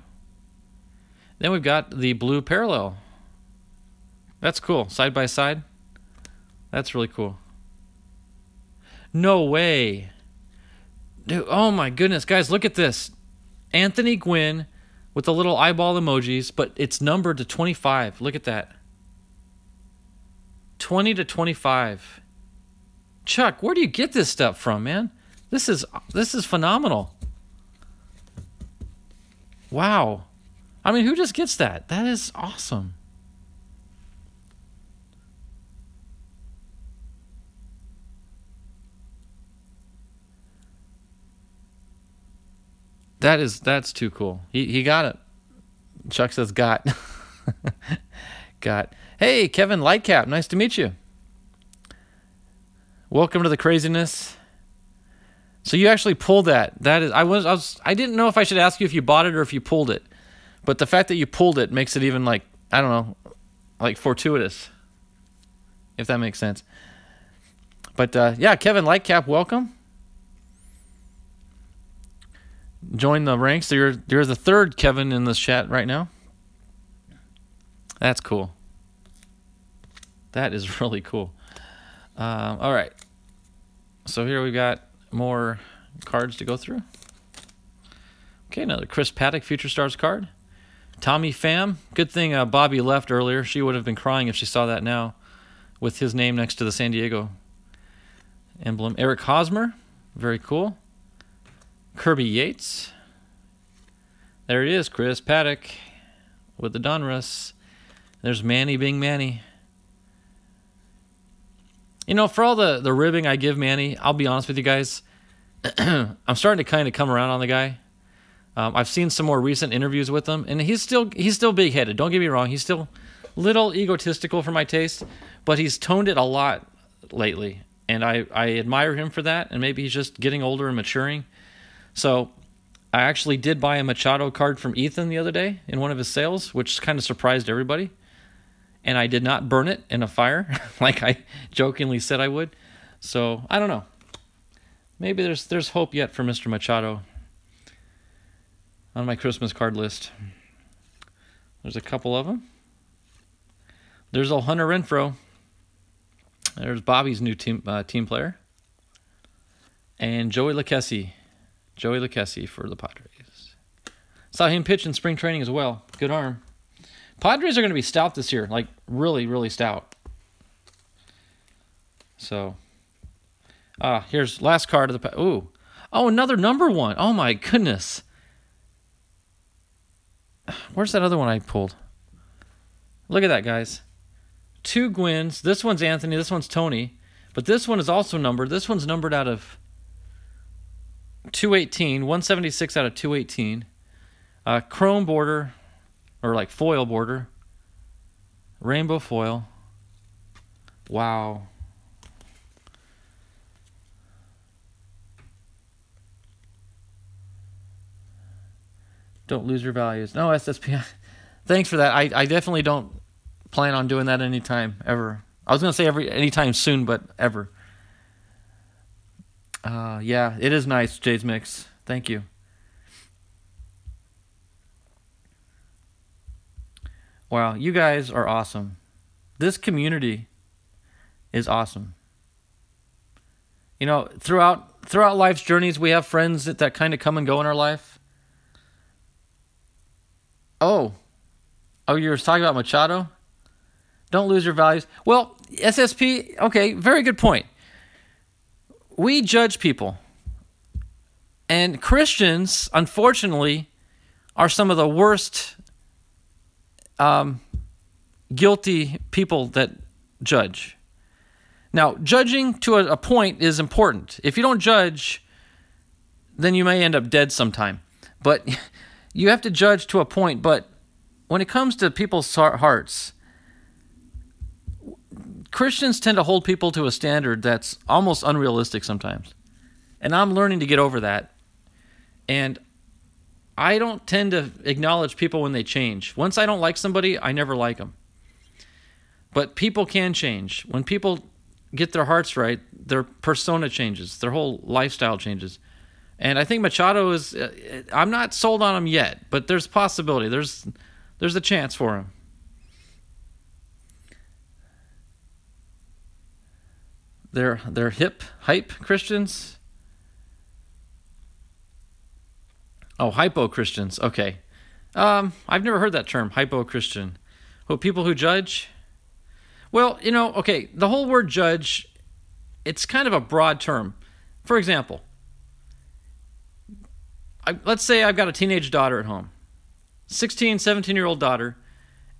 Then we've got the blue parallel. That's cool. Side by side. That's really cool. No way. Dude, oh my goodness. Guys, look at this. Anthony Gwynn with the little eyeball emojis, but it's numbered to 25. Look at that. 20 to 25. Chuck, where do you get this stuff from, man? This is this is phenomenal. Wow. I mean, who just gets that? That is awesome. That is that's too cool. He he got it. Chuck says got. got. Hey, Kevin Lightcap, nice to meet you. Welcome to the craziness. So you actually pulled that. That is I was I was I didn't know if I should ask you if you bought it or if you pulled it. But the fact that you pulled it makes it even like I don't know, like fortuitous. If that makes sense. But uh, yeah, Kevin Lightcap, welcome. Join the ranks. So you're you're the third Kevin in this chat right now. That's cool. That is really cool. Um, all right. So here we've got more cards to go through. Okay, another Chris Paddack Future Stars card. Tommy Pham. Good thing uh, Bobby left earlier. She would have been crying if she saw that now with his name next to the San Diego emblem. Eric Hosmer. Very cool. Kirby Yates. There it is, Chris Paddack with the Donruss. There's Manny being Manny. You know, for all the, the ribbing I give Manny, I'll be honest with you guys. I'm starting to kind of come around on the guy. Um, I've seen some more recent interviews with him, and he's still he's still big headed. Don't get me wrong, he's still a little egotistical for my taste, but he's toned it a lot lately, and I I admire him for that. And maybe he's just getting older and maturing. So I actually did buy a Machado card from Ethan the other day in one of his sales, which kind of surprised everybody and I did not burn it in a fire like I jokingly said I would. So I don't know. Maybe there's there's hope yet for Mr. Machado on my Christmas card list. There's a couple of them. There's old Hunter Renfroe. There's Bobby's new team uh, team player. And Joey Lucchesi. Joey Lucchesi for the Padres. Saw him pitch in spring training as well. Good arm. Padres are going to be stout this year, like really, really stout. So, ah, uh, here's last card of the. Ooh, oh, another number one. Oh my goodness. Where's that other one I pulled? Look at that, guys. Two Gwynns. This one's Anthony. This one's Tony. But this one is also numbered. This one's numbered out of 218, 176 out of 218. Uh, chrome border, or like foil border. Rainbow foil. Wow. Don't lose your values. No, SSP. Thanks for that. I, I definitely don't plan on doing that anytime ever. I was gonna say every anytime soon, but ever. Uh, yeah, it is nice, Jay's Mix. Thank you. Wow, you guys are awesome. This community is awesome. You know, throughout throughout life's journeys, we have friends that, that kind of come and go in our life. Oh, oh, you were talking about Machado. Don't lose your values. Well, SSP. Okay, very good point. We judge people, and Christians, unfortunately, are some of the worst um, guilty people that judge. Now, judging to a, a, point is important. If you don't judge, then you may end up dead sometime. But you have to judge to a point. But when it comes to people's hearts, Christians tend to hold people to a standard that's almost unrealistic sometimes. And I'm learning to get over that. And I don't tend to acknowledge people when they change. Once I don't like somebody, I never like them. But people can change. When people get their hearts right, their persona changes, their whole lifestyle changes. And I think Machado is uh, I'm not sold on him yet, but there's possibility. There's there's a chance for him. They're they're hip hype Christians. Oh, hypo Christians. Okay. Um, I've never heard that term, hypo Christian. Well, people who judge. Well, you know, okay, the whole word judge, it's kind of a broad term. For example, I, let's say I've got a teenage daughter at home, 16, 17 year old daughter,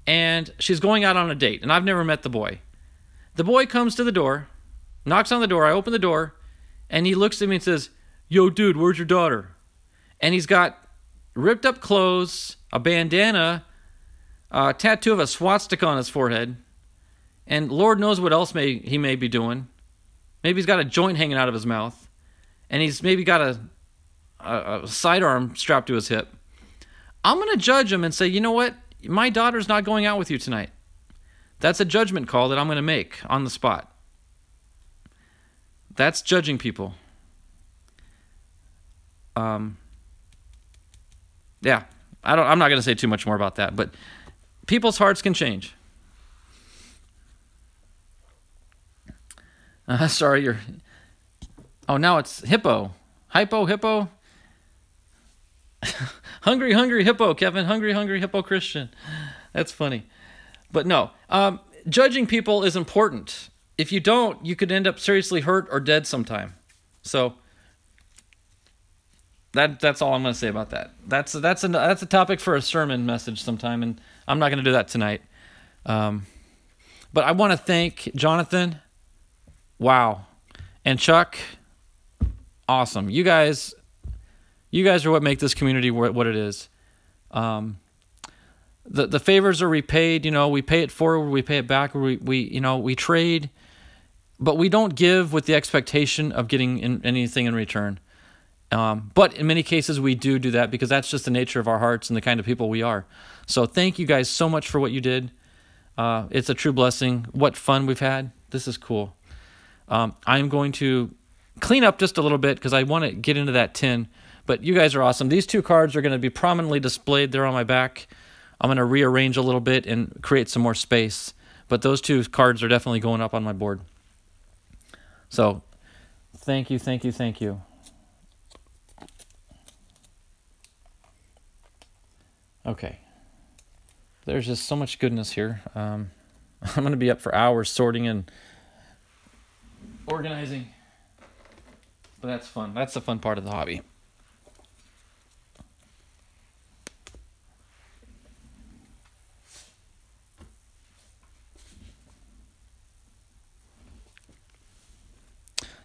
and she's going out on a date, and I've never met the boy. The boy comes to the door, knocks on the door, I open the door, and he looks at me and says, Yo, dude, where's your daughter? and he's got ripped up clothes, a bandana, a tattoo of a swastika on his forehead, and Lord knows what else may he may be doing. Maybe he's got a joint hanging out of his mouth, and he's maybe got a, a, a sidearm strapped to his hip. I'm going to judge him and say, you know what? My daughter's not going out with you tonight. That's a judgment call that I'm going to make on the spot. That's judging people. Um, yeah, I don't. I'm not going to say too much more about that, but people's hearts can change. Uh, sorry, you're. Oh, now it's hippo, hypo, hippo. hungry, hungry hippo, Kevin. Hungry, hungry hippo Christian. That's funny, but no. Um, judging people is important. If you don't, you could end up seriously hurt or dead sometime. So that that's all I'm going to say about that. That's that's a that's a topic for a sermon message sometime, and I'm not going to do that tonight. Um, but I want to thank Jonathan. Wow, and Chuck. Awesome, you guys. You guys are what make this community what it is. Um, the the favors are repaid. You know, we pay it forward, we pay it back. We we you know we trade, but we don't give with the expectation of getting in, anything in return. Um, but in many cases, we do do that because that's just the nature of our hearts and the kind of people we are. So thank you guys so much for what you did. Uh, it's a true blessing. What fun we've had. This is cool. Um, I'm going to clean up just a little bit because I want to get into that tin. But you guys are awesome. These two cards are going to be prominently displayed there on my back. I'm going to rearrange a little bit and create some more space. But those two cards are definitely going up on my board. So thank you, thank you, thank you. Okay. There's just so much goodness here. Um, I'm going to be up for hours sorting and organizing. But that's fun. That's the fun part of the hobby.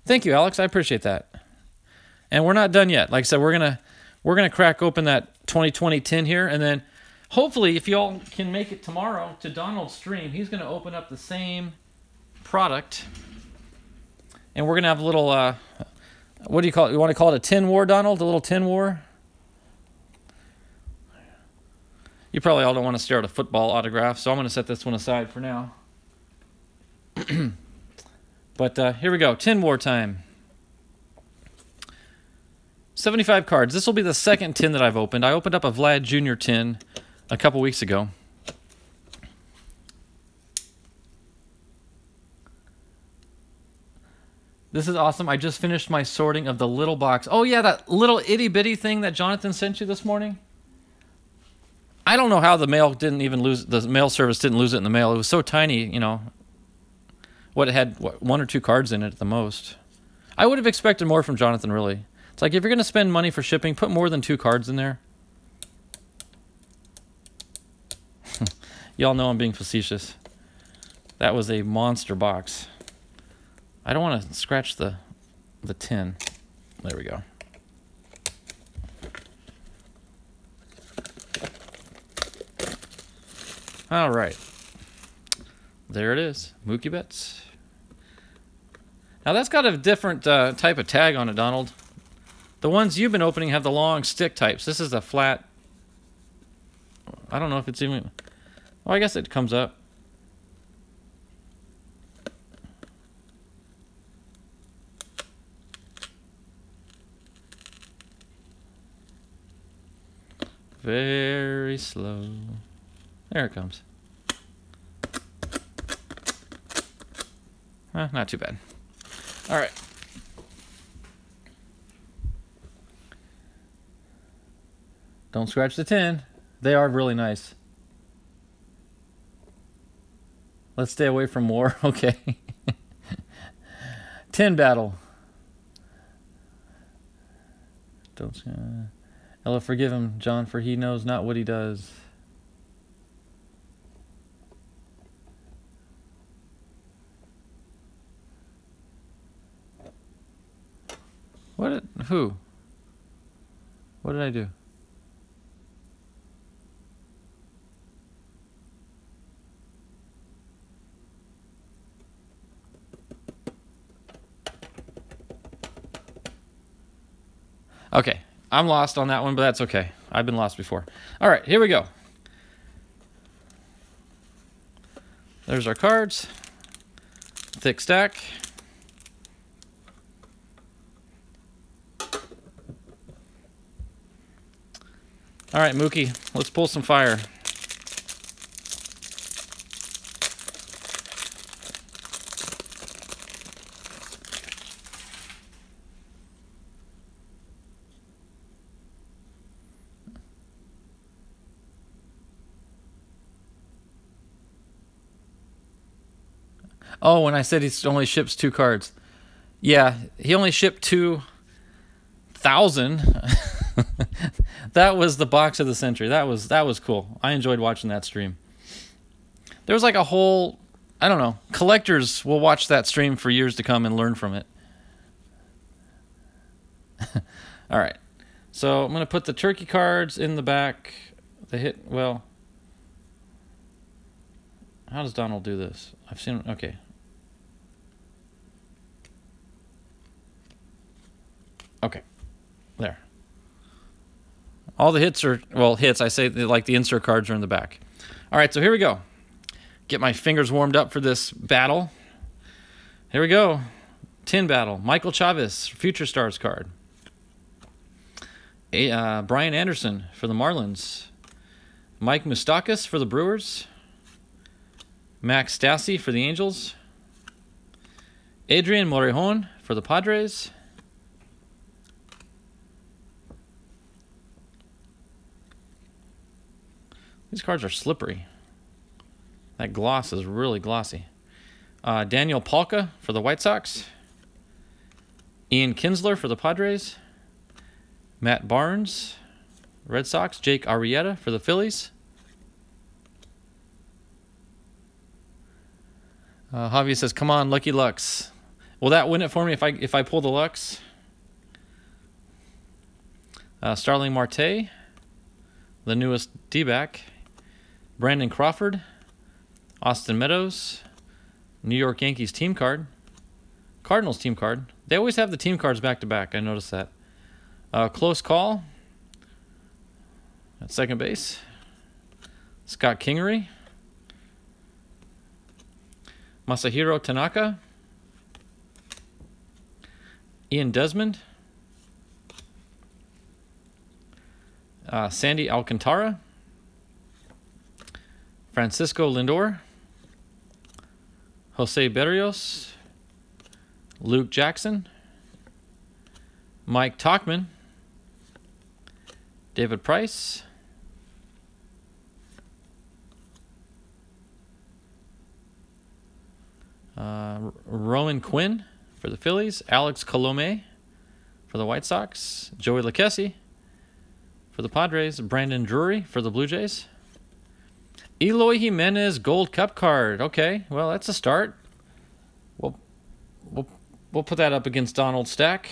Thank you, Alex. I appreciate that. And we're not done yet. Like I said, we're gonna we're gonna crack open that 2020 tin here, and then hopefully, if y'all can make it tomorrow to Donald's stream, he's gonna open up the same product, and we're gonna have a little. Uh, what do you call it? You want to call it a tin war, Donald? A little tin war? You probably all don't want to stare at a football autograph, so I'm going to set this one aside for now. but uh, here we go. Tin War time. 75 cards. This will be the second tin that I've opened. I opened up a Vlad Jr. tin a couple weeks ago. This is awesome. I just finished my sorting of the little box. Oh, yeah, that little itty bitty thing that Jonathan sent you this morning. I don't know how the mail didn't even lose the mail service didn't lose it in the mail. It was so tiny, you know. What had what, one or two cards in it at the most. I would have expected more from Jonathan. Really, it's like if you're going to spend money for shipping, put more than two cards in there. Y'all know I'm being facetious. That was a monster box. I don't want to scratch the the tin. There we go. All right. There it is. Mookie Betts. Now that's got a different uh, type of tag on it, Donald. The ones you've been opening have the long stick types. This is a flat. I don't know if it's even. Well, I guess it comes up. Very slow. There it comes. Eh, not too bad. All right. Don't scratch the tin. They are really nice. Let's stay away from war. Okay. tin battle. Don't. Uh, Ella, forgive him, John, for he knows not what he does. What? Did, who? What did I do? Okay, I'm lost on that one, but that's okay. I've been lost before. All right, here we go. There's our cards. Thick stack. All right, Mookie, let's pull some fire. Oh, when I said he only ships two cards. Yeah, he only shipped two thousand. that was the box of the century. That was that was cool. I enjoyed watching that stream. There was like a whole I don't know, collectors will watch that stream for years to come and learn from it. All right. So I'm going to put the turkey cards in the back. The hit well. How does Donald do this? I've seen okay. Okay. There. All the hits are, well, hits, I say like the insert cards are in the back. All right, so here we go. Get my fingers warmed up for this battle. Here we go. Tin battle. Michael Chavis, Future Stars card. A, uh, Brian Anderson for the Marlins. Mike Moustakas for the Brewers. Max Stassi for the Angels. Adrian Morejon for the Padres. These cards are slippery. That gloss is really glossy. Uh, Daniel Palka for the White Sox. Ian Kinsler for the Padres. Matt Barnes, Red Sox. Jake Arrieta for the Phillies. Uh, Javi says, "Come on, Lucky Lux." Will that win it for me if I if I pull the Lux? Uh, Starling Marte, the newest D-back. Brandon Crawford, Austin Meadows, New York Yankees team card, Cardinals team card. They always have the team cards back to back. I noticed that. Uh, close call at second base. Scott Kingery. Masahiro Tanaka. Ian Desmond. Uh, Sandy Alcantara. Francisco Lindor. Jose Berrios. Luke Jackson. Mike Tauchman. David Price. Uh, Roman Quinn for the Phillies. Alex Colome for the White Sox. Joey Lucchesi for the Padres. Brandon Drury for the Blue Jays. Eloy Jimenez Gold Cup card. Okay, well that's a start. We'll we'll we'll put that up against Donald Stack.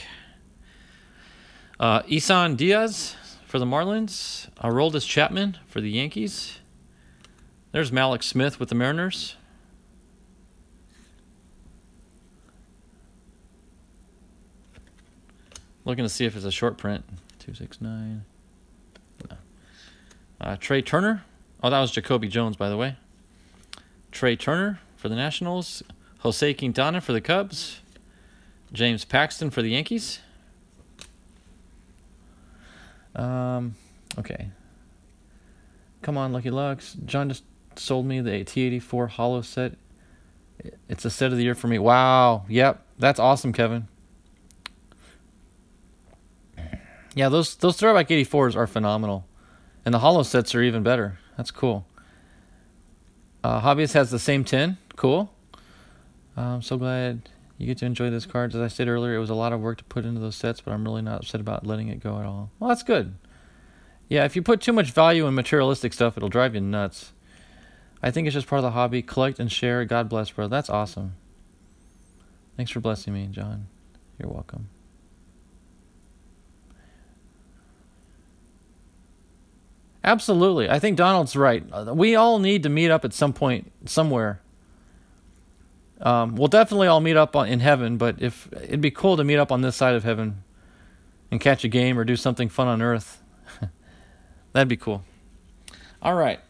Uh, Isan Diaz for the Marlins. Aroldis Chapman for the Yankees. There's Mallex Smith with the Mariners. Looking to see if it's a short print. 269. No. Uh, Trea Turner. Oh, that was Jacoby Jones, by the way. Trea Turner for the Nationals. Jose Quintana for the Cubs. James Paxton for the Yankees. Um, okay. Come on, Lucky Lux. John just sold me the T84 Holo set. It's a set of the year for me. Wow. Yep. That's awesome, Kevin. Yeah, those those throwback 84s are phenomenal. And the holo sets are even better. That's cool. Uh, Hobbyist has the same tin. Cool. Uh, I'm so glad you get to enjoy this cards. As I said earlier, it was a lot of work to put into those sets, but I'm really not upset about letting it go at all. Well, that's good. Yeah, if you put too much value in materialistic stuff, it'll drive you nuts. I think it's just part of the hobby. Collect and share. God bless, bro. That's awesome. Thanks for blessing me, John. You're welcome. Absolutely. I think Donald's right. We all need to meet up at some point somewhere. Um, we'll definitely all meet up on, in heaven, but if it'd be cool to meet up on this side of heaven and catch a game or do something fun on earth. That'd be cool. All right.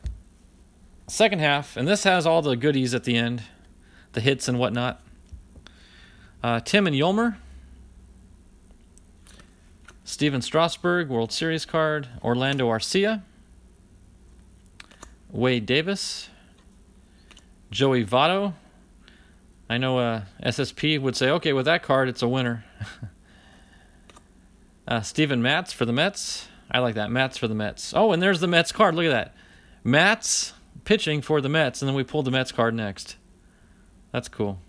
Second half, and this has all the goodies at the end, the hits and whatnot. Uh, Tim and Yolmer. Stephen Strasburg, World Series card. Orlando Arcia. Wade Davis, Joey Votto. I know uh, SSP would say, okay, with that card, it's a winner. uh, Steven Matz for the Mets. I like that. Matz for the Mets. Oh, and there's the Mets card. Look at that. Matz pitching for the Mets, and then we pulled the Mets card next. That's cool.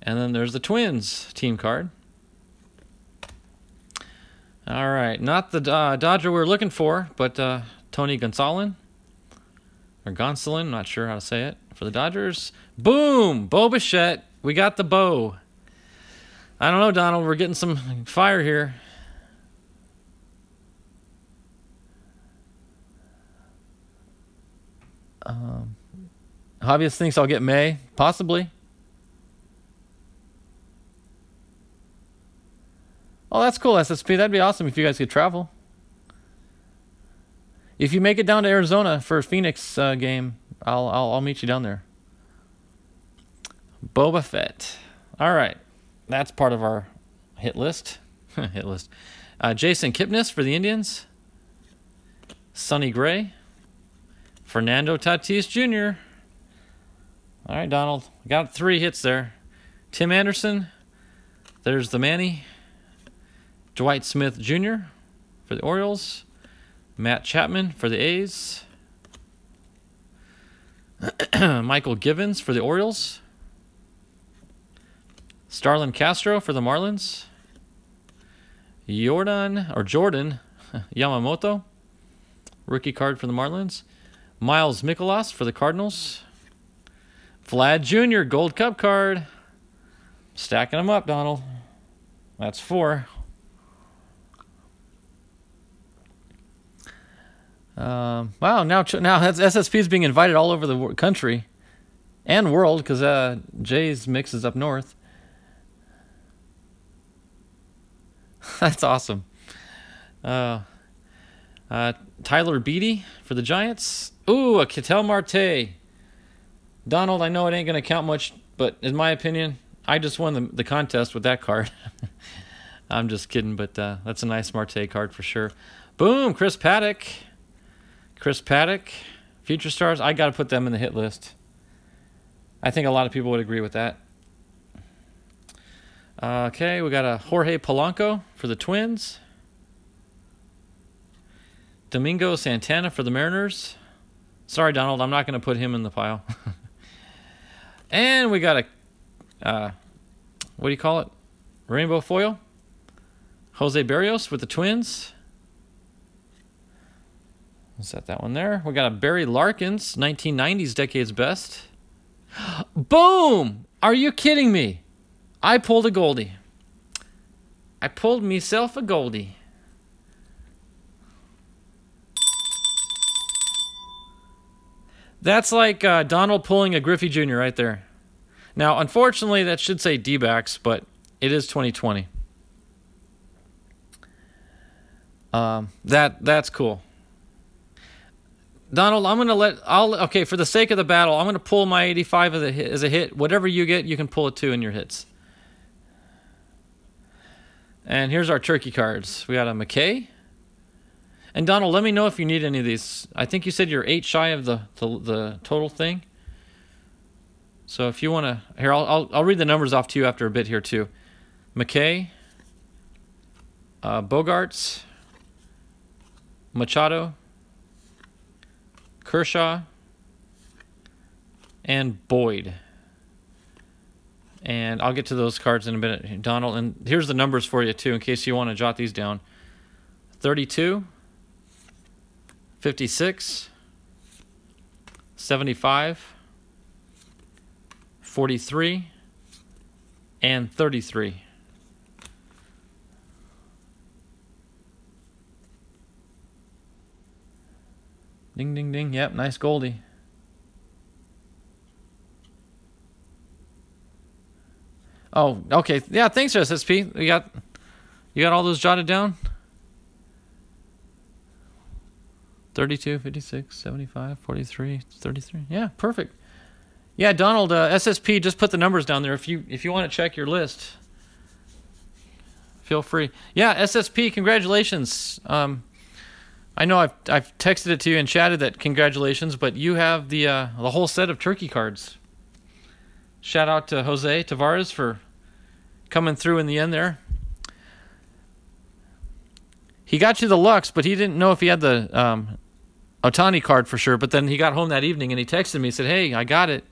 And then there's the Twins team card. All right, not the uh, Dodger we are looking for, but uh, Tony Gonsolin. Or Gonsolin, not sure how to say it. For the Dodgers. Boom! Bo Bichette. We got the bow. I don't know, Donald. We're getting some fire here. Um, Hobbyist thinks I'll get May. Possibly. Oh, that's cool, SSP. That'd be awesome if you guys could travel. If you make it down to Arizona for a Phoenix uh, game, I'll, I'll I'll meet you down there. Boba Fett. All right, that's part of our hit list. hit list. Uh, Jason Kipnis for the Indians. Sonny Gray. Fernando Tatis Jr. All right, Donald. Got three hits there. Tim Anderson. There's the Manny. Dwight Smith Jr. for the Orioles. Matt Chapman for the A's. Mychal Givens for the Orioles. Starlin Castro for the Marlins. Jordan or Jordan Yamamoto, rookie card for the Marlins. Miles Mikolas for the Cardinals. Vlad Jr. Gold Cup card. Stacking them up, Donald. That's four. Um, wow, now now SSP is being invited all over the country and world because uh, Jay's mix is up north. That's awesome. Uh, uh, Tyler Beede for the Giants. Ooh, a Ketel Marte. Donald, I know it ain't going to count much, but in my opinion, I just won the, the contest with that card. I'm just kidding, but uh, that's a nice Marte card for sure. Boom, Chris Paddack. Chris Paddack, Future Stars. I got to put them in the hit list. I think a lot of people would agree with that. Uh, okay, we got a Jorge Polanco for the Twins. Domingo Santana for the Mariners. Sorry, Donald, I'm not going to put him in the pile. and we got a, uh, what do you call it? Rainbow foil. Jose Berrios with the Twins. Set that one there. We got a Barry Larkins, 1990s Decade's Best. Boom! Are you kidding me? I pulled a Goldie. I pulled myself a Goldie. That's like uh, Donald pulling a Griffey Jr. right there. Now, unfortunately, that should say D-backs, but it is 2020. Um, that that's cool. Donald, I'm gonna let I'll okay for the sake of the battle. I'm gonna pull my 85 as a hit, as a hit. Whatever you get, you can pull it too in your hits. And here's our turkey cards. We got a McKay. And Donald, let me know if you need any of these. I think you said you're eight shy of the the, the total thing. So if you want to, here I'll, I'll I'll read the numbers off to you after a bit here too. McKay, uh, Bogaerts, Machado, Kershaw, and Boyd. And I'll get to those cards in a minute, Donald. And here's the numbers for you, too, in case you want to jot these down 32, 56, 75, 43, and 33. Ding, ding, ding. Yep, nice Goldie. Oh, okay. Yeah, thanks, SSP. You got, you got all those jotted down? 32, 56, 75, 43, 33. Yeah, perfect. Yeah, Donald, uh, SSP, just put the numbers down there if you if you want to check your list. Feel free. Yeah, SSP, congratulations. Um, I know I've I've texted it to you and chatted that congratulations, but you have the uh, the whole set of turkey cards. Shout out to Jose Tavares for coming through in the end there. He got you the Lux, but he didn't know if he had the um, Ohtani card for sure. But then he got home that evening and he texted me. He said, "Hey, I got it."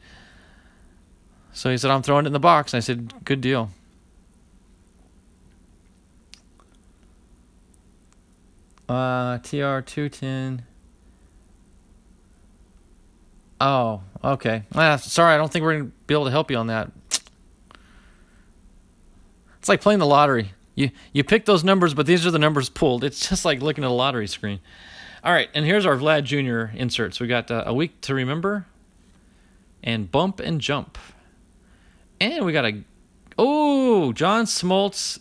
So he said, "I'm throwing it in the box." And I said, "Good deal." Uh, TR210. Oh, okay. Ah, sorry, I don't think we're going to be able to help you on that. It's like playing the lottery. You you pick those numbers, but these are the numbers pulled. It's just like looking at a lottery screen. All right, and here's our Vlad Jr. inserts. We got uh, a week to remember, and bump and jump, and we got a oh John Smoltz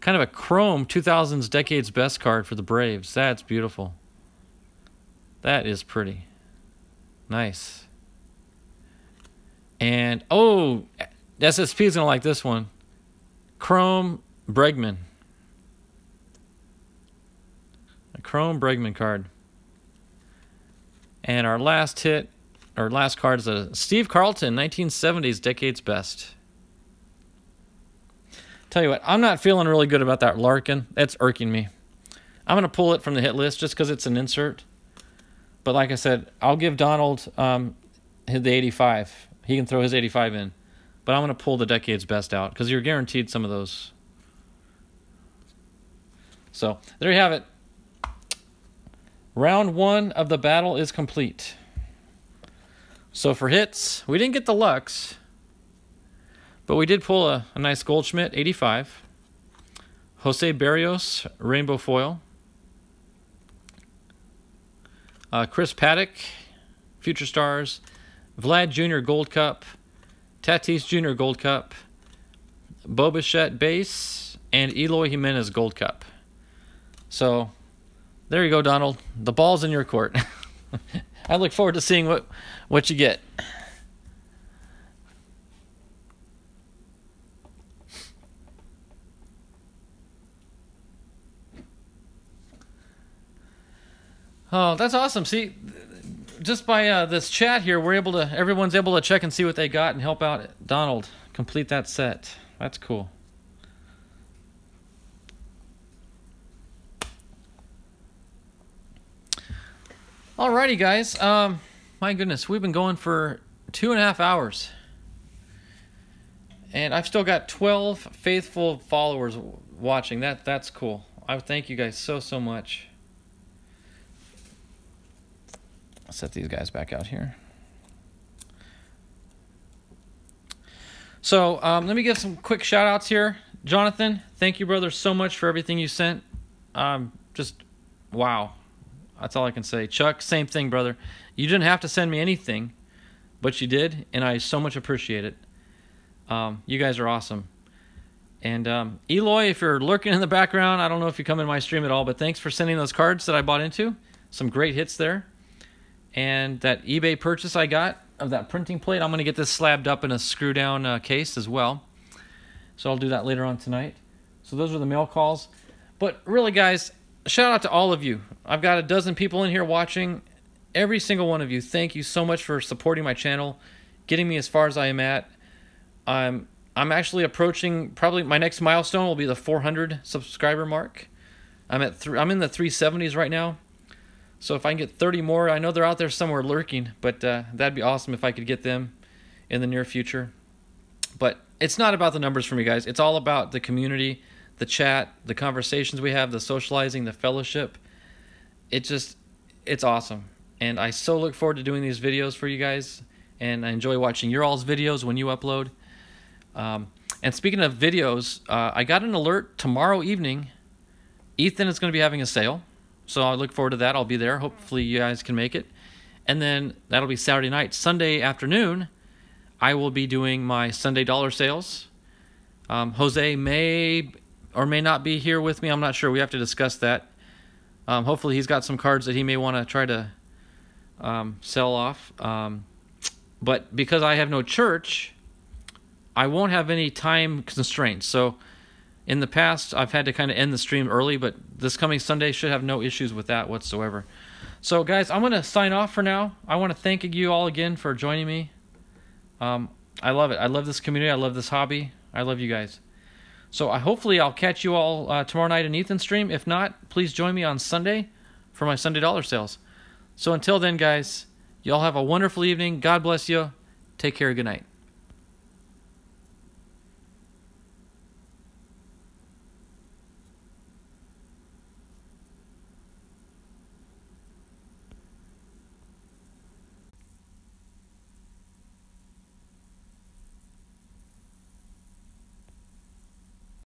kind of a chrome 2000s decades best card for the Braves. That's beautiful. That is pretty. Nice. And oh, SSP is going to like this one. Chrome Bregman. A Chrome Bregman card. And our last hit, our last card is a Steve Carlton 1970s decades best. Tell you what, I'm not feeling really good about that Larkin. That's irking me. I'm going to pull it from the hit list just because it's an insert. But like I said, I'll give Donald um, the 85. He can throw his 85 in. But I'm going to pull the decade's best out because you're guaranteed some of those. So there you have it. Round one of the battle is complete. So for hits, we didn't get the Lux. But we did pull a, a nice Goldschmidt 85. Jose Berrios Rainbow Foil. Uh, Chris Paddack, Future Stars. Vlad Jr. Gold Cup. Tatis Jr. Gold Cup. Bo Bichette Base. And Eloy Jimenez Gold Cup. So, there you go, Donald. The ball's in your court. I look forward to seeing what, what you get. Oh, that's awesome. See, just by uh, this chat here, we're able to, everyone's able to check and see what they got and help out Donald complete that set. That's cool. Alrighty, guys. Um, my goodness, we've been going for two and a half hours. And I've still got 12 faithful followers watching. That That's cool. I thank you guys so, so much. I'll set these guys back out here. So um, let me give some quick shout outs here. Jonathan, thank you, brother, so much for everything you sent. Um, just wow. That's all I can say. Chuck, same thing, brother. You didn't have to send me anything, but you did, and I so much appreciate it. Um, you guys are awesome. And um, Eloy, if you're lurking in the background, I don't know if you come in my stream at all, but thanks for sending those cards that I bought into. Some great hits there and that eBay purchase I got of that printing plate, I'm going to get this slabbed up in a screw down uh, case as well. So I'll do that later on tonight. So those are the mail calls. But really, guys, shout out to all of you. I've got a dozen people in here watching. Every single one of you, thank you so much for supporting my channel, getting me as far as I am at. I'm I'm actually approaching probably my next milestone will be the 400 subscriber mark. I'm at th- I'm in the 370s right now. So if I can get 30 more, I know they're out there somewhere lurking, but uh, that'd be awesome if I could get them in the near future. But it's not about the numbers for me, guys. It's all about the community, the chat, the conversations we have, the socializing, the fellowship. It just, it's awesome. And I so look forward to doing these videos for you guys. And I enjoy watching your all's videos when you upload. Um, and speaking of videos, uh, I got an alert tomorrow evening. Ethan is going to be having a sale. So I look forward to that. I'll be there. Hopefully you guys can make it. And then that'll be Saturday night. Sunday afternoon, I will be doing my Sunday dollar sales. Um, Jose may or may not be here with me. I'm not sure. We have to discuss that. Um, hopefully he's got some cards that he may want to try to um, sell off. Um, but because I have no church, I won't have any time constraints. So in the past, I've had to kind of end the stream early, but this coming Sunday should have no issues with that whatsoever. So, guys, I'm going to sign off for now. I want to thank you all again for joining me. Um, I love it. I love this community. I love this hobby. I love you guys. So, I hopefully I'll catch you all uh, tomorrow night in Ethan's stream. If not, please join me on Sunday for my Sunday dollar sales. So, until then, guys, y'all have a wonderful evening. God bless you. Take care. Good night.